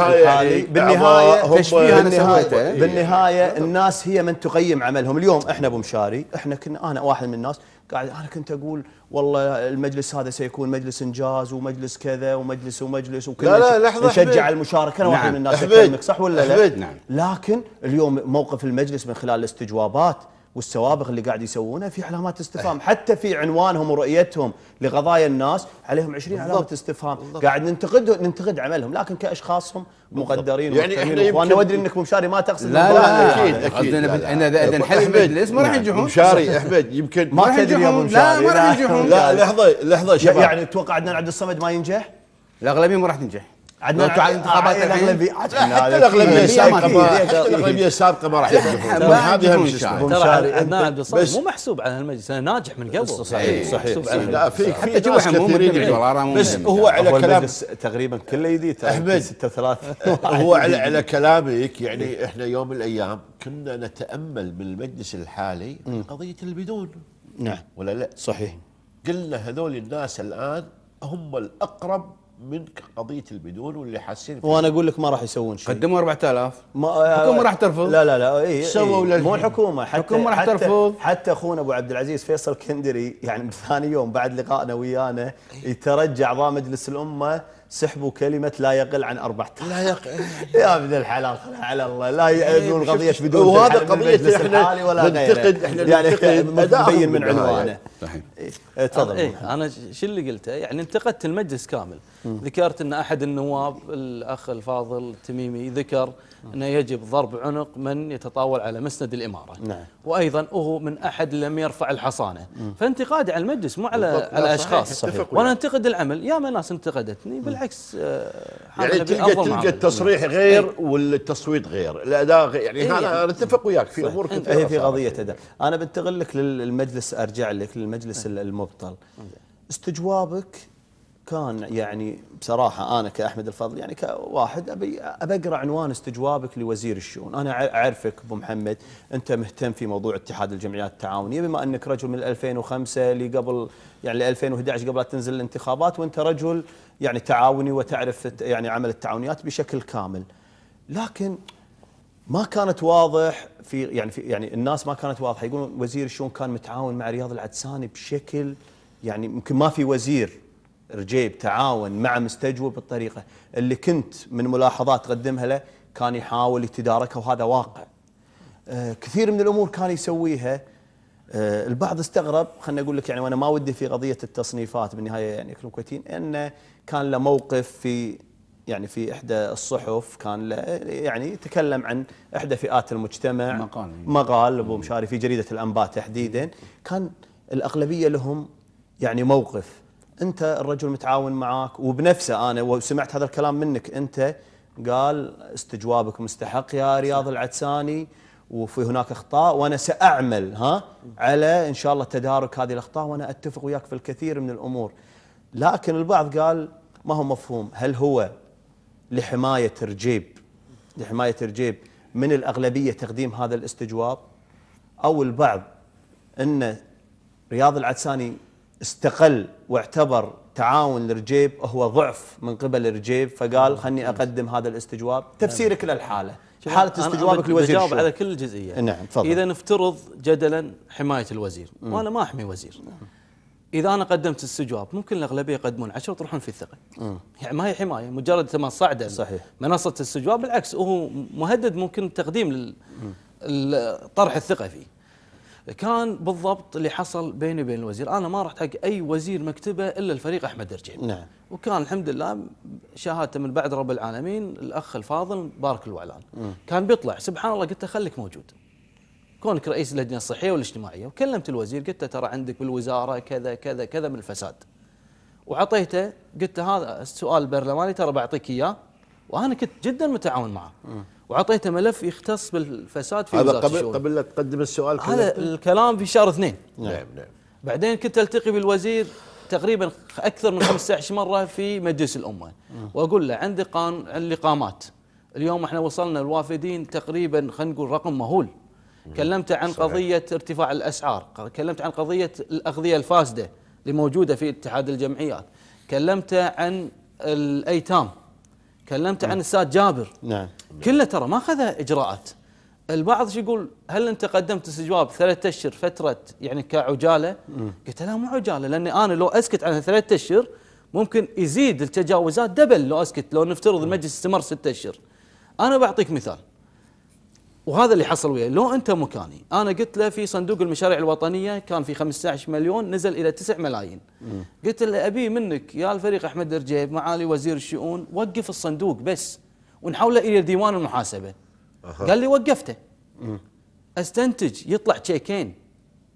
على الحالي. يعني بالنهاية أعضاء هم تشبيه بالنهاية سويته. بالنهاية الناس هي من تقيم عملهم اليوم إحنا أبو مشاري إحنا كنا أنا واحد من الناس قاعد أنا كنت أقول والله المجلس هذا سيكون مجلس إنجاز ومجلس كذا ومجلس ومجلس وكنا لا، لا، لحظة، نشجع. المشاركة أنا واحد نعم. من الناس. أكلمك، صح ولا لا؟ نعم. لكن اليوم موقف المجلس من خلال الاستجوابات والسوابق اللي قاعد يسوونها في علامات استفهام حتى في عنوانهم ورؤيتهم لقضايا الناس عليهم 20 علامة استفهام قاعد ننتقد ننتقد عملهم لكن كأشخاصهم مقدرين يعني يعني إحنا وأنا يمكن- ودري إنك مشاري ما تقصد لا لا. قصدي لا، أنا اذا إذا نحل أحمد. المجلس ما راح نعم. ينجحون مشاري أحمد يمكن ما راح تدري يا أبو ينجحون. مشاري لا، ما راح ينجحون. لا لحظة لحظة شباب يعني تتوقع عدنان عبد الصمد ما ينجح؟ الأغلبية ما راح تنجح عدنان لو تعال انتخابات آه، الحين الأغلبية- حتى الاغلبيه السابقه الاغلبيه السابقه ما راح ما هذه اهم شيء ترى عدنان عبد الصمد مو محسوب على المجلس أنا ناجح من قبل صحيح، صحيح،. على لا في في حتى ناس كثيرين بس. هو على كلام تقريبا كله جديد أحمد. 36 هو على على كلامك يعني إحنا يوم من الأيام كنا نتامل من المجلس الحالي قضيه البدون نعم ولا لا؟ صحيح قلنا هذول الناس الان هم الاقرب من قضية البدون واللي حاسين فيه. وأنا أقول لك ما راح يسوون شيء قدموا 4000 ما الحكومة راح ترفض. لا لا لا اي سووا سووا للحين. مو الحكومة حتى الحكومة راح حتى ترفض. حتى أخونا أبو عبد العزيز فيصل كندري يعني بثاني يوم بعد لقائنا ويانا يترجى اعضاء مجلس الأمة سحبوا كلمه لا يقل عن 14 لا يق... يا ابن الحلال على الله. لا يقولون قضية بدون وهذا قضية الحالي ولا ننتقد- يعني ننتقد أدائهم مبين من. عنوانه. صحيح. إيه، تفضل. إيه أنا شو اللي قلته يعني انتقدت المجلس كامل. ذكرت إن أحد النواب الأخ الفاضل التميمي ذكر أنه يجب ضرب عنق من يتطاول على مسند الإمارة. نعم. وأيضا وهو من أحد لم يرفع الحصانة. فانتقادي على المجلس مو على على. أتفق وأنا وياك. أنتقد العمل. يا ما ناس انتقدتني بالعكس آه، يعني تلقى تلقى. التصريح غير والتصويت غير. الاداء غير. يعني إيه هذا يعني. أنا أتفق وياك في أمور كثيرة. هي في صارت. قضية أداء. أنا بنتقل لك للمجلس أرجع لك للمجلس المبطل. استجوابك كان يعني بصراحة أنا كأحمد الفضل يعني كواحد أبي أبي أقرأ عنوان استجوابك لوزير الشؤون، أنا أع- أعرفك أبو محمد أنت مهتم في موضوع اتحاد الجمعيات التعاونية بما أنك رجل من 2005 لقبل يعني ل 2011 قبل لا تنزل الانتخابات وأنت رجل يعني تعاوني وتعرف يعني عمل التعاونيات بشكل كامل. لكن ما كانت واضح في يعني في يعني الناس ما كانت واضحة يقولون وزير الشؤون كان متعاون مع رياض العدساني بشكل يعني يمكن ما في وزير رجيب تعاون مع مستجوب بالطريقة. اللي كنت من ملاحظات تقدمها له كان يحاول يتداركها وهذا واقع. آه كثير من الأمور كان يسويها. آه البعض استغرب خليني أقول لك يعني وأنا ما ودي في قضية التصنيفات بالنهاية يعني كلهم كويتيين إنه كان له موقف في يعني في إحدى الصحف كان له يعني تكلم عن إحدى فئات المجتمع. مقال. مقال أبو مشاري في جريدة الأنباء تحديدا. كان الأغلبية لهم يعني موقف. انت الرجل متعاون معاك وبنفسه أنا وسمعت هذا الكلام منك انت قال استجوابك مستحق يا رياض العدساني وفي هناك أخطاء وأنا سأعمل ها؟ على إن شاء الله تدارك هذه الأخطاء وأنا أتفق وياك في الكثير من الأمور. لكن البعض قال ما هو مفهوم هل هو لحماية رجيب لحماية رجيب من الأغلبية تقديم هذا الاستجواب؟ أو البعض إن رياض العدساني استقل واعتبر تعاون لرجيب هو ضعف من قبل رجيب فقال خلني أقدم هذا الاستجواب. تفسيرك للحاله حالة استجوابك لوزير الشؤون. على كل جزئية. نعم تفضل. إذا نفترض جدلا حماية الوزير وأنا ما أحمي وزير. إذا أنا قدمت استجواب ممكن الأغلبية يقدمون 10 وتروحون في الثقه يعني ما هي حماية مجرد ما صعد صحيح. منصة الاستجواب بالعكس هو مهدد ممكن تقديم طرح الثقة فيه. كان بالضبط اللي حصل بيني وبين الوزير. أنا ما رحت حق أي وزير مكتبة إلا الفريق أحمد رجيب نعم. وكان الحمد لله شهادته من بعد رب العالمين الأخ الفاضل بارك الوعلان. كان بيطلع سبحان الله قلت له خليك موجود. كونك رئيس اللجنة الصحية والاجتماعية. وكلمت الوزير قلت له ترى عندك بالوزارة كذا كذا كذا من الفساد. وعطيته قلت له هذا السؤال البرلماني ترى بعطيك إياه. وأنا كنت جدا متعاون معه. وعطيته ملف يختص بالفساد في هذا قبل الشؤون. قبل لا تقدم السؤال هذا؟ الكلام في شهر اثنين. نعم نعم. بعدين كنت ألتقي بالوزير تقريبا أكثر من 15 مرة في مجلس الأمة. وأقول له عندي قانون الاقامات اليوم إحنا وصلنا الوافدين تقريبا خلينا نقول رقم مهول. كلمت عن صحيح. قضية ارتفاع الأسعار. كلمت عن قضية الأغذية الفاسدة اللي موجودة في اتحاد الجمعيات. كلمت عن الأيتام. كلمت عن الساد جابر. نعم. كله ترى ما أخذ إجراءات. البعض شو يقول هل أنت قدمت استجواب ثلاثة أشهر فترة يعني كعجالة؟ قلت لا مو عجالة لأني أنا لو أسكت عن ثلاثة أشهر ممكن يزيد التجاوزات دبل لو أسكت لو نفترض المجلس استمر ستة أشهر. أنا بعطيك مثال. وهذا اللي حصل وياي لو أنت مكاني أنا قلت له في صندوق المشاريع الوطنية كان في 15 مليون نزل إلى 9 ملايين. قلت له أبي منك يا الفريق أحمد رجيب معالي وزير الشؤون وقف الصندوق بس ونحوله إلى ديوان المحاسبة. قال لي وقفته. أستنتج. يطلع تشيكين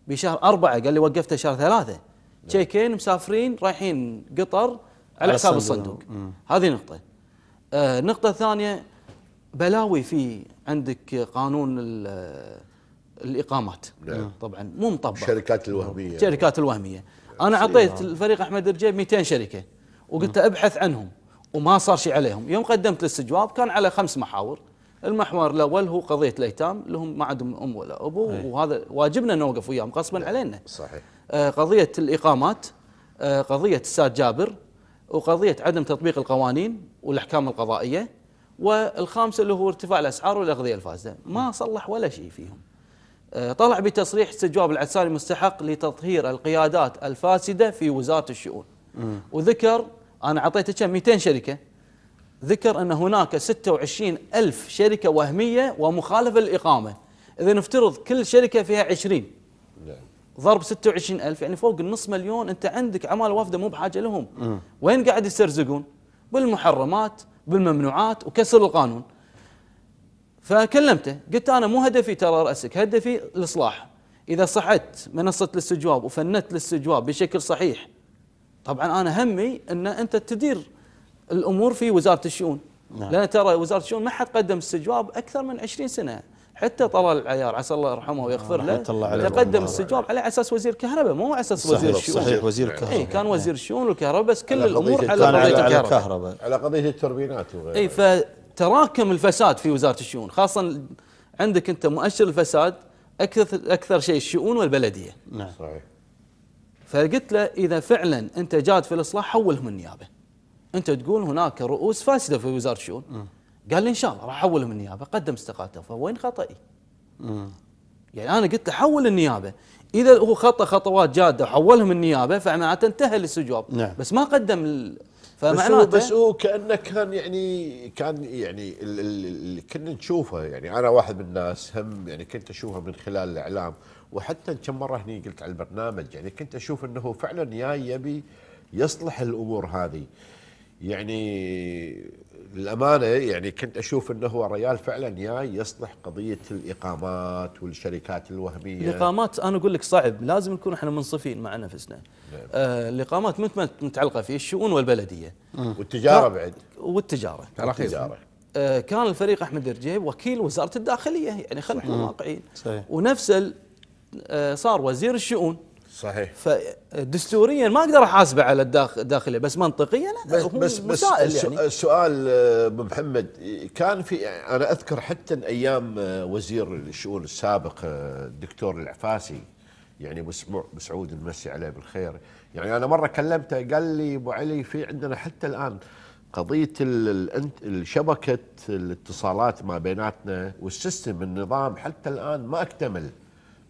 بشهر أربعة. قال لي وقفته شهر ثلاثة. تشيكين مسافرين رايحين قطر على على حساب الصندوق. الصندوق. هذه نقطة. آه النقطة الثانية بلاوي في عندك قانون ال- الإقامات. نعم. طبعا مو مطبق. الشركات الوهمية. الشركات الوهمية. أنا أعطيت الفريق أحمد رجيب 200 شركة وقلت له أبحث عنهم وما صار شيء عليهم. يوم قدمت الاستجواب كان على خمس محاور. المحور الأول هو قضية الأيتام لهم ما عندهم أم ولا أبو وهذا واجبنا نوقف وياهم غصبا علينا. صحيح. آه، قضية الإقامات آه، قضية الساد جابر وقضية عدم تطبيق القوانين والأحكام القضائية. والخامسة اللي هو ارتفاع الأسعار والأغذية الفاسدة. ما صلح ولا شيء فيهم. آه، طلع بتصريح استجواب العساني مستحق لتطهير القيادات الفاسدة في وزارة الشؤون. وذكر أنا أعطيته كم؟ 200 شركة. ذكر أن هناك 26 ألف شركة وهمية ومخالفة للإقامة. إذا نفترض كل شركة فيها 20 نعم. ضرب 26 ألف يعني فوق النص مليون أنت عندك عمال وافدة مو بحاجة لهم. وين قاعد يسترزقون؟ بالمحرمات بالممنوعات وكسر القانون. فكلمته قلت أنا مو هدفي ترى رأسك هدفي الإصلاح. إذا صحت منصة الاستجواب وفندت الاستجواب بشكل صحيح طبعا أنا همي أن أنت تدير الأمور في وزارة الشؤون. نعم. لأن ترى وزارة الشؤون ما حد قدم استجواب أكثر من 20 سنة. حتى طلال العيار عسى الله يرحمه ويغفر له الله عليه. تقدم استجواب على أساس وزير كهرباء مو على أساس وزير الشؤون صحيح وزير الكهرباء اي كان وزير الشؤون والكهرباء بس كل على الأمور قضية على قضية على الكهرباء. الكهرباء. على قضية التوربينات وغيرها اي فتراكم الفساد في وزارة الشؤون خاصة عندك أنت مؤشر الفساد أكثر أكثر شيء الشؤون والبلدية. نعم. صحيح. فقلت له إذا فعلا أنت جاد في الإصلاح حولهم النيابة. أنت تقول هناك رؤوس فاسدة في وزارة الشؤون. قال لي إن شاء الله راح احولهم النيابة قدم استقالته فوين خطئي؟ يعني أنا قلت له حول النيابة. إذا هو خطأ خطوات جادة وحولهم النيابة فمعناته انتهى الاستجواب نعم. بس ما قدم ال... بس فمعناته بس هو كأنه كان يعني كان يعني ال- ال- اللي كنا نشوفه. يعني أنا واحد من الناس هم يعني كنت أشوفه من خلال الإعلام. وحتى كم مرة هني قلت على البرنامج يعني كنت أشوف إنه فعلا جاي يبي يصلح الأمور هذه. يعني للأمانة يعني كنت أشوف إنه هو ريال فعلا جاي يصلح قضية الإقامات والشركات الوهمية. الإقامات أنا أقول لك صعب لازم نكون إحنا منصفين مع نفسنا آه الإقامات مت- متعلقة في الشؤون والبلدية. والتجارة بعد. والتجارة. التجاره آه، كان الفريق أحمد رجيب وكيل وزارة الداخلية يعني خلينا نكون واقعيين صحيح. ونفس ال- آه، صار وزير الشؤون. صحيح. فدستوريا ما أقدر أحاسبه على الداخ- الداخليه بس منطقيا لا بس هو بس بس يعني. السؤال آه، أبو محمد كان في أنا أذكر حتى أيام آه، وزير الشؤون السابق آه، الدكتور العفاسي يعني أبو سمو- أبو سعود نمسي عليه بالخير. يعني أنا مرة كلمته قال لي أبو علي في عندنا حتى الآن قضية الشبكة الاتصالات ما بيناتنا والسيستم النظام حتى الآن ما اكتمل.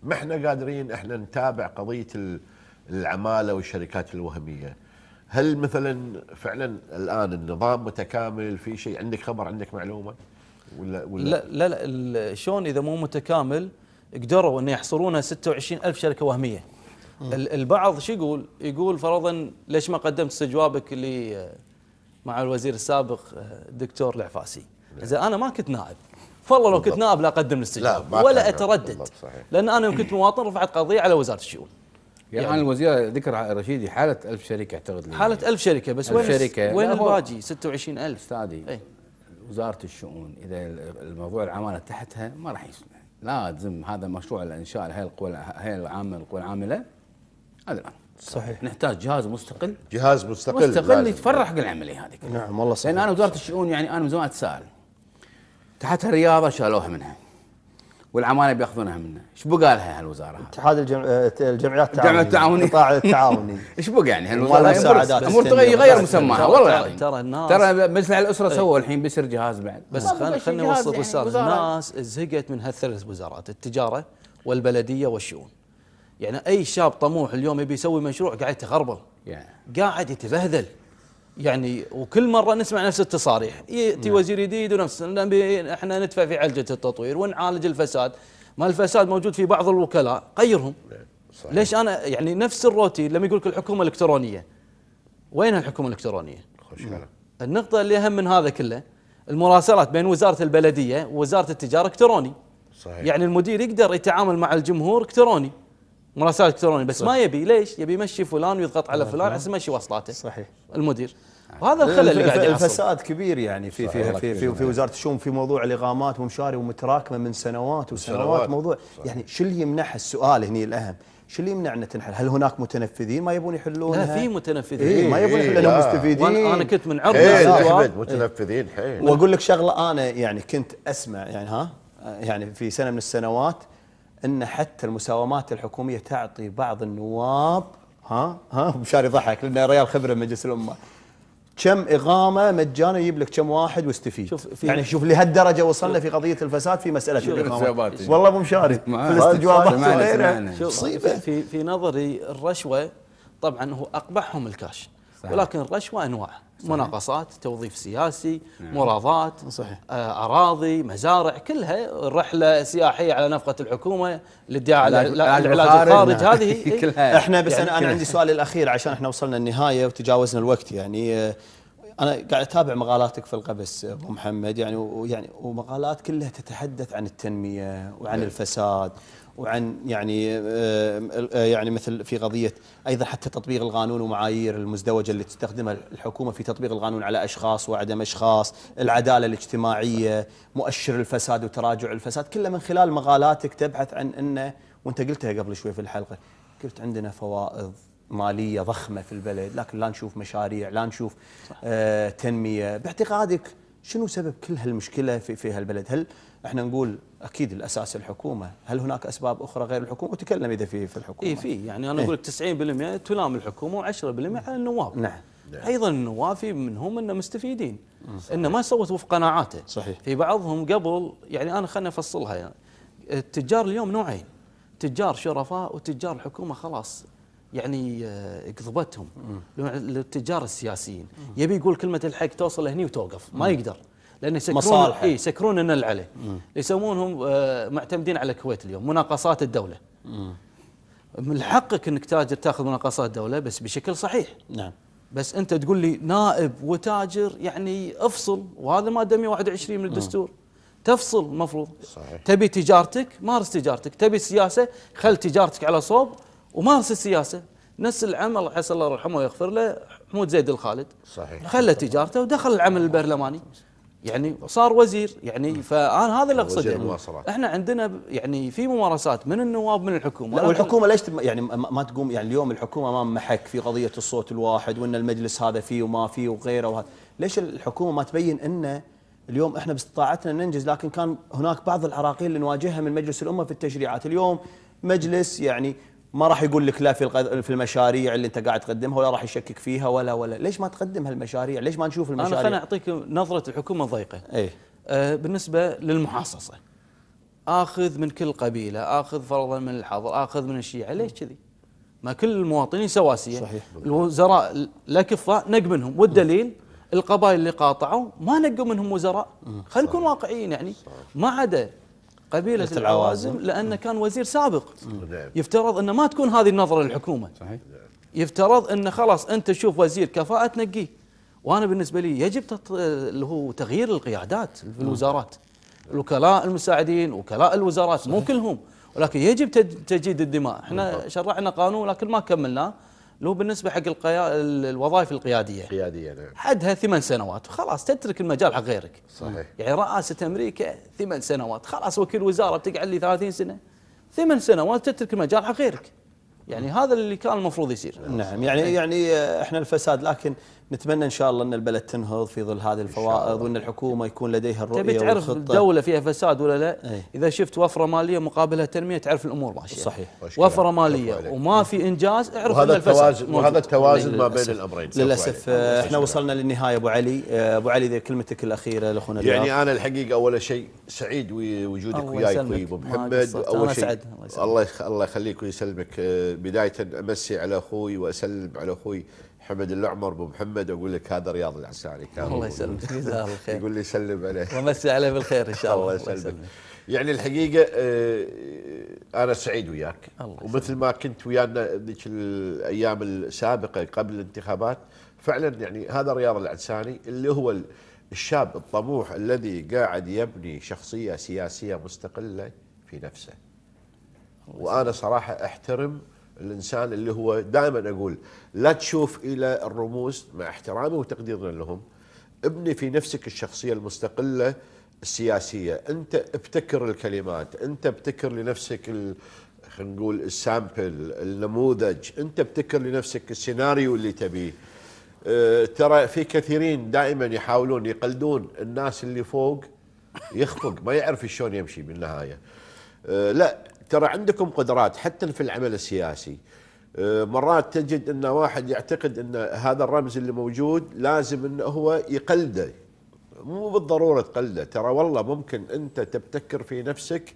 ما إحنا قادرين إحنا نتابع قضية ال- العمالة والشركات الوهمية. هل مثلا فعلا الآن النظام متكامل؟ في شيء عندك خبر عندك معلومة؟ ولا ولا؟ لا لا, لا ال- شلون إذا مو متكامل قدروا ان يحصرون 26 ألف شركة وهمية. ال- البعض شو يقول؟ يقول فرضا ليش ما قدمت استجوابك اللي مع الوزير السابق آه، الدكتور العفاسي زين أنا ما كنت نائب والله لو كنت نائب لا أقدم الاستجواب ما ولا أتردد. لأن أنا يوم كنت مواطن رفعت قضية على وزارة الشؤون. يعني, يعني الوزير ذكر رشيدي حالة ألف شركة أعتقد لي. حالة ألف شركة بس ألف وين شركة. وين الباقي 26000 أستاذي إيه. وزارة الشؤون إذا الموضوع العمالة تحتها ما راح يسمع. لازم هذا مشروع الإنشاء هاي القوى هاي العامة القوى العاملة. هذا الآن صحيح. نحتاج جهاز مستقل. جهاز مستقل. مستقل. يتفرغ حق العملية هذه. كلها. نعم والله صحيح. لأن أنا وزارة الشؤون يعني أنا من زمان أتساءل. تحتها الرياضة شالوها منها والعمالة بيأخذونها منها. إيش بقى لها هالوزارة هذه؟ اتحاد الجمع... الجمعيات الجمعية التعاونية. القطاع التعاوني. إيش بقى يعني؟ مساعدات أمور تغير مسماها. والله ترى- العظيم. ترى الناس- ترى مجلس الأسرة سووا الحين بيصير جهاز بعد. بس خلينا نوصل رسالة. وزارة. الناس زهقت من هالثلاث وزارات التجارة والبلدية والشؤون. يعني أي شاب طموح اليوم يبي يسوي مشروع قاعد يتغربل. يعني قاعد يتبهذل. يعني وكل مرة نسمع نفس التصاريح. يأتي وزير جديد ونفس إحنا ندفع في علجه التطوير ونعالج الفساد. ما الفساد موجود في بعض الوكلاء غيرهم. صحيح. ليش أنا يعني نفس الروتين لما يقول لك الحكومة الالكترونيه وين الحكومة الإلكترونية؟ خوش كلام النقطة اللي أهم من هذا كله المراسلات بين وزارة البلدية ووزارة التجارة إلكتروني. صحيح. يعني المدير يقدر يتعامل مع الجمهور إلكتروني. مراسلات الكتروني بس ما يبي. ليش؟ يبي يمشي فلان ويضغط على فلان عشان يمشي وصلاته. صحيح. المدير. وهذا الخلل اللي قاعد يحصل. الفساد كبير يعني في في والله في, كبير في, في وزارة الشؤون في موضوع الإغامات ومشاري ومتراكمة من سنوات وسنوات سنوات. موضوع. يعني شو اللي يمنعها السؤال هني الأهم؟ شو اللي يمنعنا تنحل؟ هل هناك متنفذين ما يبون يحلونها؟ لا في متنفذين. إيه ما يبون إيه، يحلون لا. لهم مستفيدين أنا كنت من عرض احمد متنفذين حيل. وأقول لك شغلة أنا يعني كنت أسمع يعني ها؟ يعني في سنة من السنوات إن حتى المساومات الحكومية تعطي بعض النواب ها ها مشاري ضحك لأنه ريال خبرة مجلس الأمة كم اقامه مجانا يجيب لك كم واحد واستفيد شوف، في- يعني شوف لهالدرجة وصلنا في قضية الفساد في مسألة. الاقامات والله أبو مشاري. في الاستجوابات مصيبة في في نظري الرشوة طبعا هو أقبحهم الكاش صحيح. ولكن الرشوة أنواع مناقصات توظيف سياسي مراضات صحيح. آه أراضي مزارع كلها رحلة سياحية على نفقة الحكومة للادعاء على علاج- على علاج العلاج. الخارج هذه إيه. كلها. إحنا بس يعني أنا أنا كذا. عندي سؤالي الأخير عشان إحنا وصلنا النهاية وتجاوزنا الوقت يعني آه، أنا قاعد أتابع مقالاتك في القبس أبو محمد يعني ويعني ومقالات كلها تتحدث عن التنمية وعن الفساد وعن يعني آه، آه، يعني مثل في قضية أيضا حتى تطبيق القانون ومعايير المزدوجة اللي تستخدمها الحكومة في تطبيق القانون على أشخاص وعدم أشخاص، العدالة الاجتماعية، مؤشر الفساد وتراجع الفساد، كلها من خلال مقالاتك تبحث عن إنه وأنت قلتها قبل شوي في الحلقة، قلت عندنا فوائض مالية ضخمة في البلد لكن لا نشوف مشاريع لا نشوف آه تنمية. باعتقادك شنو سبب كل هالمشكلة في في هالبلد؟ هل إحنا نقول أكيد الأساس الحكومة. هل هناك أسباب أخرى غير الحكومة؟ وتكلم إذا في في الحكومة. اي في. يعني أنا إيه. أقول لك 90% تلام الحكومة و10% على النواب. نعم. أيضا النواب في منهم إنه مستفيدين. إنه ما سوت وفق قناعاته. صحيح. في بعضهم قبل يعني أنا خليني أفصلها. يعني التجار اليوم نوعين. تجار شرفاء وتجار الحكومة خلاص يعني آه، قضبتهم. نوع التجار السياسيين. يبي يقول كلمة الحق توصل لهني وتوقف. ما يقدر. لأن يسكرون مصالحه. إي يسكرون النل عليه. يسمونهم آه، معتمدين على الكويت اليوم مناقصات الدولة. من حقك إنك تاجر تاخذ مناقصات الدولة بس بشكل صحيح. نعم. بس أنت تقول لي نائب وتاجر يعني أفصل وهذا ماده 121 من الدستور. تفصل المفروض صحيح. تبي تجارتك مارس تجارتك. تبي السياسة خل تجارتك على صوب ومارس السياسة. نفس العمل عسى الله يرحمه ويغفر له محمود زيد الخالد. صحيح. خلى تجارته ودخل العمل البرلماني. يعني صار وزير يعني فأنا هذا اللي أقصده. إحنا عندنا يعني في ممارسات من النواب من الحكومة. لا والحكومة ليش يعني ما ما تقوم يعني اليوم الحكومة امام محك في قضية الصوت الواحد وإن المجلس هذا فيه وما فيه وغيره وهذا. ليش الحكومة ما تبين إن اليوم إحنا باستطاعتنا ننجز؟ لكن كان هناك بعض العراقيل اللي نواجهها من مجلس الأمة في التشريعات. اليوم مجلس يعني ما راح يقول لك لا في في المشاريع اللي انت قاعد تقدمها ولا راح يشكك فيها ولا ولا. ليش ما تقدم هالمشاريع؟ ليش ما نشوف أنا خليني المشاريع أعطيك نظرة الحكومة الضيقة. إيه آه، بالنسبة للمحاصصة. آخذ من كل قبيلة آخذ فرضا من الحظر آخذ من الشيعة ليش كذي؟ ما كل المواطنين سواسية. صحيح. الوزراء الأكفاء نق منهم والدليل؟ القبائل اللي قاطعوا ما نقوا منهم وزراء. خلينا نكون واقعيين يعني. ما عدا قبيلة العوازم. العوازم. لأنه كان وزير سابق. نعم. يفترض انه ما تكون هذه النظرة للحكومة. صحيح. يفترض انه خلاص أنت تشوف وزير كفاءة تنقيه. وأنا بالنسبة لي يجب تط... اللي هو تغيير القيادات في الوزارات. الوكلاء المساعدين وكلاء الوزارات مو كلهم. ولكن يجب تج- تجديد الدماء. إحنا شرعنا قانون لكن ما كملناه. اللي هو بالنسبة حق القيا... ال- الوظائف القيادية. قيادية نعم. حدها ثمان سنوات خلاص تترك المجال حق غيرك. صحيح. يعني رئاسة أمريكا ثمان سنوات خلاص وكيل وزارة بتقعد لي 30 سنة. ثمان سنوات تترك المجال حق غيرك. يعني هذا اللي كان المفروض يصير. نعم يعني يعني آه، إحنا الفساد لكن نتمنى إن شاء الله إن البلد تنهض في ظل هذه الفوائض وإن الحكومة يكون لديها تبي الرؤيه تعرف والخطة الدولة فيها فساد ولا لا أي. إذا شفت وفرة مالية مقابلها تنمية تعرف الأمور ماشية صحيح. وفرة مالية. وما في إنجاز اعرف وهذا التوازن. وهذا التوازن ما بين للأسف. الأمرين للأسف آه، إحنا. وصلنا للنهاية أبو علي آه، أبو علي كلمتك الأخيرة لأخونا. يعني أنا الحقيقة أول شيء سعيد وجودك وياي. أخوي أبو محمد. أول شيء. الله. الله يخليك ويسلمك آه، بداية أمسي على أخوي وأسلم على أخوي حمد الاعمر أبو محمد أقول لك هذا رياض العساني كان. الله يسلمك. جزاه الله خير يقول لي سلم عليه ومسي عليه بالخير إن شاء الله. الله يسلمك. يعني الحقيقة آه، أنا سعيد وياك. الله ومثل ما كنت ويانا ذيك الأيام السابقة قبل الانتخابات فعلا يعني هذا رياض العدساني اللي هو ال- الشاب الطموح الذي قاعد يبني شخصية سياسية مستقلة في نفسه. وأنا صراحة أحترم الإنسان اللي هو دائما أقول لا تشوف إلى الرموز مع احترامي وتقديرنا لهم. ابني في نفسك الشخصية المستقلة السياسية. أنت ابتكر الكلمات أنت ابتكر لنفسك. خلينا نقول السامبل النموذج. أنت ابتكر لنفسك السيناريو اللي تبيه. أه ترى في كثيرين دائما يحاولون يقلدون الناس اللي فوق يخفق ما يعرف شلون يمشي بالنهاية. آه، لا ترى عندكم قدرات حتى في العمل السياسي. آه، مرات تجد أن واحد يعتقد أن هذا الرمز اللي موجود لازم أنه هو يقلده. مو بالضرورة تقلده. ترى والله ممكن أنت تبتكر في نفسك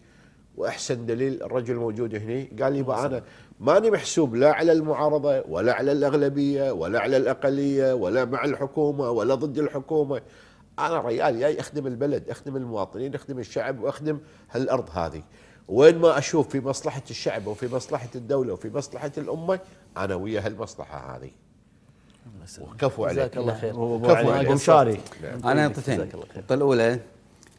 وأحسن دليل الرجل الموجود هنا قال لي أنا ماني محسوب لا على المعارضة ولا على الأغلبية ولا على الأقلية ولا مع الحكومة ولا ضد الحكومة. أنا ريال جاي أخدم البلد أخدم المواطنين أخدم الشعب وأخدم هالأرض هذه. وين ما أشوف في مصلحة الشعب وفي مصلحة الدولة وفي مصلحة الأمة أنا ويا هالمصلحه هذه وكفو عليك جزاك الله خير. كفو علي عليك. مشاري نعم. أنا نقطتين. النقطه الأولى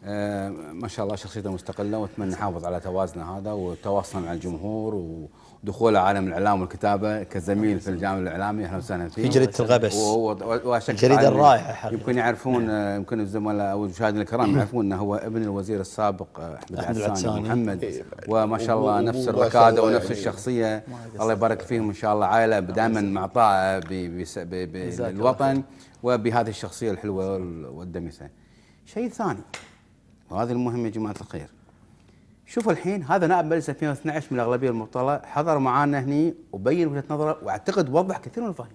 آه ما شاء الله شخصيته مستقلة وأتمنى نحافظ على توازنه هذا وتواصل مع الجمهور ودخوله عالم الإعلام والكتابة كزميل في الجامعة الاعلامي أهلا وسهلا فيه في جريدة الغبس. على- الرائعة حقيقة. يمكن يعرفون آه، يمكن الزملاء أو المشاهدين الكرام يعرفون إنه هو ابن الوزير السابق آه، أحمد أحمد العدساني العدساني. محمد وما شاء الله نفس الركادة ونفس يعني. الشخصية الله يبارك فيهم إن شاء الله عائلة دائما معطاء ب- بس- ب- ب- جزاك الله للوطن وبهذه الشخصية الحلوة وال- والدمسة. شيء ثاني وهذا المهم يا جماعة الخير. شوفوا الحين هذا نائب مجلس 2012 من الأغلبية المبطله حضر معانا هني وبين وجهة نظره وأعتقد وضح كثير من المفاهيم.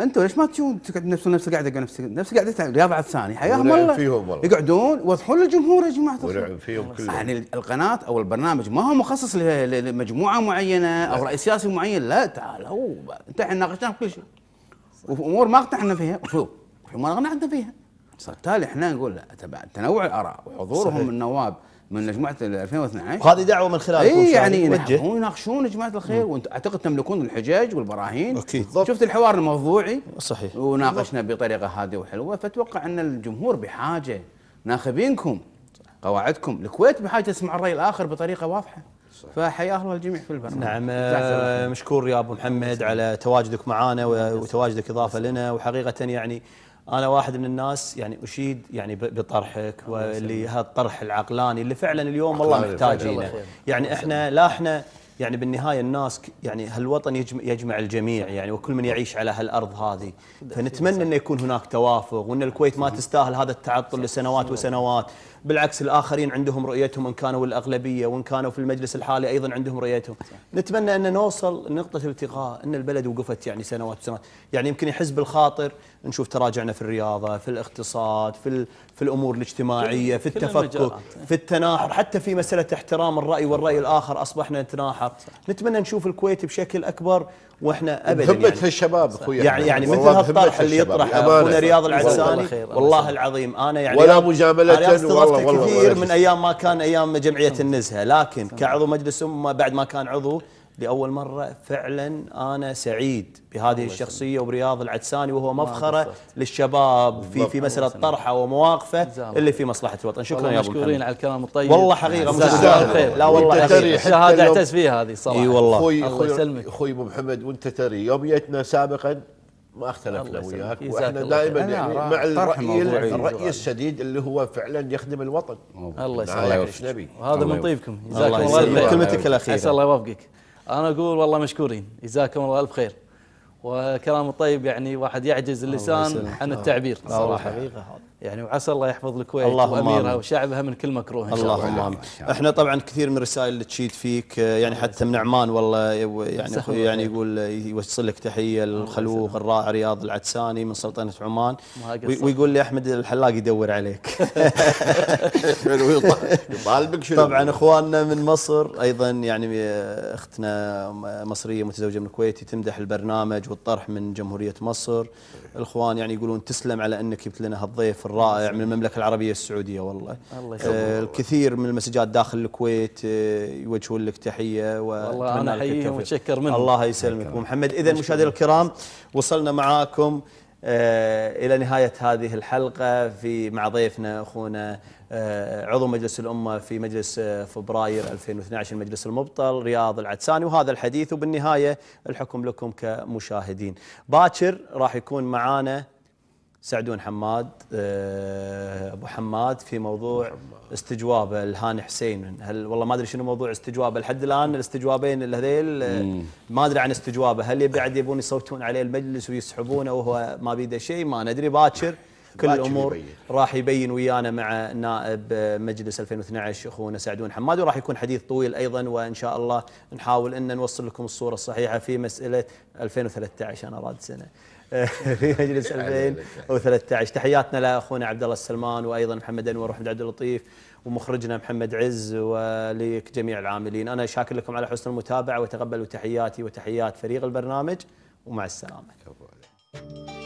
أنتم ليش ما تجون تقعد نفس نفس قاعدة نفس نفس قاعدة رياض عدساني حياهم ونعم الله. فيهم والله. يقعدون يوضحون للجمهور يا جماعة الخير. ونعم فيهم كلهم. يعني القناة أو البرنامج ما هو مخصص ل- ل- لمجموعة معينة أو راي سياسي معين. لا تعالوا. انت إحنا ناقشنا في كل شيء. وفي امور ما اقتنعنا فيها. وشوف وفي امور اقتنعنا فيها. بالتالي إحنا نقول لا تنوع الآراء وحضورهم صحيح. النواب. من مجموعه ال 2012 وهذه دعوة من خلال إي يعني ينحون يناقشون يا جماعة الخير وأنت أعتقد تملكون الحجج والبراهين. أكيد. شفت الحوار الموضوعي؟ صحيح. وناقشنا بطريقة هادئة وحلوة فاتوقع أن الجمهور بحاجة ناخبينكم قواعدكم. الكويت بحاجة تسمع الرأي الآخر بطريقة واضحة. فحيا الله الجميع في البرنامج. نعم آه،. مشكور يا أبو محمد على تواجدك معنا وتواجدك إضافة لنا. وحقيقة يعني أنا واحد من الناس يعني أشيد يعني بطرحك واللي هذا الطرح العقلاني اللي فعلا اليوم والله محتاجينه. يعني إحنا لا إحنا يعني بالنهاية الناس يعني هالوطن يجمع, يجمع الجميع يعني وكل من يعيش على هالأرض هذه. فنتمنى إنه يكون هناك توافق وإن الكويت ما تستاهل هذا التعطل لسنوات وسنوات. بالعكس الآخرين عندهم رؤيتهم إن كانوا الأغلبية وإن كانوا في المجلس الحالي أيضا عندهم رؤيتهم. نتمنى أن نوصل لنقطة الالتقاء أن البلد وقفت يعني سنوات وسنوات. يعني يمكن يحس بالخاطر نشوف تراجعنا في الرياضة في الاقتصاد في في الأمور الاجتماعية في التفكك. في التناحر حتى في مسألة احترام الرأي والرأي الآخر أصبحنا نتناحر. نتمنى نشوف الكويت بشكل أكبر وإحنا ابدا يعني هالشباب أخوي يعني. يعني مثل هالطرح اللي. يطرح. اخونا رياض الله والله. العظيم أنا يعني ولا استضفته والله- والله- كثير من أيام ما كان أيام جمعية النزهة لكن كعضو مجلس امه بعد ما كان عضو لأول مرة فعلا أنا سعيد بهذه الشخصية وبرياض العدساني وهو مفخرة. للشباب في في مسألة طرحة ومواقفة اللي في مصلحة الوطن. شكرا يا أبو مشكورين على الكلام الطيب. والله جزاك. الله خير. لا والله لو- أعتز فيها هذه صراحة. إي والله. أخوي الله أخوي. أخوي أبو محمد وانت ترى يوم جيتنا سابقا ما أختلفنا. وياك. جزاك وإحنا دائما. يعني مع الرأي. الرأي السديد اللي هو فعلا يخدم الوطن. الله يسلمك. نبي؟ وهذا من. طيبكم. الله جزاكم الله خير. كلمتك الأخيرة. عسى الله يوفقك. أنا أقول والله مشكورين. جزاكم الله ألف خير. وكلام الطيب يعني واحد يعجز اللسان. عن التعبير. لا والله صراحة يعني وعسى الله يحفظ الكويت اللهم واميرها. وشعبها من كل مكروه إن شاء الله. اللهم امين إحنا طبعا كثير من الرسائل اللي تشيد فيك يعني حتى من عمان والله يعني أخوي يعني. يقول يوصل لك تحية للخلوق الرائع رياض العدساني من سلطنة عمان. ويقول لي أحمد الحلاق يدور عليك. يطالبك شنو طبعا إخواننا من مصر أيضا يعني أختنا مصرية متزوجة من كويتي تمدح البرنامج والطرح من جمهورية مصر. الإخوان يعني يقولون تسلم على أنك جبت لنا هالضيف الرائع من المملكة العربية السعودية والله الله. آه، الكثير من المسجات داخل الكويت آه، يوجهون لك تحية والله أحييهم التوفيق. وأتشكر منهم. الله يسلمك ابو محمد اذا مشاهدينا الكرام وصلنا معاكم إلى نهاية هذه الحلقة في مع ضيفنا أخونا آه، عضو مجلس الأمة في مجلس آه، فبراير 2012 المجلس المبطل رياض العدساني وهذا الحديث وبالنهاية الحكم لكم كمشاهدين. باكر راح يكون معانا سعدون حماد آه، أبو حماد في موضوع استجوابه لهاني حسين. هل والله ما أدري شنو موضوع استجوابه لحد الآن الاستجوابين هذيل آه، ما أدري عن استجوابه. هل بعد يبون يصوتون عليه المجلس ويسحبونه وهو ما بيده شيء؟ ما ندري. باكر كل الأمور. راح يبين ويانا مع نائب آه، مجلس 2012 أخونا سعدون حماد. وراح يكون حديث طويل أيضا وإن شاء الله نحاول أن نوصل لكم الصورة الصحيحة في مسألة 2013 أنا راد سنة. في مجلس 2013 تحياتنا لأخونا عبد الله السلمان وأيضا محمد أنور واحمد عبد اللطيف ومخرجنا محمد عز ولك جميع العاملين. أنا شاكر لكم على حسن المتابعة وتقبلوا تحياتي وتحيات فريق البرنامج ومع السلامة.